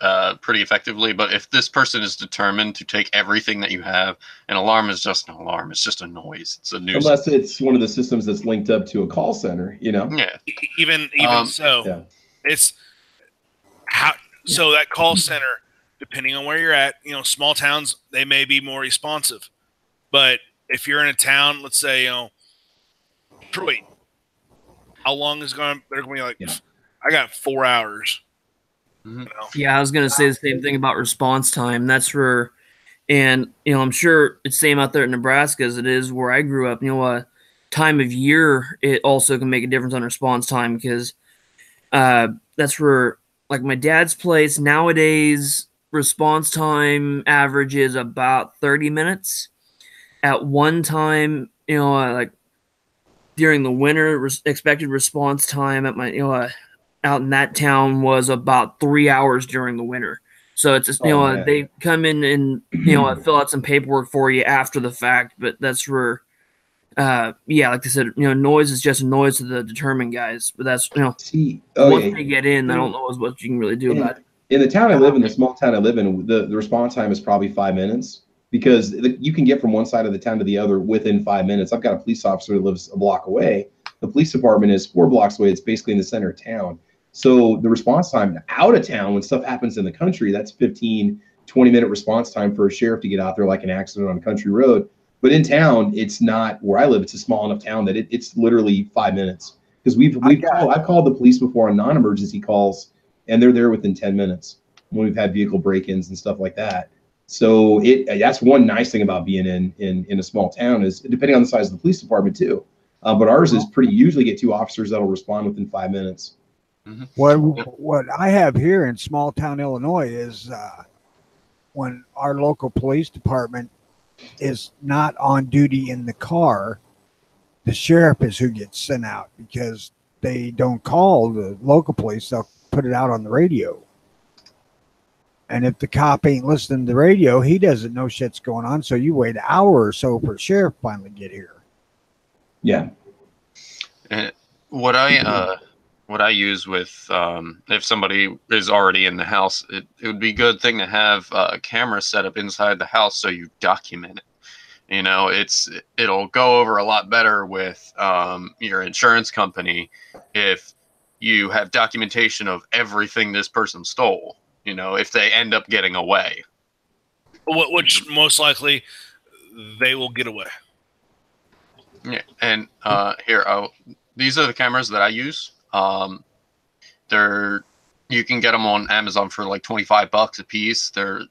uh, pretty effectively. But if this person is determined to take everything that you have, an alarm is just an alarm. It's just a noise. It's a nuisance. Unless it's one of the systems that's linked up to a call center, you know? Yeah. Even even Um, so, Yeah. it's how so that call center, depending on where you're at, you know, small towns they may be more responsive, but if you're in a town, let's say you know, Detroit, how long is going? They're going to be like, I got four hours. Mm-hmm. You know? Yeah, I was gonna say the same thing about response time. That's where, and you know, I'm sure it's same out there in Nebraska as it is where I grew up. You know, uh, time of year it also can make a difference on response time because uh, that's where, like my dad's place nowadays, response time average is about 30 minutes. At one time, you know, uh, like during the winter, res- expected response time at my you know uh, out in that town was about three hours during the winter. So it's just, you Oh, know man. they come in and you know fill out some paperwork for you after the fact, but that's where. Uh, yeah, like I said, you know, noise is just noise to the determined guys, but that's you know, See, oh, once yeah. they get in, I don't know what you can really do in, about it. in the town I live in, the small town I live in, the, the response time is probably five minutes because the, you can get from one side of the town to the other within five minutes. I've got a police officer that lives a block away. The police department is four blocks away. It's basically in the center of town. So the response time out of town when stuff happens in the country, that's 15, 20 minute response time for a sheriff to get out there like an accident on a country road. But in town, it's not where I live. It's a small enough town that it, it's literally five minutes. Because we've we've called, I've called the police before on non-emergency calls, and they're there within 10 minutes when we've had vehicle break-ins and stuff like that. So it that's one nice thing about being in in in a small town is depending on the size of the police department too. Uh, but ours is pretty usually get two officers that'll respond within five minutes. What what I have here in small town Illinois is uh, when our local police department is not on duty in the car, the sheriff is who gets sent out because they don't call the local police; they'll put it out on the radio. And if the cop ain't listening to the radio, he doesn't know shit's going on. So you wait an hour or so for sheriff to finally get here. Yeah. And what I uh, what I use with um, if somebody is already in the house, it, it would be a good thing to have a camera set up inside the house so you document it. You know, it's it'll go over a lot better with um, your insurance company if you have documentation of everything this person stole. You know, if they end up getting away. Which most likely they will get away. Yeah, and uh, here, oh, these are the cameras that I use. Um, they're you can get them on Amazon for like twenty five bucks a piece. They're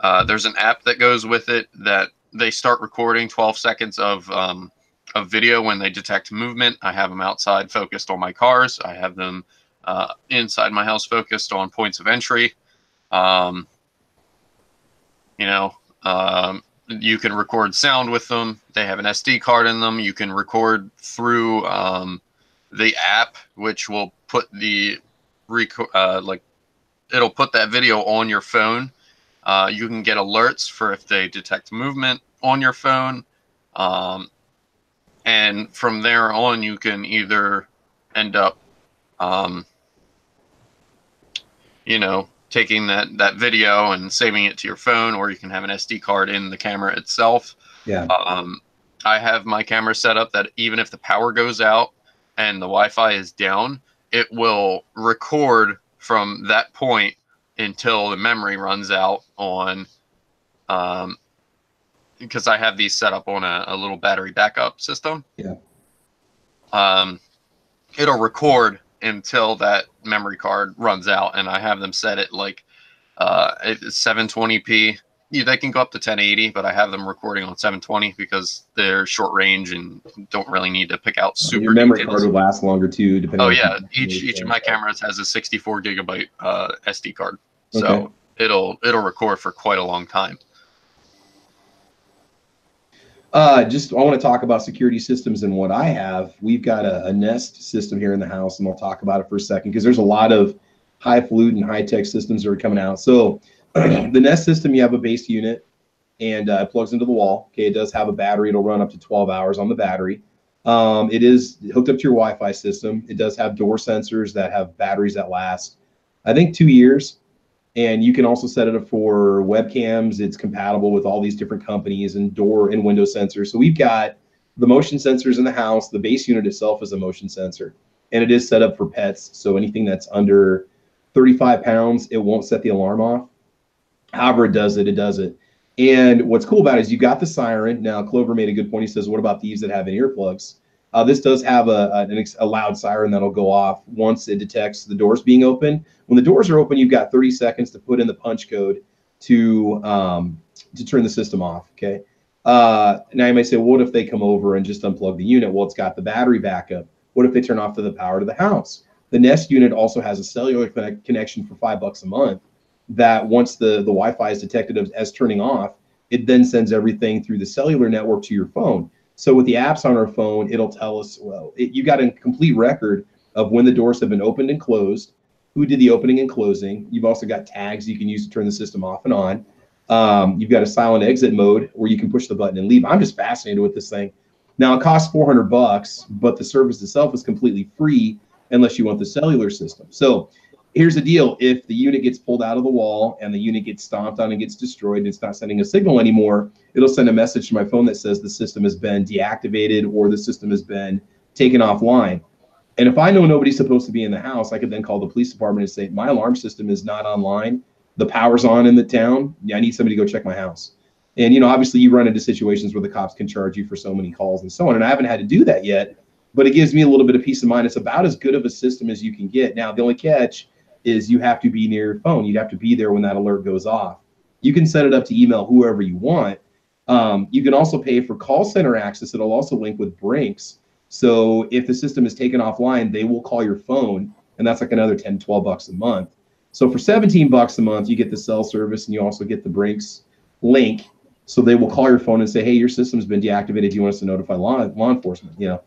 uh, there's an app that goes with it that they start recording twelve seconds of um, of video when they detect movement. I have them outside focused on my cars. I have them uh, inside my house focused on points of entry. Um, you know, um, you can record sound with them. They have an SD card in them. You can record through um, the app, which will put the reco- uh, like it'll put that video on your phone. Uh, you can get alerts for if they detect movement on your phone, um, and from there on, you can either end up, um, you know, taking that that video and saving it to your phone, or you can have an SD card in the camera itself. Yeah. Um, I have my camera set up that even if the power goes out and the Wi-Fi is down, it will record from that point until the memory runs out on. Um, because I have these set up on a, a little battery backup system. Yeah. Um, it'll record until that memory card runs out, and I have them set it like uh, it's 720p. Yeah, they can go up to 1080, but I have them recording on 720 because they're short range and don't really need to pick out super Your memory details. card will last longer too, depending. Oh on yeah, each each of my cameras has a 64 gigabyte uh, SD card, so Okay. it'll it'll record for quite a long time. Uh, just I want to talk about security systems and what I have. We've got a, a Nest system here in the house, and I'll talk about it for a second because there's a lot of highfalutin, high tech systems that are coming out. So the Nest system, you have a base unit, and uh, it plugs into the wall. Okay, it does have a battery. It'll run up to 12 hours on the battery. Um, it is hooked up to your Wi-Fi system. It does have door sensors that have batteries that last, I think, two years. And you can also set it up for webcams. It's compatible with all these different companies and door and window sensors. So we've got the motion sensors in the house. The base unit itself is a motion sensor, and it is set up for pets. So anything that's under 35 pounds, it won't set the alarm off. However, it does it, it does it. And what's cool about it is you got the siren. Now, Clover made a good point. He says, "What about thieves that have in earplugs?" Uh, this does have a, an ex- a loud siren that'll go off once it detects the doors being open. When the doors are open, you've got 30 seconds to put in the punch code to um, to turn the system off. Okay. Uh, now you may say, well, what if they come over and just unplug the unit? Well, it's got the battery backup. What if they turn off the power to the house? The Nest unit also has a cellular connect- connection for five bucks a month. That once the the Wi-Fi is detected as, as turning off, it then sends everything through the cellular network to your phone. So with the apps on our phone, it'll tell us, well, it, you got a complete record of when the doors have been opened and closed, who did the opening and closing. You've also got tags you can use to turn the system off and on. Um, you've got a silent exit mode where you can push the button and leave. I'm just fascinated with this thing. Now it costs 400 bucks, but the service itself is completely free unless you want the cellular system. So here's the deal: if the unit gets pulled out of the wall and the unit gets stomped on and gets destroyed, and it's not sending a signal anymore, it'll send a message to my phone that says the system has been deactivated or the system has been taken offline. And if I know nobody's supposed to be in the house, I could then call the police department and say, my alarm system is not online. The power's on in the town. Yeah, I need somebody to go check my house. And you know, obviously, you run into situations where the cops can charge you for so many calls and so on. And I haven't had to do that yet, but it gives me a little bit of peace of mind. It's about as good of a system as you can get. Now, the only catch is you have to be near your phone. You'd have to be there when that alert goes off. You can set it up to email whoever you want. Um, you can also pay for call center access. It'll also link with Brinks. So if the system is taken offline, they will call your phone, and that's like another 10, 12 bucks a month. So for 17 bucks a month, you get the cell service and you also get the Brinks link. So they will call your phone and say, "Hey, your system's been deactivated. Do you want us to notify law law enforcement?" You know.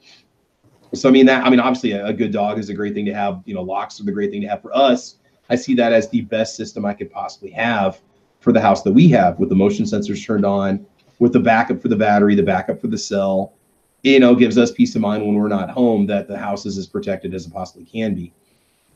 So I mean that I mean obviously a, a good dog is a great thing to have. You know, locks are the great thing to have for us. I see that as the best system I could possibly have for the house that we have with the motion sensors turned on, with the backup for the battery, the backup for the cell. You know, gives us peace of mind when we're not home that the house is as protected as it possibly can be.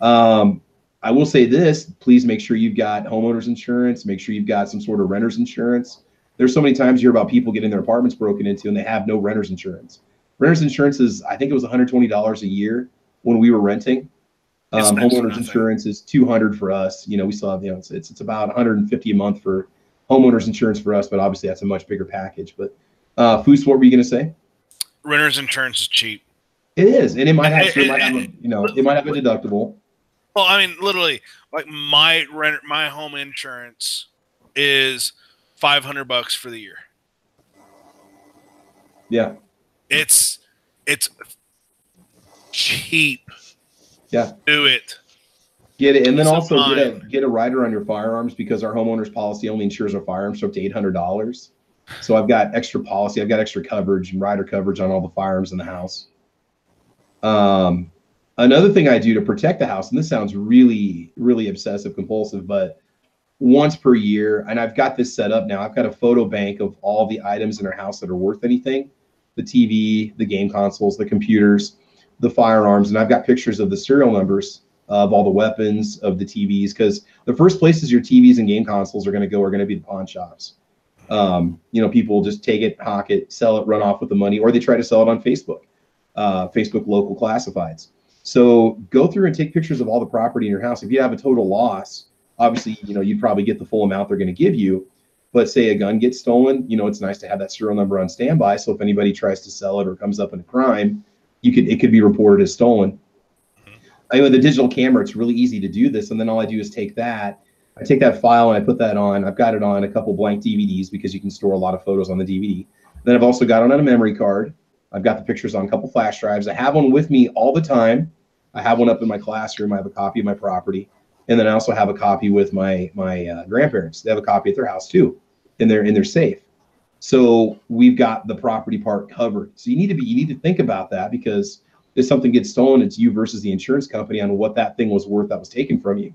Um, I will say this: please make sure you've got homeowners insurance. Make sure you've got some sort of renters insurance. There's so many times you hear about people getting their apartments broken into and they have no renters insurance. Renters insurance is, I think it was $120 a year when we were renting. Um, homeowners insurance is 200 for us. You know, we still have, you know, it's, it's, it's about 150 a month for homeowners insurance for us, but obviously that's a much bigger package. But uh, Foos, what were you going to say? Renter's insurance is cheap. It is, and it might have, it might have, a, you know, it might have a deductible. Well, I mean, literally, like my rent, my home insurance is five hundred bucks for the year. Yeah, It's it's cheap. yeah. Do it. Get it, and then also get a get a rider on your firearms because our homeowners policy only insures our firearms up to eight hundred dollars. So I've got extra policy, I've got extra coverage and rider coverage on all the firearms in the house. Um, another thing I do to protect the house, and this sounds really, really obsessive compulsive, but once per year, and I've got this set up now. I've got a photo bank of all the items in our house that are worth anything: the TV, the game consoles, the computers, the firearms, and I've got pictures of the serial numbers of all the weapons of the TVs because the first places your TVs and game consoles are going to go are going to be the pawn shops. Um, you know, people just take it, hawk it, sell it, run off with the money, or they try to sell it on Facebook, uh, Facebook local classifieds. So go through and take pictures of all the property in your house. If you have a total loss, obviously, you know, you'd probably get the full amount they're going to give you. But say a gun gets stolen, you know, it's nice to have that serial number on standby. So if anybody tries to sell it or comes up in a crime, you could it could be reported as stolen. I with a digital camera, it's really easy to do this. And then all I do is take that, I take that file and I put that on. I've got it on a couple blank DVDs because you can store a lot of photos on the DVD. Then I've also got it on a memory card. I've got the pictures on a couple flash drives. I have one with me all the time. I have one up in my classroom. I have a copy of my property, and then I also have a copy with my my uh, grandparents. They have a copy at their house too, in their in their safe. So we've got the property part covered. So you need to be you need to think about that because if something gets stolen, it's you versus the insurance company on what that thing was worth that was taken from you.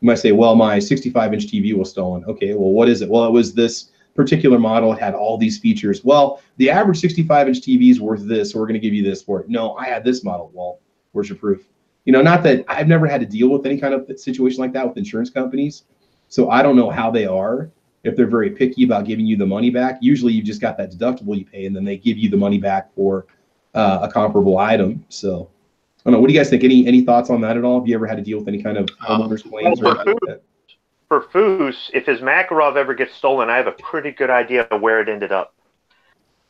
You might say, well, my 65 inch TV was stolen. Okay, well, what is it? Well, it was this particular model. It had all these features. Well, the average 65 inch TV is worth this, so we're going to give you this for it. No, I had this model. Well, where's your proof? You know, not that I've never had to deal with any kind of situation like that with insurance companies. So I don't know how they are. If they're very picky about giving you the money back, usually you've just got that deductible you pay, and then they give you the money back for uh, a comparable item. So I don't know. What do you guys think? Any any thoughts on that at all? Have you ever had to deal with any kind of homeowners claims or anything like that? For Foos, if his Makarov ever gets stolen, I have a pretty good idea of where it ended up.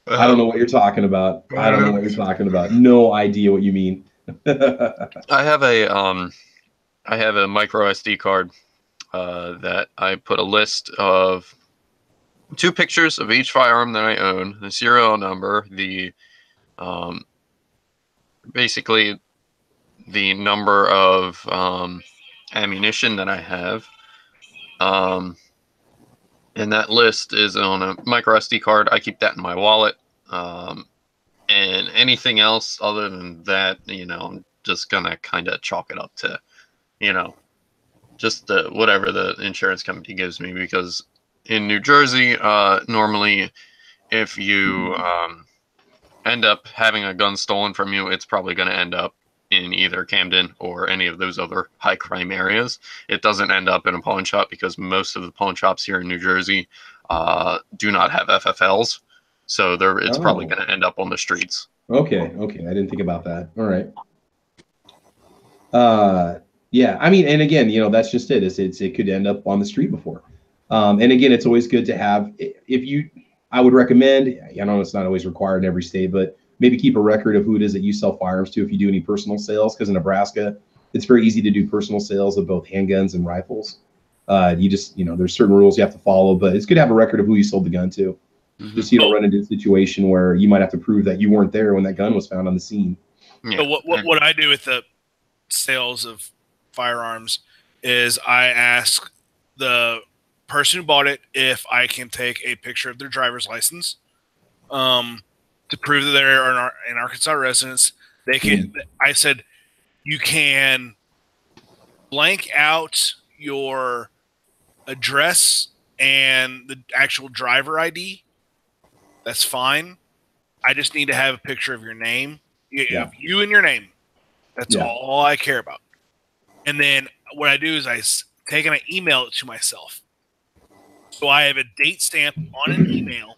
I don't know what you're talking about. I don't know what you're talking about. No idea what you mean. I have a um, I have a micro SD card uh, that I put a list of two pictures of each firearm that I own, the serial number, the um, basically the number of um, ammunition that I have. Um, and that list is on a micro SD card. I keep that in my wallet. Um, and anything else other than that, you know, I'm just gonna kind of chalk it up to, you know, just the whatever the insurance company gives me because in New Jersey, uh, normally if you um, end up having a gun stolen from you, it's probably going to end up in either Camden or any of those other high crime areas. It doesn't end up in a pawn shop because most of the pawn shops here in New Jersey uh, do not have FFLs. So there, it's Oh. probably going to end up on the streets. Okay, okay. I didn't think about that. All right. Uh, yeah. I mean, and again, you know, that's just it. Is it's it could end up on the street before. Um, and again, it's always good to have. If you, I would recommend. I know it's not always required in every state, but maybe keep a record of who it is that you sell firearms to. If you do any personal sales, because in Nebraska, it's very easy to do personal sales of both handguns and rifles. Uh, you just, you know, there's certain rules you have to follow, but it's good to have a record of who you sold the gun to just so you don't run into a situation where you might have to prove that you weren't there when that gun was found on the scene. So what, what what I do with the sales of firearms is I ask the person who bought it if I can take a picture of their driver's license, um, to prove that they're an, Ar- an Arkansas residents. They can. I said you can blank out your address and the actual driver ID. That's fine. I just need to have a picture of your name, you, Yeah. you and your name. That's Yeah. all I care about. And then what I do is I take and I email it to myself. So I have a date stamp on an email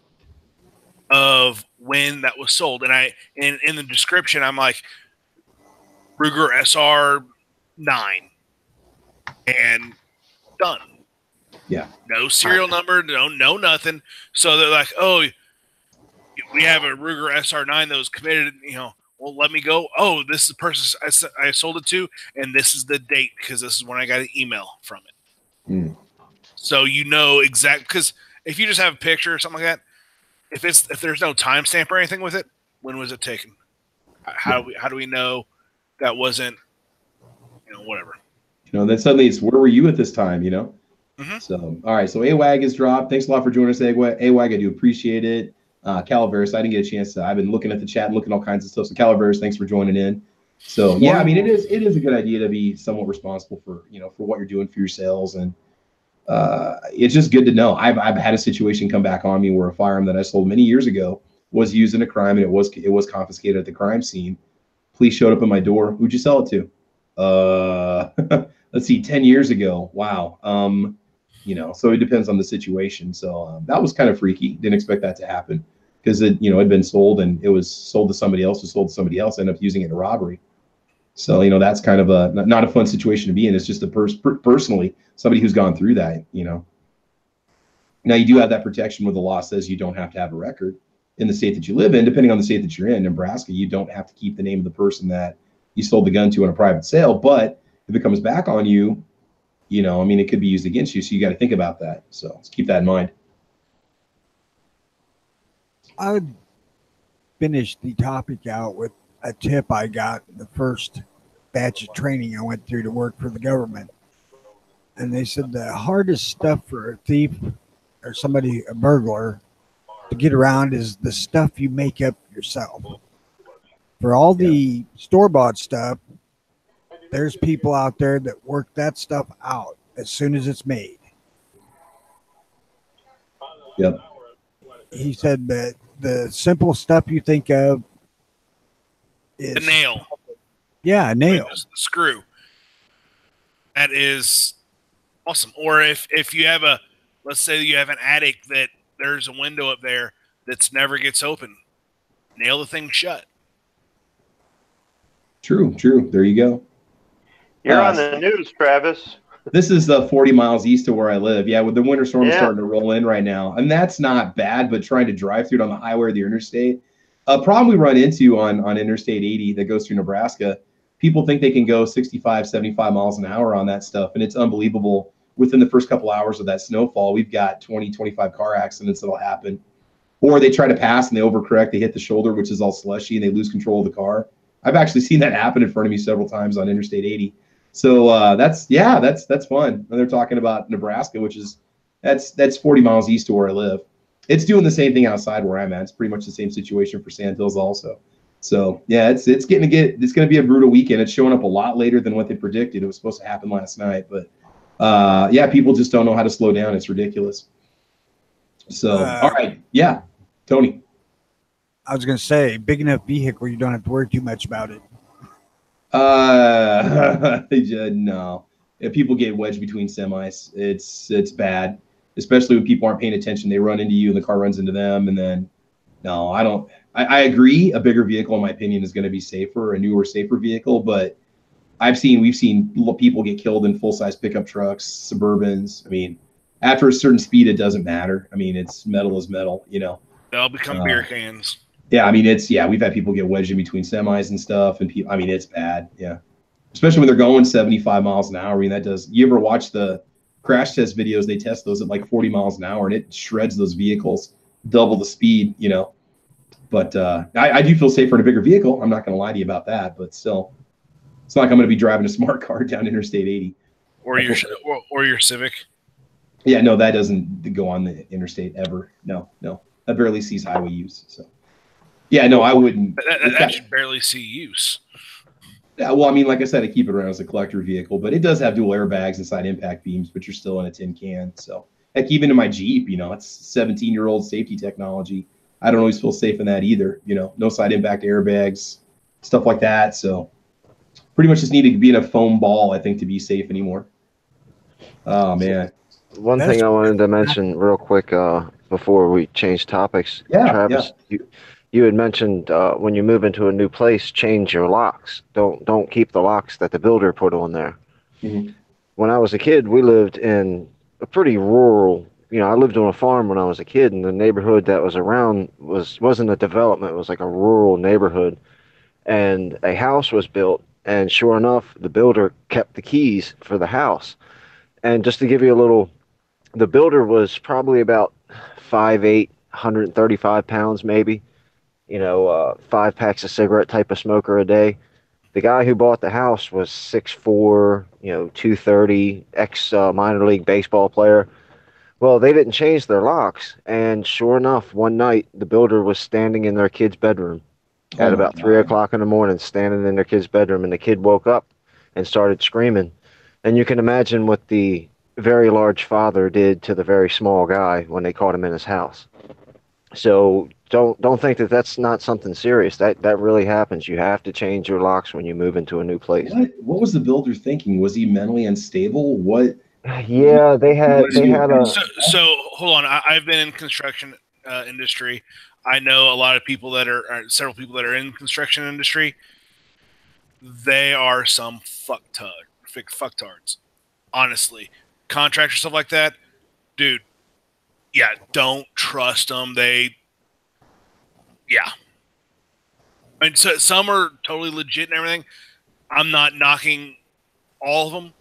of when that was sold, and I in in the description I'm like Ruger SR nine, and done. Yeah. No serial number, no no nothing. So they're like, oh, we have a Ruger SR9 that was committed. You know, well, let me go. Oh, this is the person I sold it to, and this is the date because this is when I got an email from it. Mm. So you know exact because if you just have a picture or something like that, if it's if there's no timestamp or anything with it, when was it taken? How do we how do we know that wasn't you know whatever? You know, then suddenly it's where were you at this time? You know. Mhm. So all right, so AWAG is dropped. Thanks a lot for joining us, AWAG. AWAG, I do appreciate it. Uh, Calaveras, I didn't get a chance to. I've been looking at the chat and looking at all kinds of stuff. So Calaveras, thanks for joining in. So yeah, I mean, it is it is a good idea to be somewhat responsible for you know for what you're doing for your sales, and uh, it's just good to know. I've I've had a situation come back on me where a firearm that I sold many years ago was used in a crime and it was it was confiscated at the crime scene. Police showed up at my door. Who'd you sell it to? Uh, let's see, ten years ago. Wow. Um, you know, so it depends on the situation. So um, that was kind of freaky. Didn't expect that to happen because it you know had been sold and it was sold to somebody else who sold to somebody else. Ended up using it in a robbery. So you know that's kind of a not- a fun situation to be in. It's just a pers- personally somebody who's gone through that. You know. Now you do have that protection where the law says you don't have to have a record in the state that you live in. Depending on the state that you're in, Nebraska, you don't have to keep the name of the person that you sold the gun to in a private sale. But if it comes back on you, you know, I mean, it could be used against you. So you got to think about that. So let's keep that in mind. I would finish the topic out with a tip I got in the first batch of training I went through to work for the government. And they said the hardest stuff for a thief or somebody, a burglar, to get around is the stuff you make up yourself. For all the store bought stuff, there's people out there that work that stuff out as soon as it's made. Yep. He said that the simple stuff you think of is The nail, Yeah, a nail. the screw. That is awesome. Or if if you have a, let's say you have an attic that there's a window up there that's never gets open, nail the thing shut. True, true. There you go. You're Uh, on the news, Travis. This is uh, 40 miles east of where I live. Yeah, with the winter storm Yeah. starting to roll in right now. And that's not bad, but trying to drive through it on the highway or the interstate. A problem we run into on, on Interstate 80 that goes through Nebraska, people think they can go 65, 75 miles an hour on that stuff. And it's unbelievable. Within the first couple hours of that snowfall, we've got 20, 25 car accidents that'll happen. Or they try to pass and they overcorrect, they hit the shoulder, which is all slushy, and they lose control of the car. I've actually seen that happen in front of me several times on Interstate 80. So uh, that's yeah, that's that's fun. And they're talking about Nebraska, which is that's that's 40 miles east of where I live. it's doing the same thing outside where I'm at. It's pretty much the same situation for Sandhills also. So yeah, it's it's getting to get it's going to be a brutal weekend. It's showing up a lot later than what they predicted. It was supposed to happen last night, but uh, yeah, people just don't know how to slow down. It's ridiculous. So Uh, all right, yeah, Tony. I was going to say, big enough vehicle, you don't have to worry too much about it. Uh, no. If people get wedged between semis, it's it's bad. Especially when people aren't paying attention, they run into you, and the car runs into them, and then no, I don't. I, I agree. A bigger vehicle, in my opinion, is going to be safer, a newer, safer vehicle. But I've seen we've seen people get killed in full size pickup trucks, Suburbans. I mean, after a certain speed, it doesn't matter. I mean, it's metal is metal, you know. They'll become Uh, beer cans. Yeah, I mean it's yeah, we've had people get wedged in between semis and stuff, and people. I mean it's bad. Yeah, especially when they're going 75 miles an hour. I mean that does. You ever watch the crash test videos? They test those at like 40 miles an hour, and it shreds those vehicles double the speed. You know, but uh, I, I do feel safer in a bigger vehicle. I'm not going to lie to you about that, but still, it's not like I'm going to be driving a smart car down Interstate 80. Or your or, or your Civic. Yeah, no, that doesn't go on the interstate ever. No, no, that barely sees highway use. So, yeah, no, I wouldn't. That, that, that should barely see use. Yeah, well, I mean, like I said, I keep it around as a collector vehicle, but it does have dual airbags and side impact beams, but you're still in a tin can. So, heck, even in my Jeep, you know, it's 17 year old safety technology. I don't always feel safe in that either. You know, no side impact airbags, stuff like that. So, pretty much just need to be in a foam ball, I think, to be safe anymore. Oh man, One That's- thing I wanted to mention real quick uh, before we change topics, Yeah, Travis, you you had mentioned uh, when you move into a new place, change your locks. Don't don't keep the locks that the builder put on there. Mhm. When I was a kid, we lived in a pretty rural. You know, I lived on a farm when I was a kid, and the neighborhood that was around was wasn't a development. It was like a rural neighborhood, and a house was built. And sure enough, the builder kept the keys for the house. And just to give you a little the builder was probably about 5'8", 135 pounds maybe. You know, uh, five packs of cigarette type of smoker a day. The guy who bought the house was 6'4", you know, 230, ex uh, minor league baseball player. Well, they didn't change their locks, and sure enough, one night the builder was standing in their kid's bedroom Oh at my about three o'clock in the morning, standing in their kid's bedroom, and the kid woke up and started screaming. And you can imagine what the very large father did to the very small guy when they caught him in his house. So don't don't think that that's not something serious. That that really happens. You have to change your locks when you move into a new place. what what was the builder thinking? Was he mentally unstable? What? Yeah, they had they had a So, so hold on. I, I've been in construction uh, industry. I know a lot of people that are, are several people that are in construction industry. They are some fucktard, fuck- fucktards. Honestly, contractors stuff like that, dude. Yeah, don't trust them. They, yeah. I mean, so some are totally legit and everything. I'm not knocking all of them.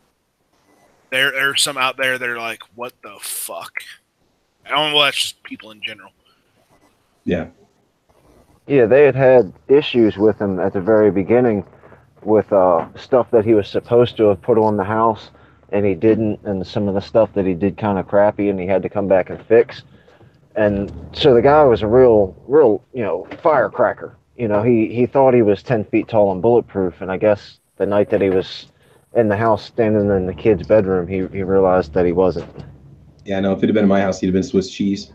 There, there are some out there that are like, "What the fuck?" I don't know. Well, that's just people in general. Yeah, Yeah, they had had issues with him at the very beginning with uh, stuff that he was supposed to have put on the house and he didn't, and some of the stuff that he did kind of crappy and he had to come back and fix. And so the guy was a real, real, you know, firecracker. You know, he, he thought he was 10 feet tall and bulletproof. And I guess the night that he was in the house standing in the kid's bedroom, he, he realized that he wasn't. yeah. No, if it had been in my house, he'd have been Swiss cheese.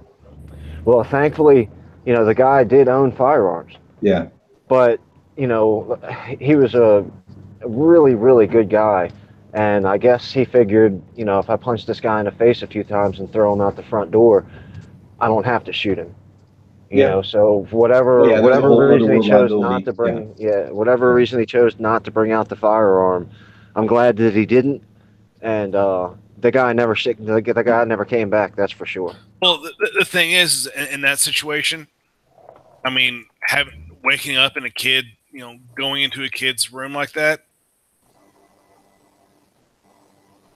Well, thankfully, you know, the guy did own firearms. Yeah, but you know he was a really really good guy and i guess he figured you know if i punch this guy in the face a few times and throw him out the front door i don't have to shoot him you Yeah. know so whatever Oh, yeah, whatever reason he chose not to bring yeah. whatever reason he chose not to bring out the firearm i'm glad that he didn't and uh the guy never sh- the, the guy never came back that's for sure Well, the, the- the thing is, is in, in that situation, I mean, having waking up in a kid, you know, going into a kid's room like that.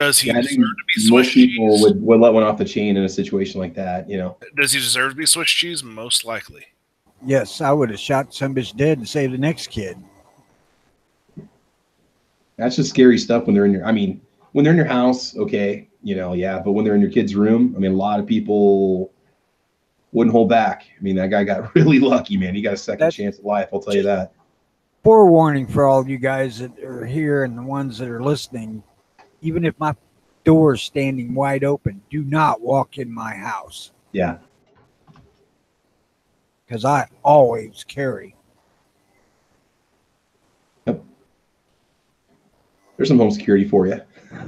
Does he yeah. I deserve to be Swiss most people would, would let one off the chain in a situation like that. You know. Does he deserve to be Swiss cheese? Most likely. Yes, I would have shot some bitch dead to save the next kid. That's just scary stuff when they're in your. I mean, when they're in your house, okay, you know, yeah. But when they're in your kid's room, I mean, a lot of people. wouldn't hold back. I mean, that guy got really lucky, man. He got a second That's- chance at life. I'll tell you that. Forewarning for all you guys that are here and the ones that are listening. Even if my door is standing wide open, do not walk in my house Yeah. because I always carry. Yep. There's some home security for you.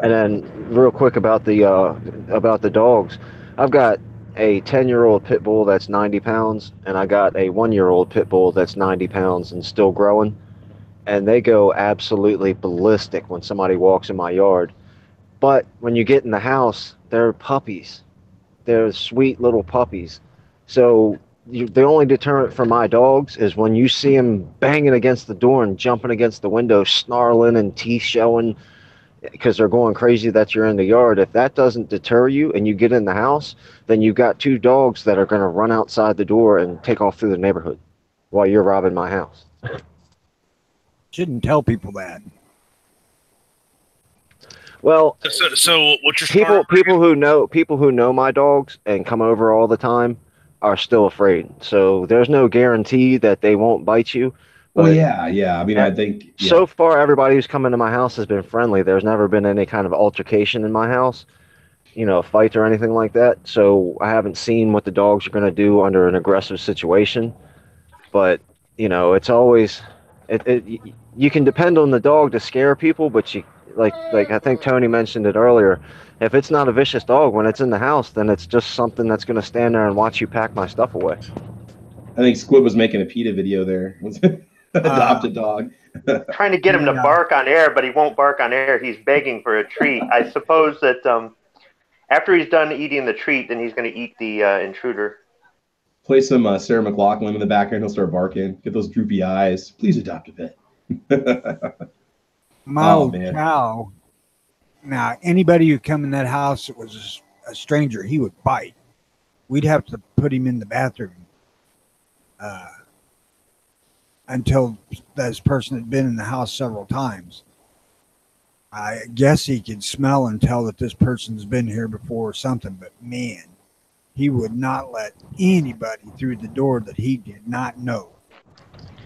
And then, real quick about the uh, about the dogs, I've got a ten year old pit bull that's ninety pounds, and I got a one year old pit bull that's ninety pounds and still growing, and they go absolutely ballistic when somebody walks in my yard. But when you get in the house, they're puppies. They're sweet little puppies. So you, the only deterrent for my dogs is when you see them banging against the door and jumping against the window, snarling and teeth showing because they're going crazy that you're in the yard. If that doesn't deter you and you get in the house, then you've got two dogs that are going to run outside the door and take off through the neighborhood while you're robbing my house. Shouldn't tell people that. Well, So, so what you're people people who know people who know my dogs and come over all the time are still afraid. So there's no guarantee that they won't bite you. Oh, well, yeah, yeah. I mean, I think yeah. So far, everybody who's come into my house has been friendly. There's never been any kind of altercation in my house, you know, a fight or anything like that. So I haven't seen what the dogs are going to do under an aggressive situation. But you know, it's always it, it. You can depend on the dog to scare people, but you like like I think Tony mentioned it earlier. If it's not a vicious dog when it's in the house, then it's just something that's going to stand there and watch you pack my stuff away. I think Squib was making a PETA video there. Adopt a dog. trying to get him to bark on air, but he won't bark on air. He's begging for a treat. I suppose that um, after he's done eating the treat, then he's going to eat the uh, intruder. Play some uh, Sarah McLachlan in the background. He'll start barking. Get those droopy eyes. Please adopt a pet. My Oh, man. chow. Now, anybody who come in that house that was a stranger, he would bite. We'd have to put him in the bathroom uh, until this person had been in the house several times. I guess he could smell and tell that this person's been here before or something, but man, he would not let anybody through the door that he did not know.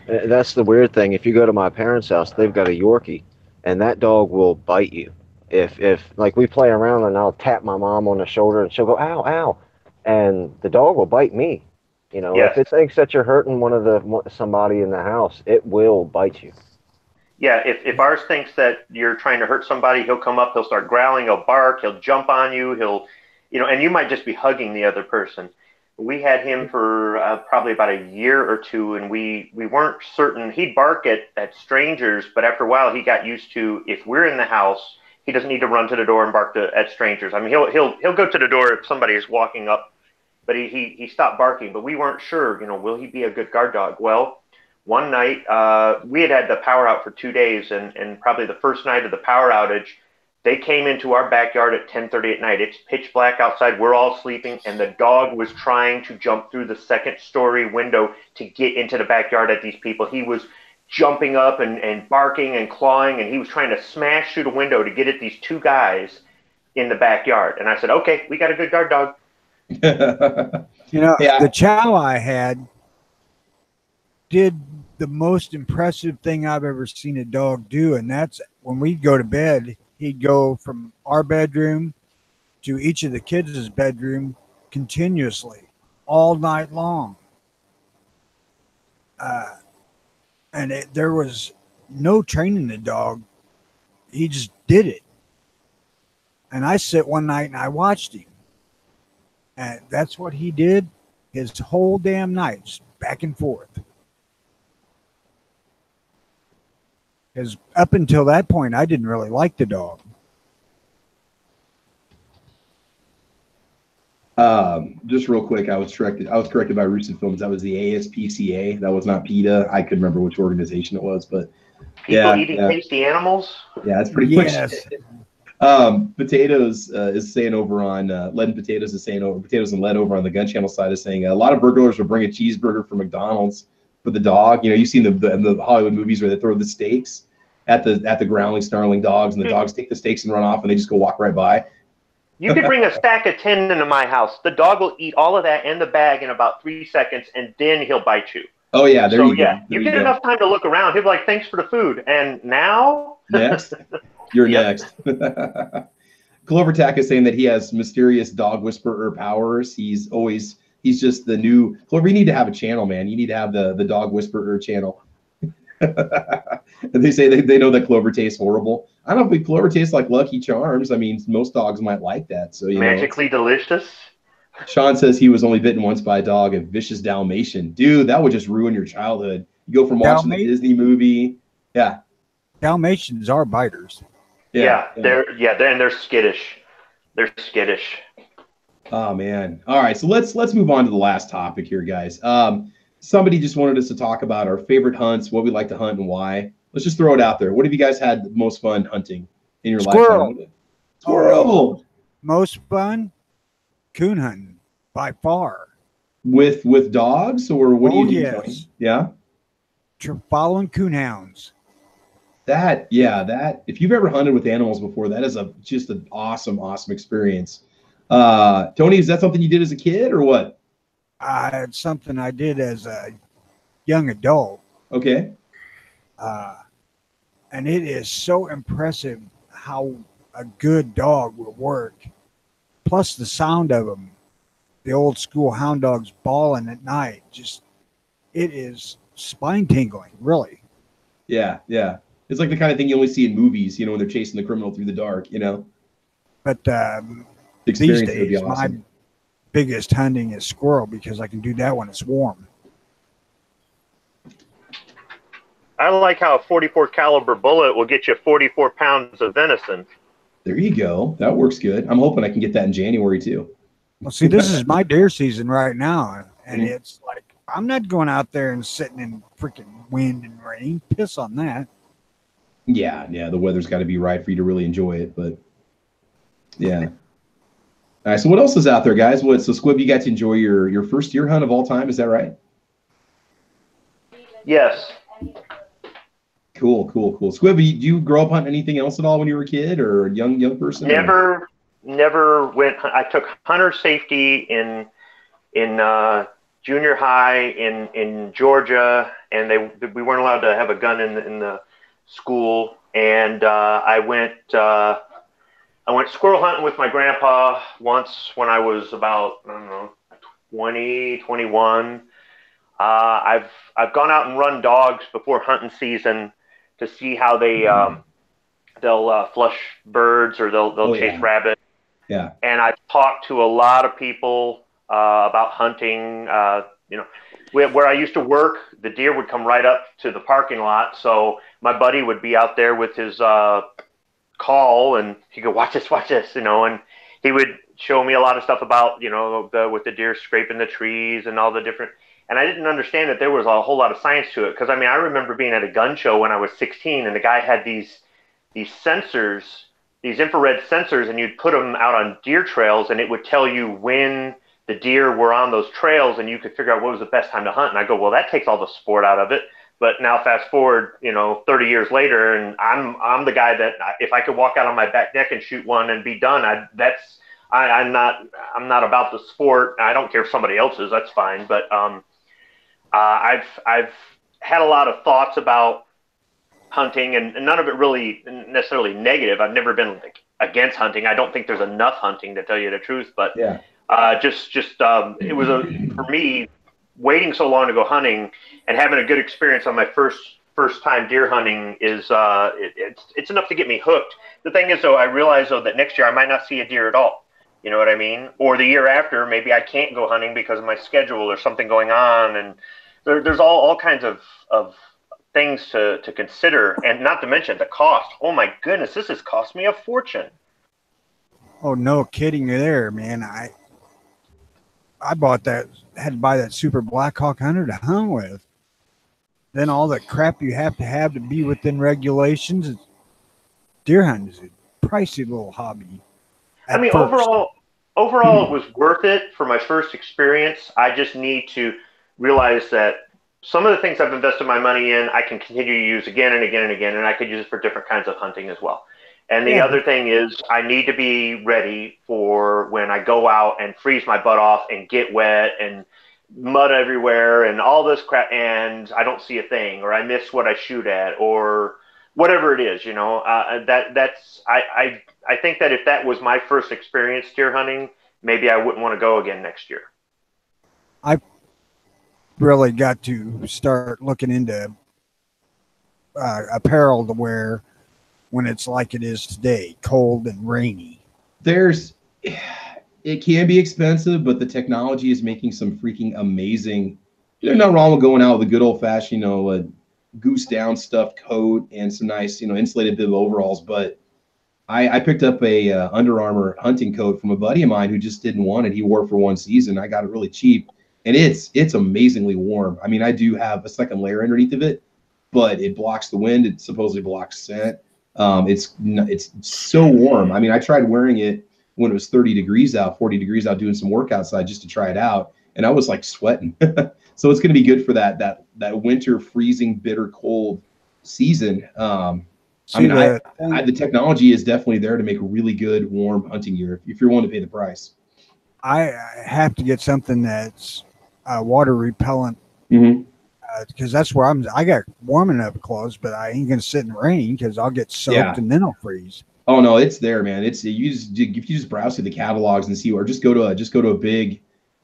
Uh, That's the weird thing. If you go to my parents' house, they've got a Yorkie, and that dog will bite you. If if like we play around and I'll tap my mom on the shoulder and she'll go ow ow, and the dog will bite me. You know, Yes. if it thinks that you're hurting one of the somebody in the house, it will bite you. Yeah, if, if ours thinks that you're trying to hurt somebody, he'll come up, he'll start growling, he'll bark, he'll jump on you, he'll, you know, and you might just be hugging the other person. We had him for uh, probably about a year or two, and we, we weren't certain. He'd bark at, at strangers, but after a while, he got used to if we're in the house, he doesn't need to run to the door and bark to, at strangers. I mean, he'll, he'll, he'll go to the door if somebody is walking up, but he, he, he stopped barking. But we weren't sure, you know, will he be a good guard dog? Well, one night uh, we had had the power out for two days and, and probably the first night of the power outage they came into our backyard at 10.30 at night. It's pitch black outside. We're all sleeping and the dog was trying to jump through the second story window to get into the backyard at these people. He was jumping up and, and barking and clawing and he was trying to smash through the window to get at these two guys in the backyard. And i said okay we got a good guard dog. You know, Yeah. the chow I had did the most impressive thing I've ever seen a dog do, and that's when we'd go to bed, he'd go from our bedroom to each of the kids' bedroom continuously all night long. Uh, and it, there was no training the dog. He just did it. And I sit one night and I watched him. And that's what he did his whole damn night, just back and forth. Because up until that point, I didn't really like the dog. Um, just real quick, I was corrected. I was corrected by Rusid Films. That was the ASPCA. That was not PETA. I couldn't remember which organization it was, but people Yeah, eating yeah. tasty animals yeah, it's pretty Yes. much. Um, potatoes uh, is saying over on uh, lead and potatoes is saying over potatoes and lead over on the gun channel side is saying a lot of burglars will bring a cheeseburger from McDonald's for the dog. You know, you've seen the, the the Hollywood movies where they throw the steaks at the at the growling, snarling dogs, and the hmm. dogs take the steaks and run off, and they just go walk right by. You could bring a stack of 10 into my house. The dog will eat all of that and the bag in about three seconds, and then he'll bite you. Oh yeah, there so, you go. yeah, There you get go. enough time to look around. He'll be like, thanks for the food. And now? Next, you're next. Clover Tack is saying that he has mysterious dog whisperer powers. He's always he's just the new Clover. You need to have a channel, man. You need to have the the dog whisperer channel. And they say they, they know that Clover tastes horrible. I don't know if Clover tastes like Lucky Charms. I mean, most dogs might like that. So you know. Magically delicious. Sean says he was only bitten once by a dog, a vicious Dalmatian. Dude, that would just ruin your childhood. You go from watching the Disney movie. Yeah. Dalmatians are biters. Yeah, they're yeah, they're and they're skittish. They're skittish. Oh man. All right. So let's let's move on to the last topic here, guys. Um, somebody just wanted us to talk about our favorite hunts, what we like to hunt, and why. Let's just throw it out there. What have you guys had the most fun hunting in your Squirrel. lifetime? Squirrel. Most fun, coon hunting by far. With with dogs or what Oh, do you do? yes. Tony? Yeah. Tr- Following coon hounds. That yeah, that if you've ever hunted with animals before, that is a just an awesome, awesome experience. Uh Tony, is that something you did as a kid or what? Uh, it's something I did as a young adult. Okay. Uh, and it is so impressive how a good dog will work. Plus the sound of them, the old school hound dogs bawling at night. Just it is spine tingling, really. Yeah, yeah. It's like the kind of thing you only see in movies, you know, when they're chasing the criminal through the dark, you know. But um, The these experience would be days, awesome. My biggest hunting is squirrel because I can do that when it's warm. I like how a 44 caliber bullet will get you 44 pounds of venison. There you go. That works good. I'm hoping I can get that in January too. Well, see, this is my deer season right now, and Mhm. it's like I'm not going out there and sitting in freaking wind and rain. Piss on that. Yeah, yeah. The weather's got to be right for you to really enjoy it, but yeah. All right. So what else is out there, guys? What? So Squib, you got to enjoy your your first deer hunt of all time. Is that right? Yes. Cool, cool, cool. Squib, do you grow up hunting anything else at all when you were a kid or a young young person? or- Never, never went. I took hunter safety in in uh, junior high in in Georgia, and they we weren't allowed to have a gun in the, in the school. And uh, I went uh, I went squirrel hunting with my grandpa once when I was about I don't know 20, 21. Uh, I've I've gone out and run dogs before hunting season to see how they um, they'll uh, flush birds or they'll they'll Oh, chase yeah. rabbits. Yeah. And I've talked to a lot of people uh, about hunting. Uh, you know, where, where I used to work, the deer would come right up to the parking lot. So my buddy would be out there with his uh, call, and he'd go, "Watch this, watch this," you know, and he would show me a lot of stuff about you know the, with the deer scraping the trees and all the different. And I didn't understand that there was a whole lot of science to it because I mean I remember being at a gun show when I was 16, and the guy had these these sensors, these infrared sensors, and you'd put them out on deer trails, and it would tell you when the deer were on those trails, and you could figure out what was the best time to hunt. And I go, well, that takes all the sport out of it. But now, fast forward, you know, 30 years later, and I'm I'm the guy that if I could walk out on my back deck and shoot one and be done, I that's I, I'm not I'm not about the sport. I don't care if somebody else is. That's fine. But um, uh, I've I've had a lot of thoughts about hunting, and, and none of it really necessarily negative. I've never been like, against hunting. I don't think there's enough hunting to tell you the truth. But Yeah. uh, just just um, it was a for me waiting so long to go hunting and having a good experience on my first first time deer hunting is uh, it, it's it's enough to get me hooked. The thing is though, I realize though that next year I might not see a deer at all. You know what I mean? Or the year after, maybe I can't go hunting because of my schedule or something going on, and there, there's all all kinds of of things to, to consider, and not to mention the cost. Oh my goodness, this has cost me a fortune. Oh no, kidding you there, man. I I bought that had to buy that super Blackhawk hunter to hunt with. Then all the crap you have to have to be within regulations. Deer hunting is a pricey little hobby. I mean, first. overall, overall, it hmm. was worth it for my first experience. I just need to realize that some of the things I've invested my money in, I can continue to use again and again and again, and I could use it for different kinds of hunting as well. And the Yeah. other thing is, I need to be ready for when I go out and freeze my butt off and get wet and mud everywhere and all this crap, and I don't see a thing, or I miss what I shoot at, or whatever it is. You know, uh, that that's I, I I think that if that was my first experience deer hunting, maybe I wouldn't want to go again next year. I really got to start looking into uh, apparel to wear when it's like it is today, cold and rainy. there's it can be expensive, but the technology is making some freaking amazing. There's nothing wrong with going out with a good old fashioned, you know, a goose down stuffed coat and some nice, you know, insulated bib overalls. But I, I picked up a uh, Under Armour hunting coat from a buddy of mine who just didn't want it. He wore it for one season. I got it really cheap, and it's it's amazingly warm. I mean, I do have a second layer underneath of it, but it blocks the wind. It supposedly blocks scent. Um, it's it's so warm. I mean, I tried wearing it when it was 30 degrees out, 40 degrees out, doing some work outside just to try it out, and I was like sweating. so it's going to be good for that that that winter freezing, bitter cold season. Um, I mean, I, the I, the technology is definitely there to make a really good warm hunting gear if, if you're willing to pay the price. I, I have to get something that's uh, water repellent Mm-hmm. Because that's where I'm. I got warm enough clothes, but I ain't gonna sit in the rain because I'll get soaked Yeah. and then I'll freeze. Oh no, it's there, man. It's you just if you just browse through the catalogs and see, or just go to a just go to a big,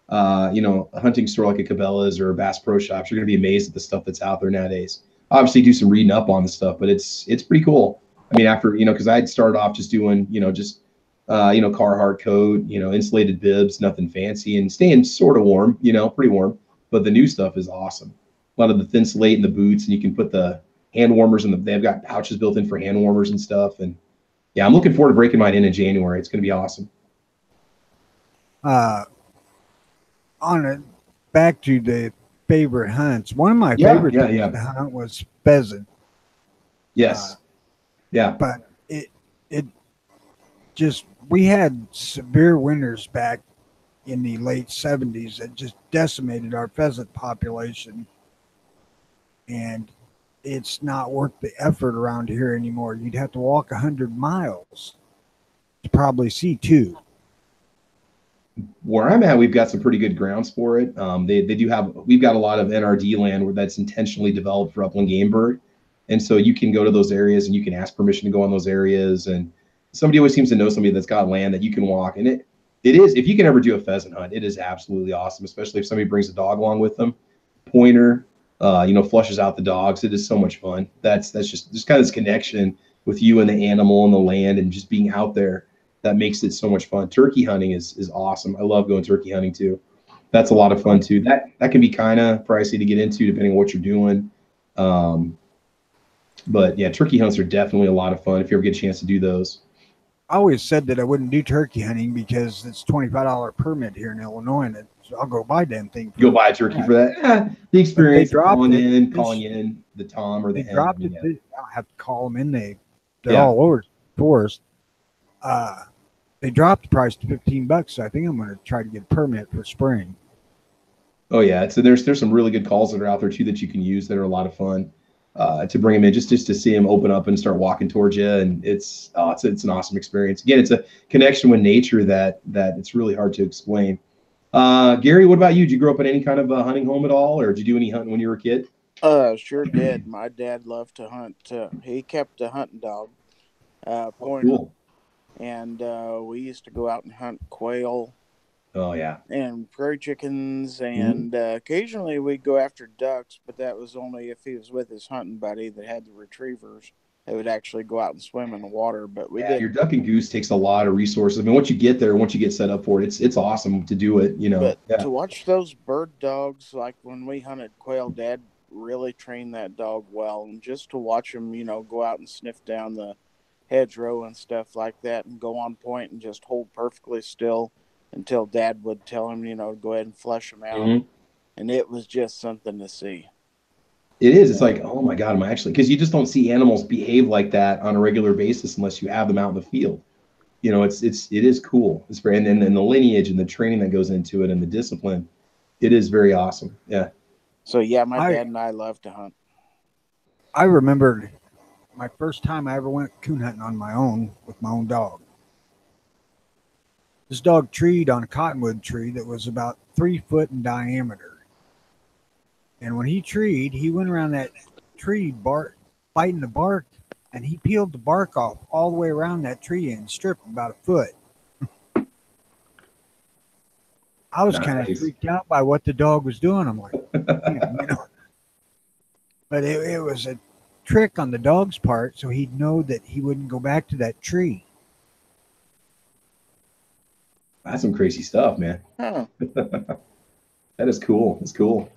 uh, you know, hunting store like a Cabela's or a Bass Pro Shops. You're gonna be amazed at the stuff that's out there nowadays. Obviously, do some reading up on the stuff, but it's it's pretty cool. I mean, after you know, because I'd started off just doing you know just uh, you know Carhartt coat, you know, insulated bibs, nothing fancy, and staying sort of warm, you know, pretty warm. But the new stuff is awesome. A lot of the Thinsulate in the boots, and you can put the hand warmers and the. They've got pouches built in for hand warmers and stuff, and yeah, I'm looking forward to breaking mine in in January. It's going to be awesome. Uh, on it, back to the favorite hunts. One of my Yeah, favorite yeah, yeah. to hunt was pheasant. Yes. yeah. but it it just we had severe winters back in the late 70s that just decimated our pheasant population and it's not worth the effort around here anymore you'd have to walk 100 miles to probably see two Where I'm at, we've got some pretty good grounds for it. Um, they, they do have, we've got a lot of NRD land where that's intentionally developed for upland game bird. And so you can go to those areas and you can ask permission to go on those areas. And somebody always seems to know somebody that's got land that you can walk. And it, it is, if you can ever do a pheasant hunt, it is absolutely awesome, especially if somebody brings a dog along with them. Pointer, uh, you know, flushes out the dogs. It is so much fun. That's, that's just, just kind of this connection with you and the animal and the land and just being out there that makes it so much fun. Turkey hunting is is awesome. I love going turkey hunting too. That's a lot of fun too. That that can be kind of pricey to get into depending on what you're doing. Um, but yeah, turkey hunts are definitely a lot of fun if you ever get a chance to do those. I always said that i wouldn't do turkey hunting because it's $25 permit here in illinois and it's, i'll go buy damn thing Go buy a turkey for that. Eh, the experience of dropped calling it. in, calling in the tom or the they hen. dropped I it. They, I have to call them in. They they're Yeah. all over the forest. Uh, they dropped the price to fifteen bucks. So I think I'm going to try to get a permit for spring. Oh yeah, so there's there's some really good calls that are out there too that you can use that are a lot of fun uh, to bring him in just just to see him open up and start walking towards you, and it's oh, it's it's an awesome experience. Again, it's a connection with nature that that it's really hard to explain. Uh, Gary, what about you? Did you grow up in any kind of uh, hunting home at all, or did you do any hunting when you were a kid? Uh, sure did. My dad loved to hunt. Uh, he kept a hunting dog, uh, pointer, Cool. and uh, we used to go out and hunt quail Oh yeah. and prairie chickens, Mm-hmm. and uh, occasionally we'd go after ducks, but that was only if he was with his hunting buddy that had the retrievers. They would actually go out and swim in the water. But we yeah, did your duck and goose takes a lot of resources. I mean, once you get there, once you get set up for it, it's it's awesome to do it. You know. But yeah. to watch those bird dogs, like when we hunted quail, Dad really trained that dog well, and just to watch him, you know, go out and sniff down the hedgerow and stuff like that, and go on point and just hold perfectly still until Dad would tell him, you know, go ahead and flush him out, Mhm. and it was just something to see. It is. It's like, oh my God, am I actually? Because you just don't see animals behave like that on a regular basis unless you have them out in the field. You know, it's it's it is cool. It's very and then and the lineage and the training that goes into it and the discipline, it is very awesome. Yeah. So yeah, my I- dad and I love to hunt. I remember my first time I ever went coon hunting on my own with my own dog. This dog treed on a cottonwood tree that was about three foot in diameter. And when he treed, he went around that tree bark, biting the bark, and he peeled the bark off all the way around that tree and stripped about a foot. I was kind of freaked out by what the dog was doing. I'm like, "Damn," you know. But it, it was a trick on the dog's part, so he'd know that he wouldn't go back to that tree. That's some crazy stuff, man. Huh. That is cool. That's cool.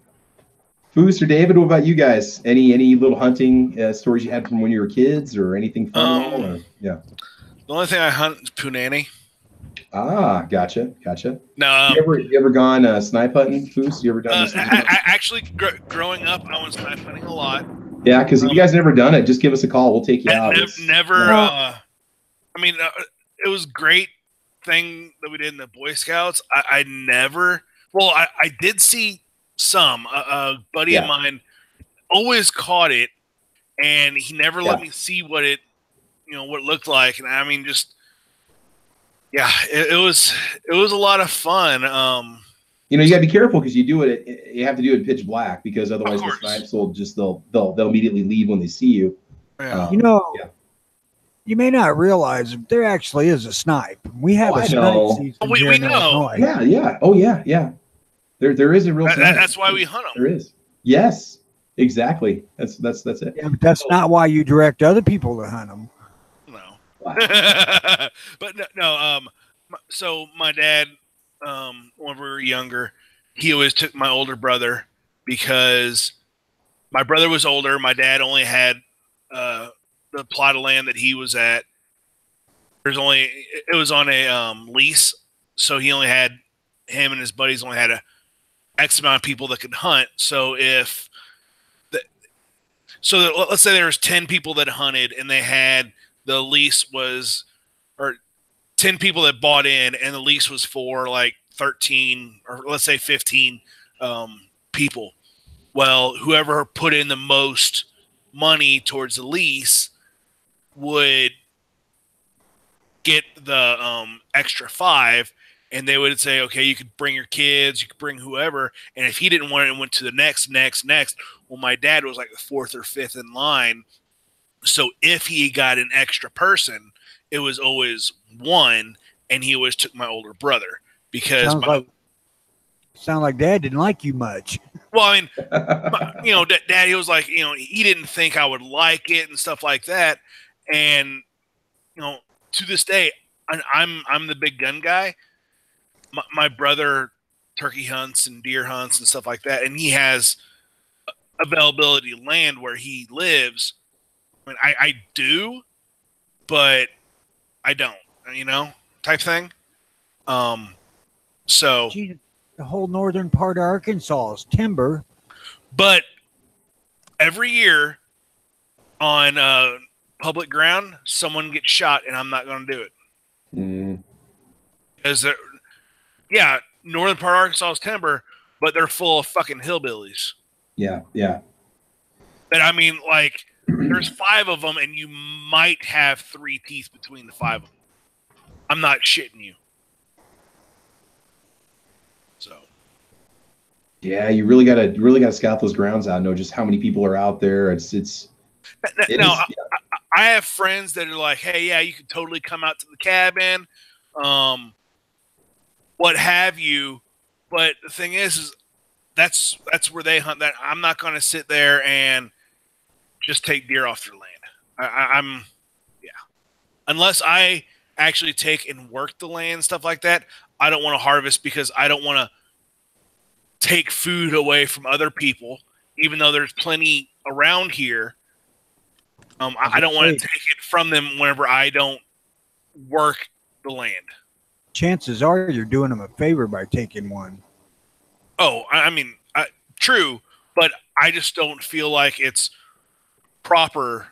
Foos or David, what about you guys? Any any little hunting uh, stories you had from when you were kids, or anything fun? Um, or- yeah. The only thing I hunt is punani. Ah, gotcha, gotcha. No, um, you ever you ever gone uh, snipe hunting, Foos? You ever done? uh, this? I, I, actually, gr- growing up, I was snipe hunting a lot. yeah, because if you guys never done it, just give us a call. We'll take you Ne- out. nev- never. yeah. Uh, I mean, uh, it was great thing that we did in the Boy Scouts. I, I never. Well, I, I did see some. A, a buddy Yeah. of mine always caught it, and he never let me see what it, you know, what it looked like. And I mean, just yeah, it, it was it was a lot of fun. Um, You know, you gotta be careful because you do it. At, you have to do it pitch black because otherwise the course. snipes will just they'll they'll they'll immediately leave when they see you. yeah. Um, You know, yeah. You may not realize there actually is a snipe. We have Oh, a I snipe know. season We- we know. Illinois. yeah, yeah. Oh yeah, yeah. There there is a real. that- snipe. that's why we hunt them. There is. Yes, exactly. That's that's that's it. Yeah, but that's not why you direct other people to hunt them. No. Wow. but no, no um so my dad um when we were younger he always took my older brother because my brother was older my dad only had uh the plot of land that he was at. There's only it was on a um lease so he only had him and his buddies only had a x amount of people that could hunt. So if the, so that, let's say there was 10 people that hunted and they had the lease was or 10 people that bought in and the lease was for like 13 or let's say 15 um, people. Well whoever put in the most money towards the lease would get the um, extra five and they would say okay you could bring your kids you could bring whoever. And if he didn't want it it went to the next next next. Well my dad was like the fourth or fifth in line. So if he got an extra person, it was always one, and he always took my older brother because Sounds my, like sound like Dad didn't like you much. well, I mean, my, you know, da- daddy was like, you know, he didn't think I would like it and stuff like that, and you know, to this day, I'm I'm the big gun guy. My, my brother turkey hunts and deer hunts and stuff like that, and he has availability land where he lives. I mean, I, I do, but I don't, you know, type thing. Um, so, the whole northern part of Arkansas is timber. but every year on uh, public ground, someone gets shot, and I'm not going to do it Mm, because they're, yeah, northern part of Arkansas is timber, but they're full of fucking hillbillies. yeah, yeah. But I mean, like, there's five of them, and you might have three teeth between the five of them. I'm not shitting you. So, Yeah, you really gotta really gotta scout those grounds out. Know just how many people are out there. It's it's it now is- I, I have friends that are like, "Hey, yeah, you could totally come out to the cabin, um, what have you." But the thing is, is that's that's where they hunt. That I'm not going to sit there and just take deer off their land. I, I'm, yeah, unless I actually take and work the land, stuff like that. I don't want to harvest because I don't want to take food away from other people, even though there's plenty around here. Um, I, I don't want to take it from them whenever I don't work the land. Chances are you're doing them a favor by taking one. Oh, I, I mean, I, true, but I just don't feel like it's proper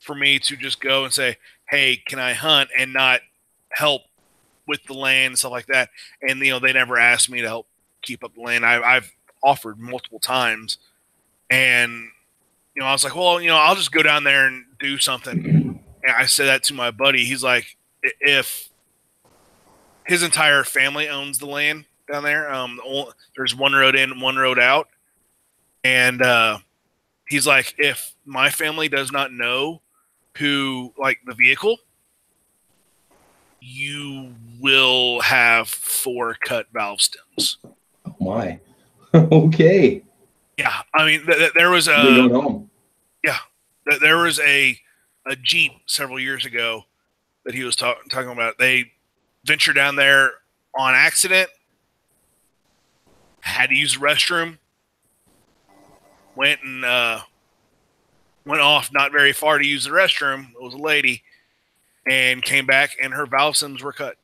for me to just go and say, "Hey, can I hunt?" and not help with the land and stuff like that. And you know, they never asked me to help keep up the land. I, I've offered multiple times, and you know, I was like, "Well, you know, I'll just go down there and do something. And I said that to my buddy. He's like, if his entire family owns the land down there, um, there's one road in, one road out, and uh, he's like, if my family does not know who like the vehicle, you will have four cut valve stems. Oh my. okay. Yeah, I mean, th- th- there was a home. th- there was a a Jeep several years ago that he was talk- talking about. They ventured down there on accident, had to use the restroom, went and uh, went off not very far to use the restroom. It was a lady, and came back, and her valve stems were cut.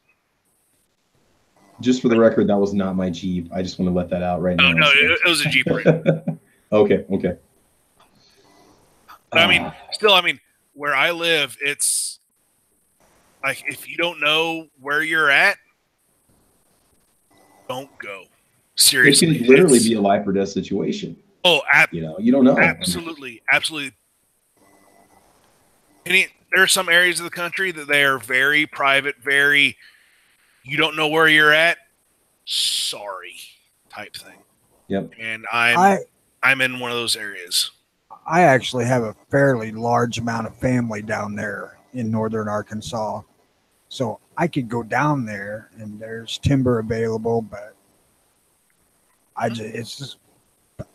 Just for the record, that was not my Jeep. I just want to let that out right No, now. no, it, it was a Jeep. Rig. okay, okay. But I mean, still, I mean, where I live, it's like if you don't know where you're at, don't go. Seriously, it could literally be a life or death situation. oh, ab- You know, you don't know. absolutely, absolutely. Any there are some areas of the country that they are very private, very you don't know where you're at. Sorry, type thing. Yep. And I'm I I'm in one of those areas. I actually have a fairly large amount of family down there in northern Arkansas. So I could go down there and there's timber available, but I hmm. just it's just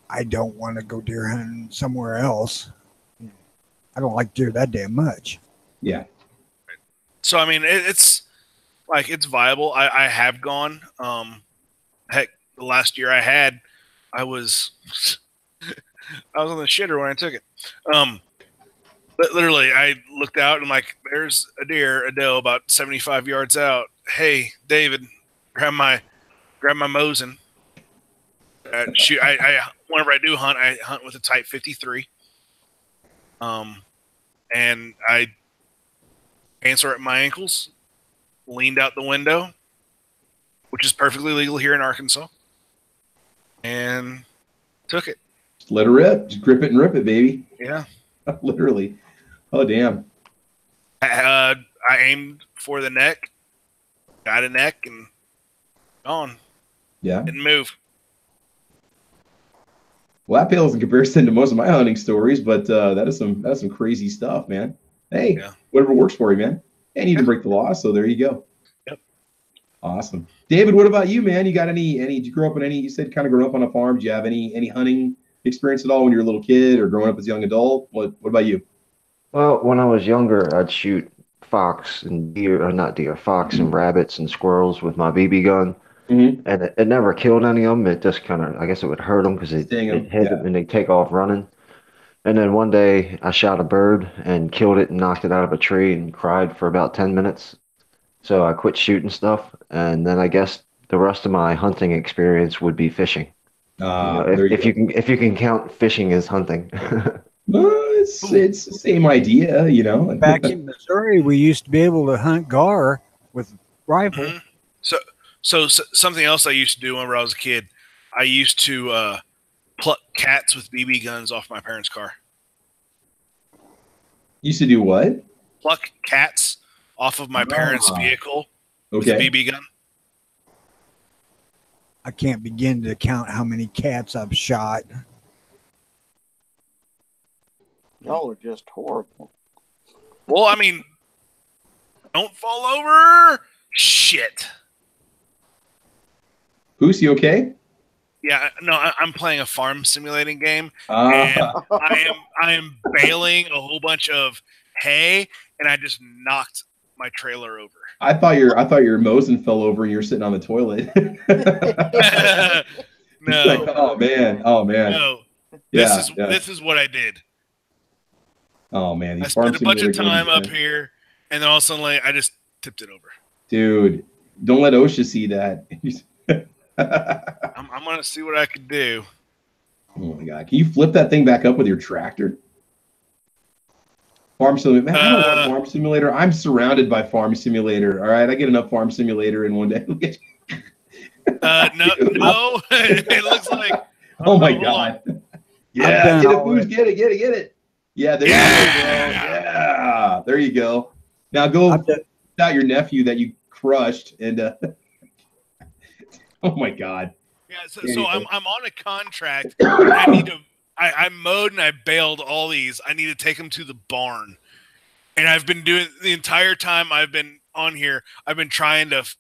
I don't want to go deer hunting somewhere else. I don't like deer that damn much. Yeah. so I mean, it, it's like it's viable. I, I have gone. Um, heck, the last year I had, I was I was on the shitter when I took it. Um, but literally, I looked out and like, there's a deer, a doe, about seventy five yards out. Hey, David, grab my grab my Mosin. Uh, shoot, I, I whenever I do hunt, I hunt with a Type fifty three. Um, and I answer at my ankles, leaned out the window, which is perfectly legal here in Arkansas, and took it. Just let her rip. Just grip it and rip it, baby. Yeah. literally. Oh, damn. Uh, I aimed for the neck, got a neck, and gone. Yeah. Didn't move. Well, that pales in comparison to most of my hunting stories, but uh, that is some that is some crazy stuff, man. Hey, Yeah. whatever works for you, man. And you didn't break the law, so there you go. Yep. Awesome, David. What about you, man? You got any any? Did you grow up in any? You said kind of grown up on a farm. Do you have any any hunting experience at all when you were a little kid or growing up as a young adult? What What about you? Well, when I was younger, I'd shoot fox and deer, or not deer, fox and rabbits and squirrels with my BB gun. Mhm. And it, it never killed any of them. It just kind of, I guess it would hurt them because it, Sting 'em, it hit yeah. them and they take off running. And then one day I shot a bird and killed it and knocked it out of a tree and cried for about 10 minutes. So I quit shooting stuff. And then I guess the rest of my hunting experience would be fishing. You Uh, know, if, you if you can, if you can count fishing as hunting. Well, it's it's the same idea, you know. Back in Missouri, we used to be able to hunt gar with rifle. Mhm. So, so, so something else I used to do whenever I was a kid, I used to uh, pluck cats with BB guns off my parents' car. used to do what? Pluck cats off of my parents' Ah. vehicle Okay. with a BB gun. I can't begin to count how many cats I've shot. Y'all are just horrible. Well, I mean, don't fall over. Shit. Who's you okay? Yeah, no, I, I'm playing a farm simulating game, Uh, and I am I am baling a whole bunch of hay, and I just knocked my trailer over. I thought your I thought your Mosin fell over and you're sitting on the toilet. no, Like, oh man, oh man, no. yeah, This is yeah. this is what I did. oh man. I spent a bunch of games, time up man. here, and then all of a sudden, like, I just tipped it over. dude. Don't let OSHA see that. Oh I'm, I'm gonna see what I can do. Oh my god, can you flip that thing back up with your tractor? Farm simulator, man. I don't Uh, want farm simulator. I'm surrounded by farm simulator. All right, I get enough farm simulator in one day. Uh, no, no, it looks like. oh my hold on. god. Yeah, get it, all Foos, that. get it, get it, get it. Yeah, there Yeah. you go. Yeah, there you go. Now go I've out your nephew that you crushed and uh, oh my god. Yeah, so, so I'm. I'm on a contract. I need to. I, I mowed and I bailed all these. I need to take them to the barn, and I've been doing the entire time I've been on here. I've been trying to f-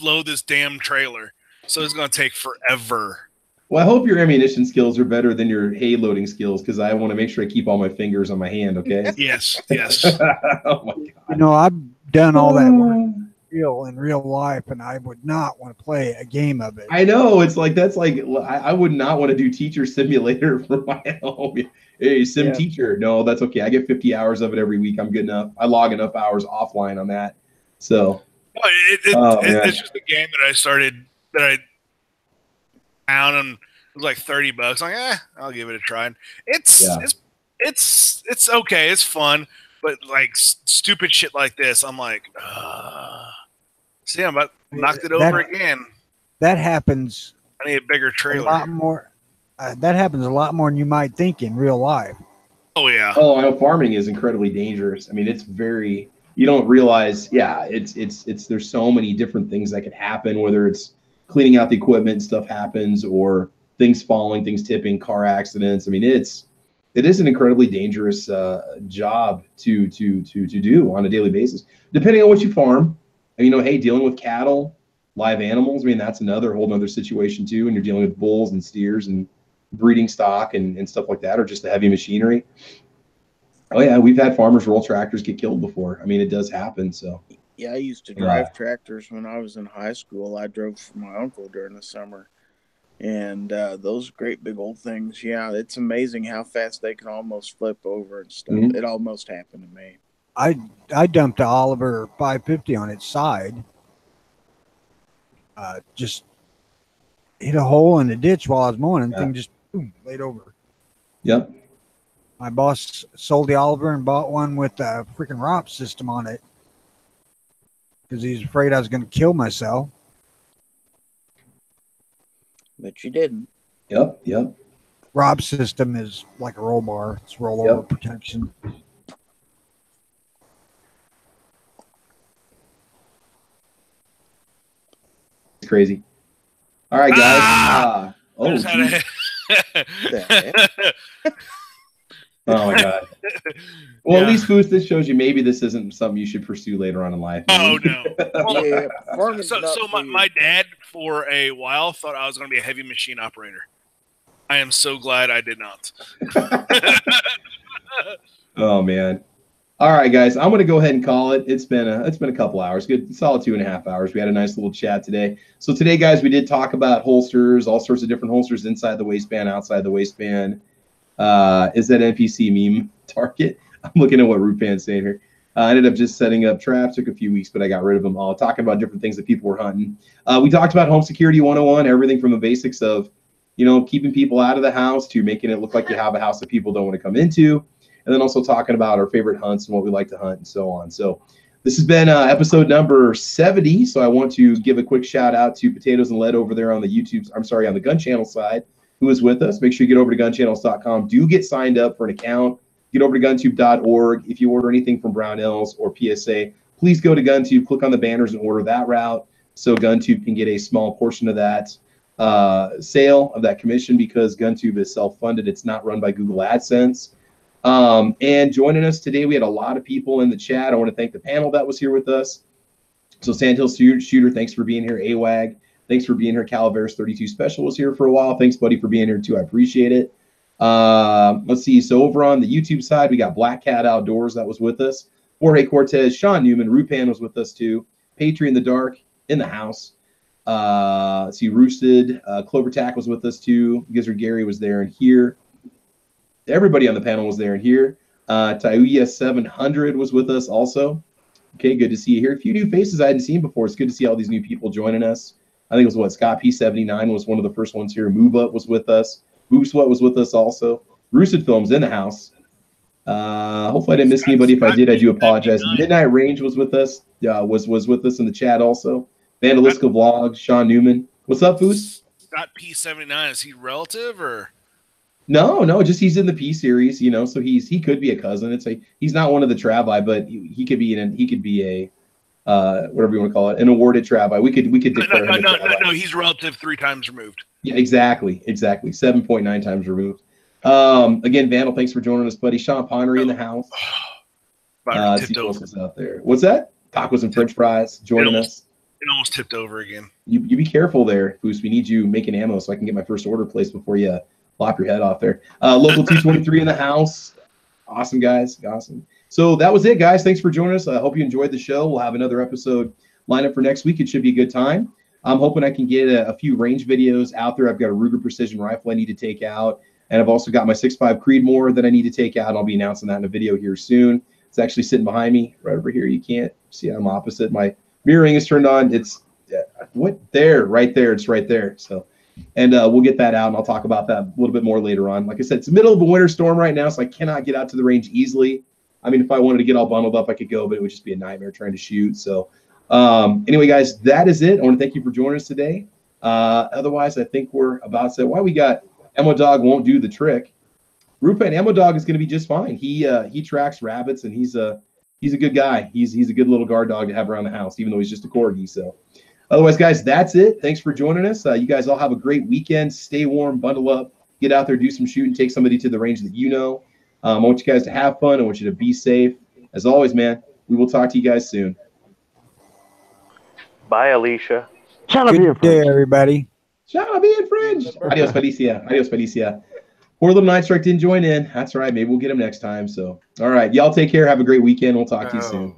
load this damn trailer, so it's gonna take forever. Well, I hope your ammunition skills are better than your hay loading skills because I want to make sure I keep all my fingers on my hand. Okay. Yes, yes. oh my god. You know, I've done all that work oh. Real in real life, and I would not want to play a game of it. I know it's like that's like I, I would not want to do teacher simulator for my home. Hey, sim Yeah. teacher. No, that's okay. I get 50 hours of it every week. I'm good enough. I log enough hours offline on that. So Well, it, it, Oh, it- it's just a game that I started that I found and it was like thirty bucks. I'm like, eh, I'll give it a try. And it's Yeah. it's it's it's okay. It's fun, but like s- stupid shit like this, I'm like, uh, see, I'm about knocked it over That- again. That happens I need a bigger trailer. a lot more. Uh, that happens a lot more than you might think in real life. Oh yeah, Oh, I know farming is incredibly dangerous. I mean, it's very you don't realize, yeah, it's it's it's there's so many different things that could happen, whether it's cleaning out the equipment, stuff happens, or things falling, things tipping, car accidents. I mean, it's it is an incredibly dangerous uh, job to to to to do on a daily basis, depending on what you farm. You know, hey, dealing with cattle, live animals. I mean, that's another whole other situation too. And you're dealing with bulls and steers and breeding stock and, and stuff like that, or just the heavy machinery. Oh yeah, we've had farmers roll tractors get killed before. I mean, it does happen. So Yeah, I used to Yeah. drive tractors when I was in high school. I drove for my uncle during the summer. And uh, those great big old things, yeah, it's amazing how fast they can almost flip over and stuff. Mhm. It almost happened to me. I I dumped a Oliver 550 on its side. Uh, just hit a hole in the ditch while I was mowing, and Yeah. thing just boom, laid over. yep. My boss sold the Oliver and bought one with a freaking ROP system on it because he's afraid I was going to kill myself. But you didn't. Yep. Yep. ROP system is like a roll bar; it's rollover Yep. protection. Crazy. All right, guys. Ah! Uh, oh, just geez. The oh my god. Well, Yeah. at least Foos, this shows you maybe this isn't something you should pursue later on in life. oh no. Well, yeah, so so my, my dad for a while thought I was going to be a heavy machine operator. I am so glad I did not. Oh man. All right, guys. I'm gonna go ahead and call it. It's been a it's been a couple hours. Good, solid two and a half hours. We had a nice little chat today. So today, guys, we did talk about holsters, all sorts of different holsters inside the waistband, outside the waistband. Uh, is that NPC meme target? I'm looking at what Rupan's saying here. Uh, I ended up just setting up traps. Took a few weeks, but I got rid of them all. Talking about different things that people were hunting. Uh, we talked about home security 101, everything from the basics of, you know, keeping people out of the house to making it look like you have a house that people don't want to come into and then also talking about our favorite hunts and what we like to hunt and so on. So this has been uh, episode number 70. So I want to give a quick shout out to Potatoes and Lead over there on the YouTube. I'm sorry, on the Gun Channel side, who is with us. Make sure you get over to gunchannels.com. Do get signed up for an account. Get over to guntube.org. If you order anything from Brownells or PSA, please go to GunTube, click on the banners and order that route so GunTube can get a small portion of that uh, sale of that commission because GunTube is self-funded. It's not run by Google AdSense. Um, and joining us today, we had a lot of people in the chat. I want to thank the panel that was here with us. So Sandhill Shooter, thanks for being here. AWAG, thanks for being here. Calaveras 32 Special was here for a while. Thanks, buddy, for being here too. I appreciate it. Um, let's see. So over on the YouTube side, we got Black Cat Outdoors that was with us. Jorge Cortez, Sean Newman, Rupan was with us too. Patriot in the Dark in the house. Uh, let's see, Roosted, uh, Clover Tack was with us too. Gizzard Gary was there and here. Everybody on the panel was there and here. Uh, Tayuya 700 was with us also. Okay, good to see you here. A few new faces I hadn't seen before. It's good to see all these new people joining us. I think it was what Scott P79 was one of the first ones here. Move Up was with us. Boob Sweat was with us also. Roosted Films in the house. Uh, hopefully I didn't miss anybody. If I did, I do apologize. Midnight Range was with us. Uh, was was with us in the chat also. Vandaliska Vlogs, Sean Newman. What's up, Foos? Scott P seventy nine is he relative or No, no, just he's in the P series, you know, so he's he could be a cousin. It's a he's not one of the Travi, but he, he could be an he could be a uh whatever you want to call it, an awarded Travi. We could we could No, declare no, no, a no, no, He's relative three times removed. Yeah, exactly, exactly. Seven point nine times removed. Um, again, Vandal, thanks for joining us, buddy. Sean Ponnery in the house. Uh, tipped see what over. is out there. What's that? Tacos and French fries joining us. It almost tipped over again. You, you be careful there, Foos. We need you making ammo so I can get my first order placed before you uh, lop your head off there. Uh, local 223 in the house. Awesome, guys. Awesome. So that was it, guys. Thanks for joining us. I hope you enjoyed the show. We'll have another episode lined up for next week. It should be a good time. I'm hoping I can get a, a few range videos out there. I've got a Ruger Precision rifle I need to take out, and I've also got my 6.5 Creedmoor that I need to take out. I'll be announcing that in a video here soon. It's actually sitting behind me right over here. You can't see I'm opposite. My mirroring is turned on. It's what there, right there. It's right there. So, and uh, we'll get that out, and I'll talk about that a little bit more later on. Like I said, it's the middle of a winter storm right now, so I cannot get out to the range easily. I mean, if I wanted to get all bundled up, I could go, but it would just be a nightmare trying to shoot. So, um, anyway, guys, that is it. I want to thank you for joining us today. Uh, otherwise, I think we're about to. Why we got Emma Dog won't do the trick. Rupa and Emo Dog is going to be just fine. He uh, he tracks rabbits, and he's a he's a good guy. He's he's a good little guard dog to have around the house, even though he's just a corgi. So, otherwise, guys, that's it. Thanks for joining us. Uh, you guys all have a great weekend. Stay warm, bundle up, get out there, do some shooting, take somebody to the range that you know. Um, I want you guys to have fun. I want you to be safe. As always, man, we will talk to you guys soon. Bye, Alicia. Good day, everybody. Shout out being fringe. Adios, Felicia. Adios, Felicia. Poor little Night Strike didn't join in. That's all right. Maybe we'll get him next time. So, all right. Y'all take care. Have a great weekend. We'll talk to you soon.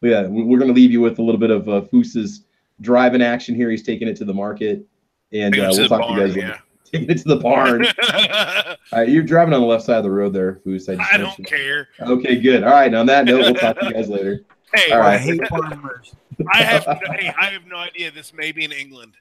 Bye bye. Yeah, we- we're going to leave you with a little bit of uh, Foos's driving action here. He's taking it to the market. And uh, we'll the talk to you guys later. yeah. Taking it to the barn. all right, you're driving on the left side of the road there, Foos. I, just I don't mentioned. care. Okay, good. All right. On that note, we'll talk to you guys later. Hey, All I right. hate farmers. I have no, hey, I have no idea. This may be in England.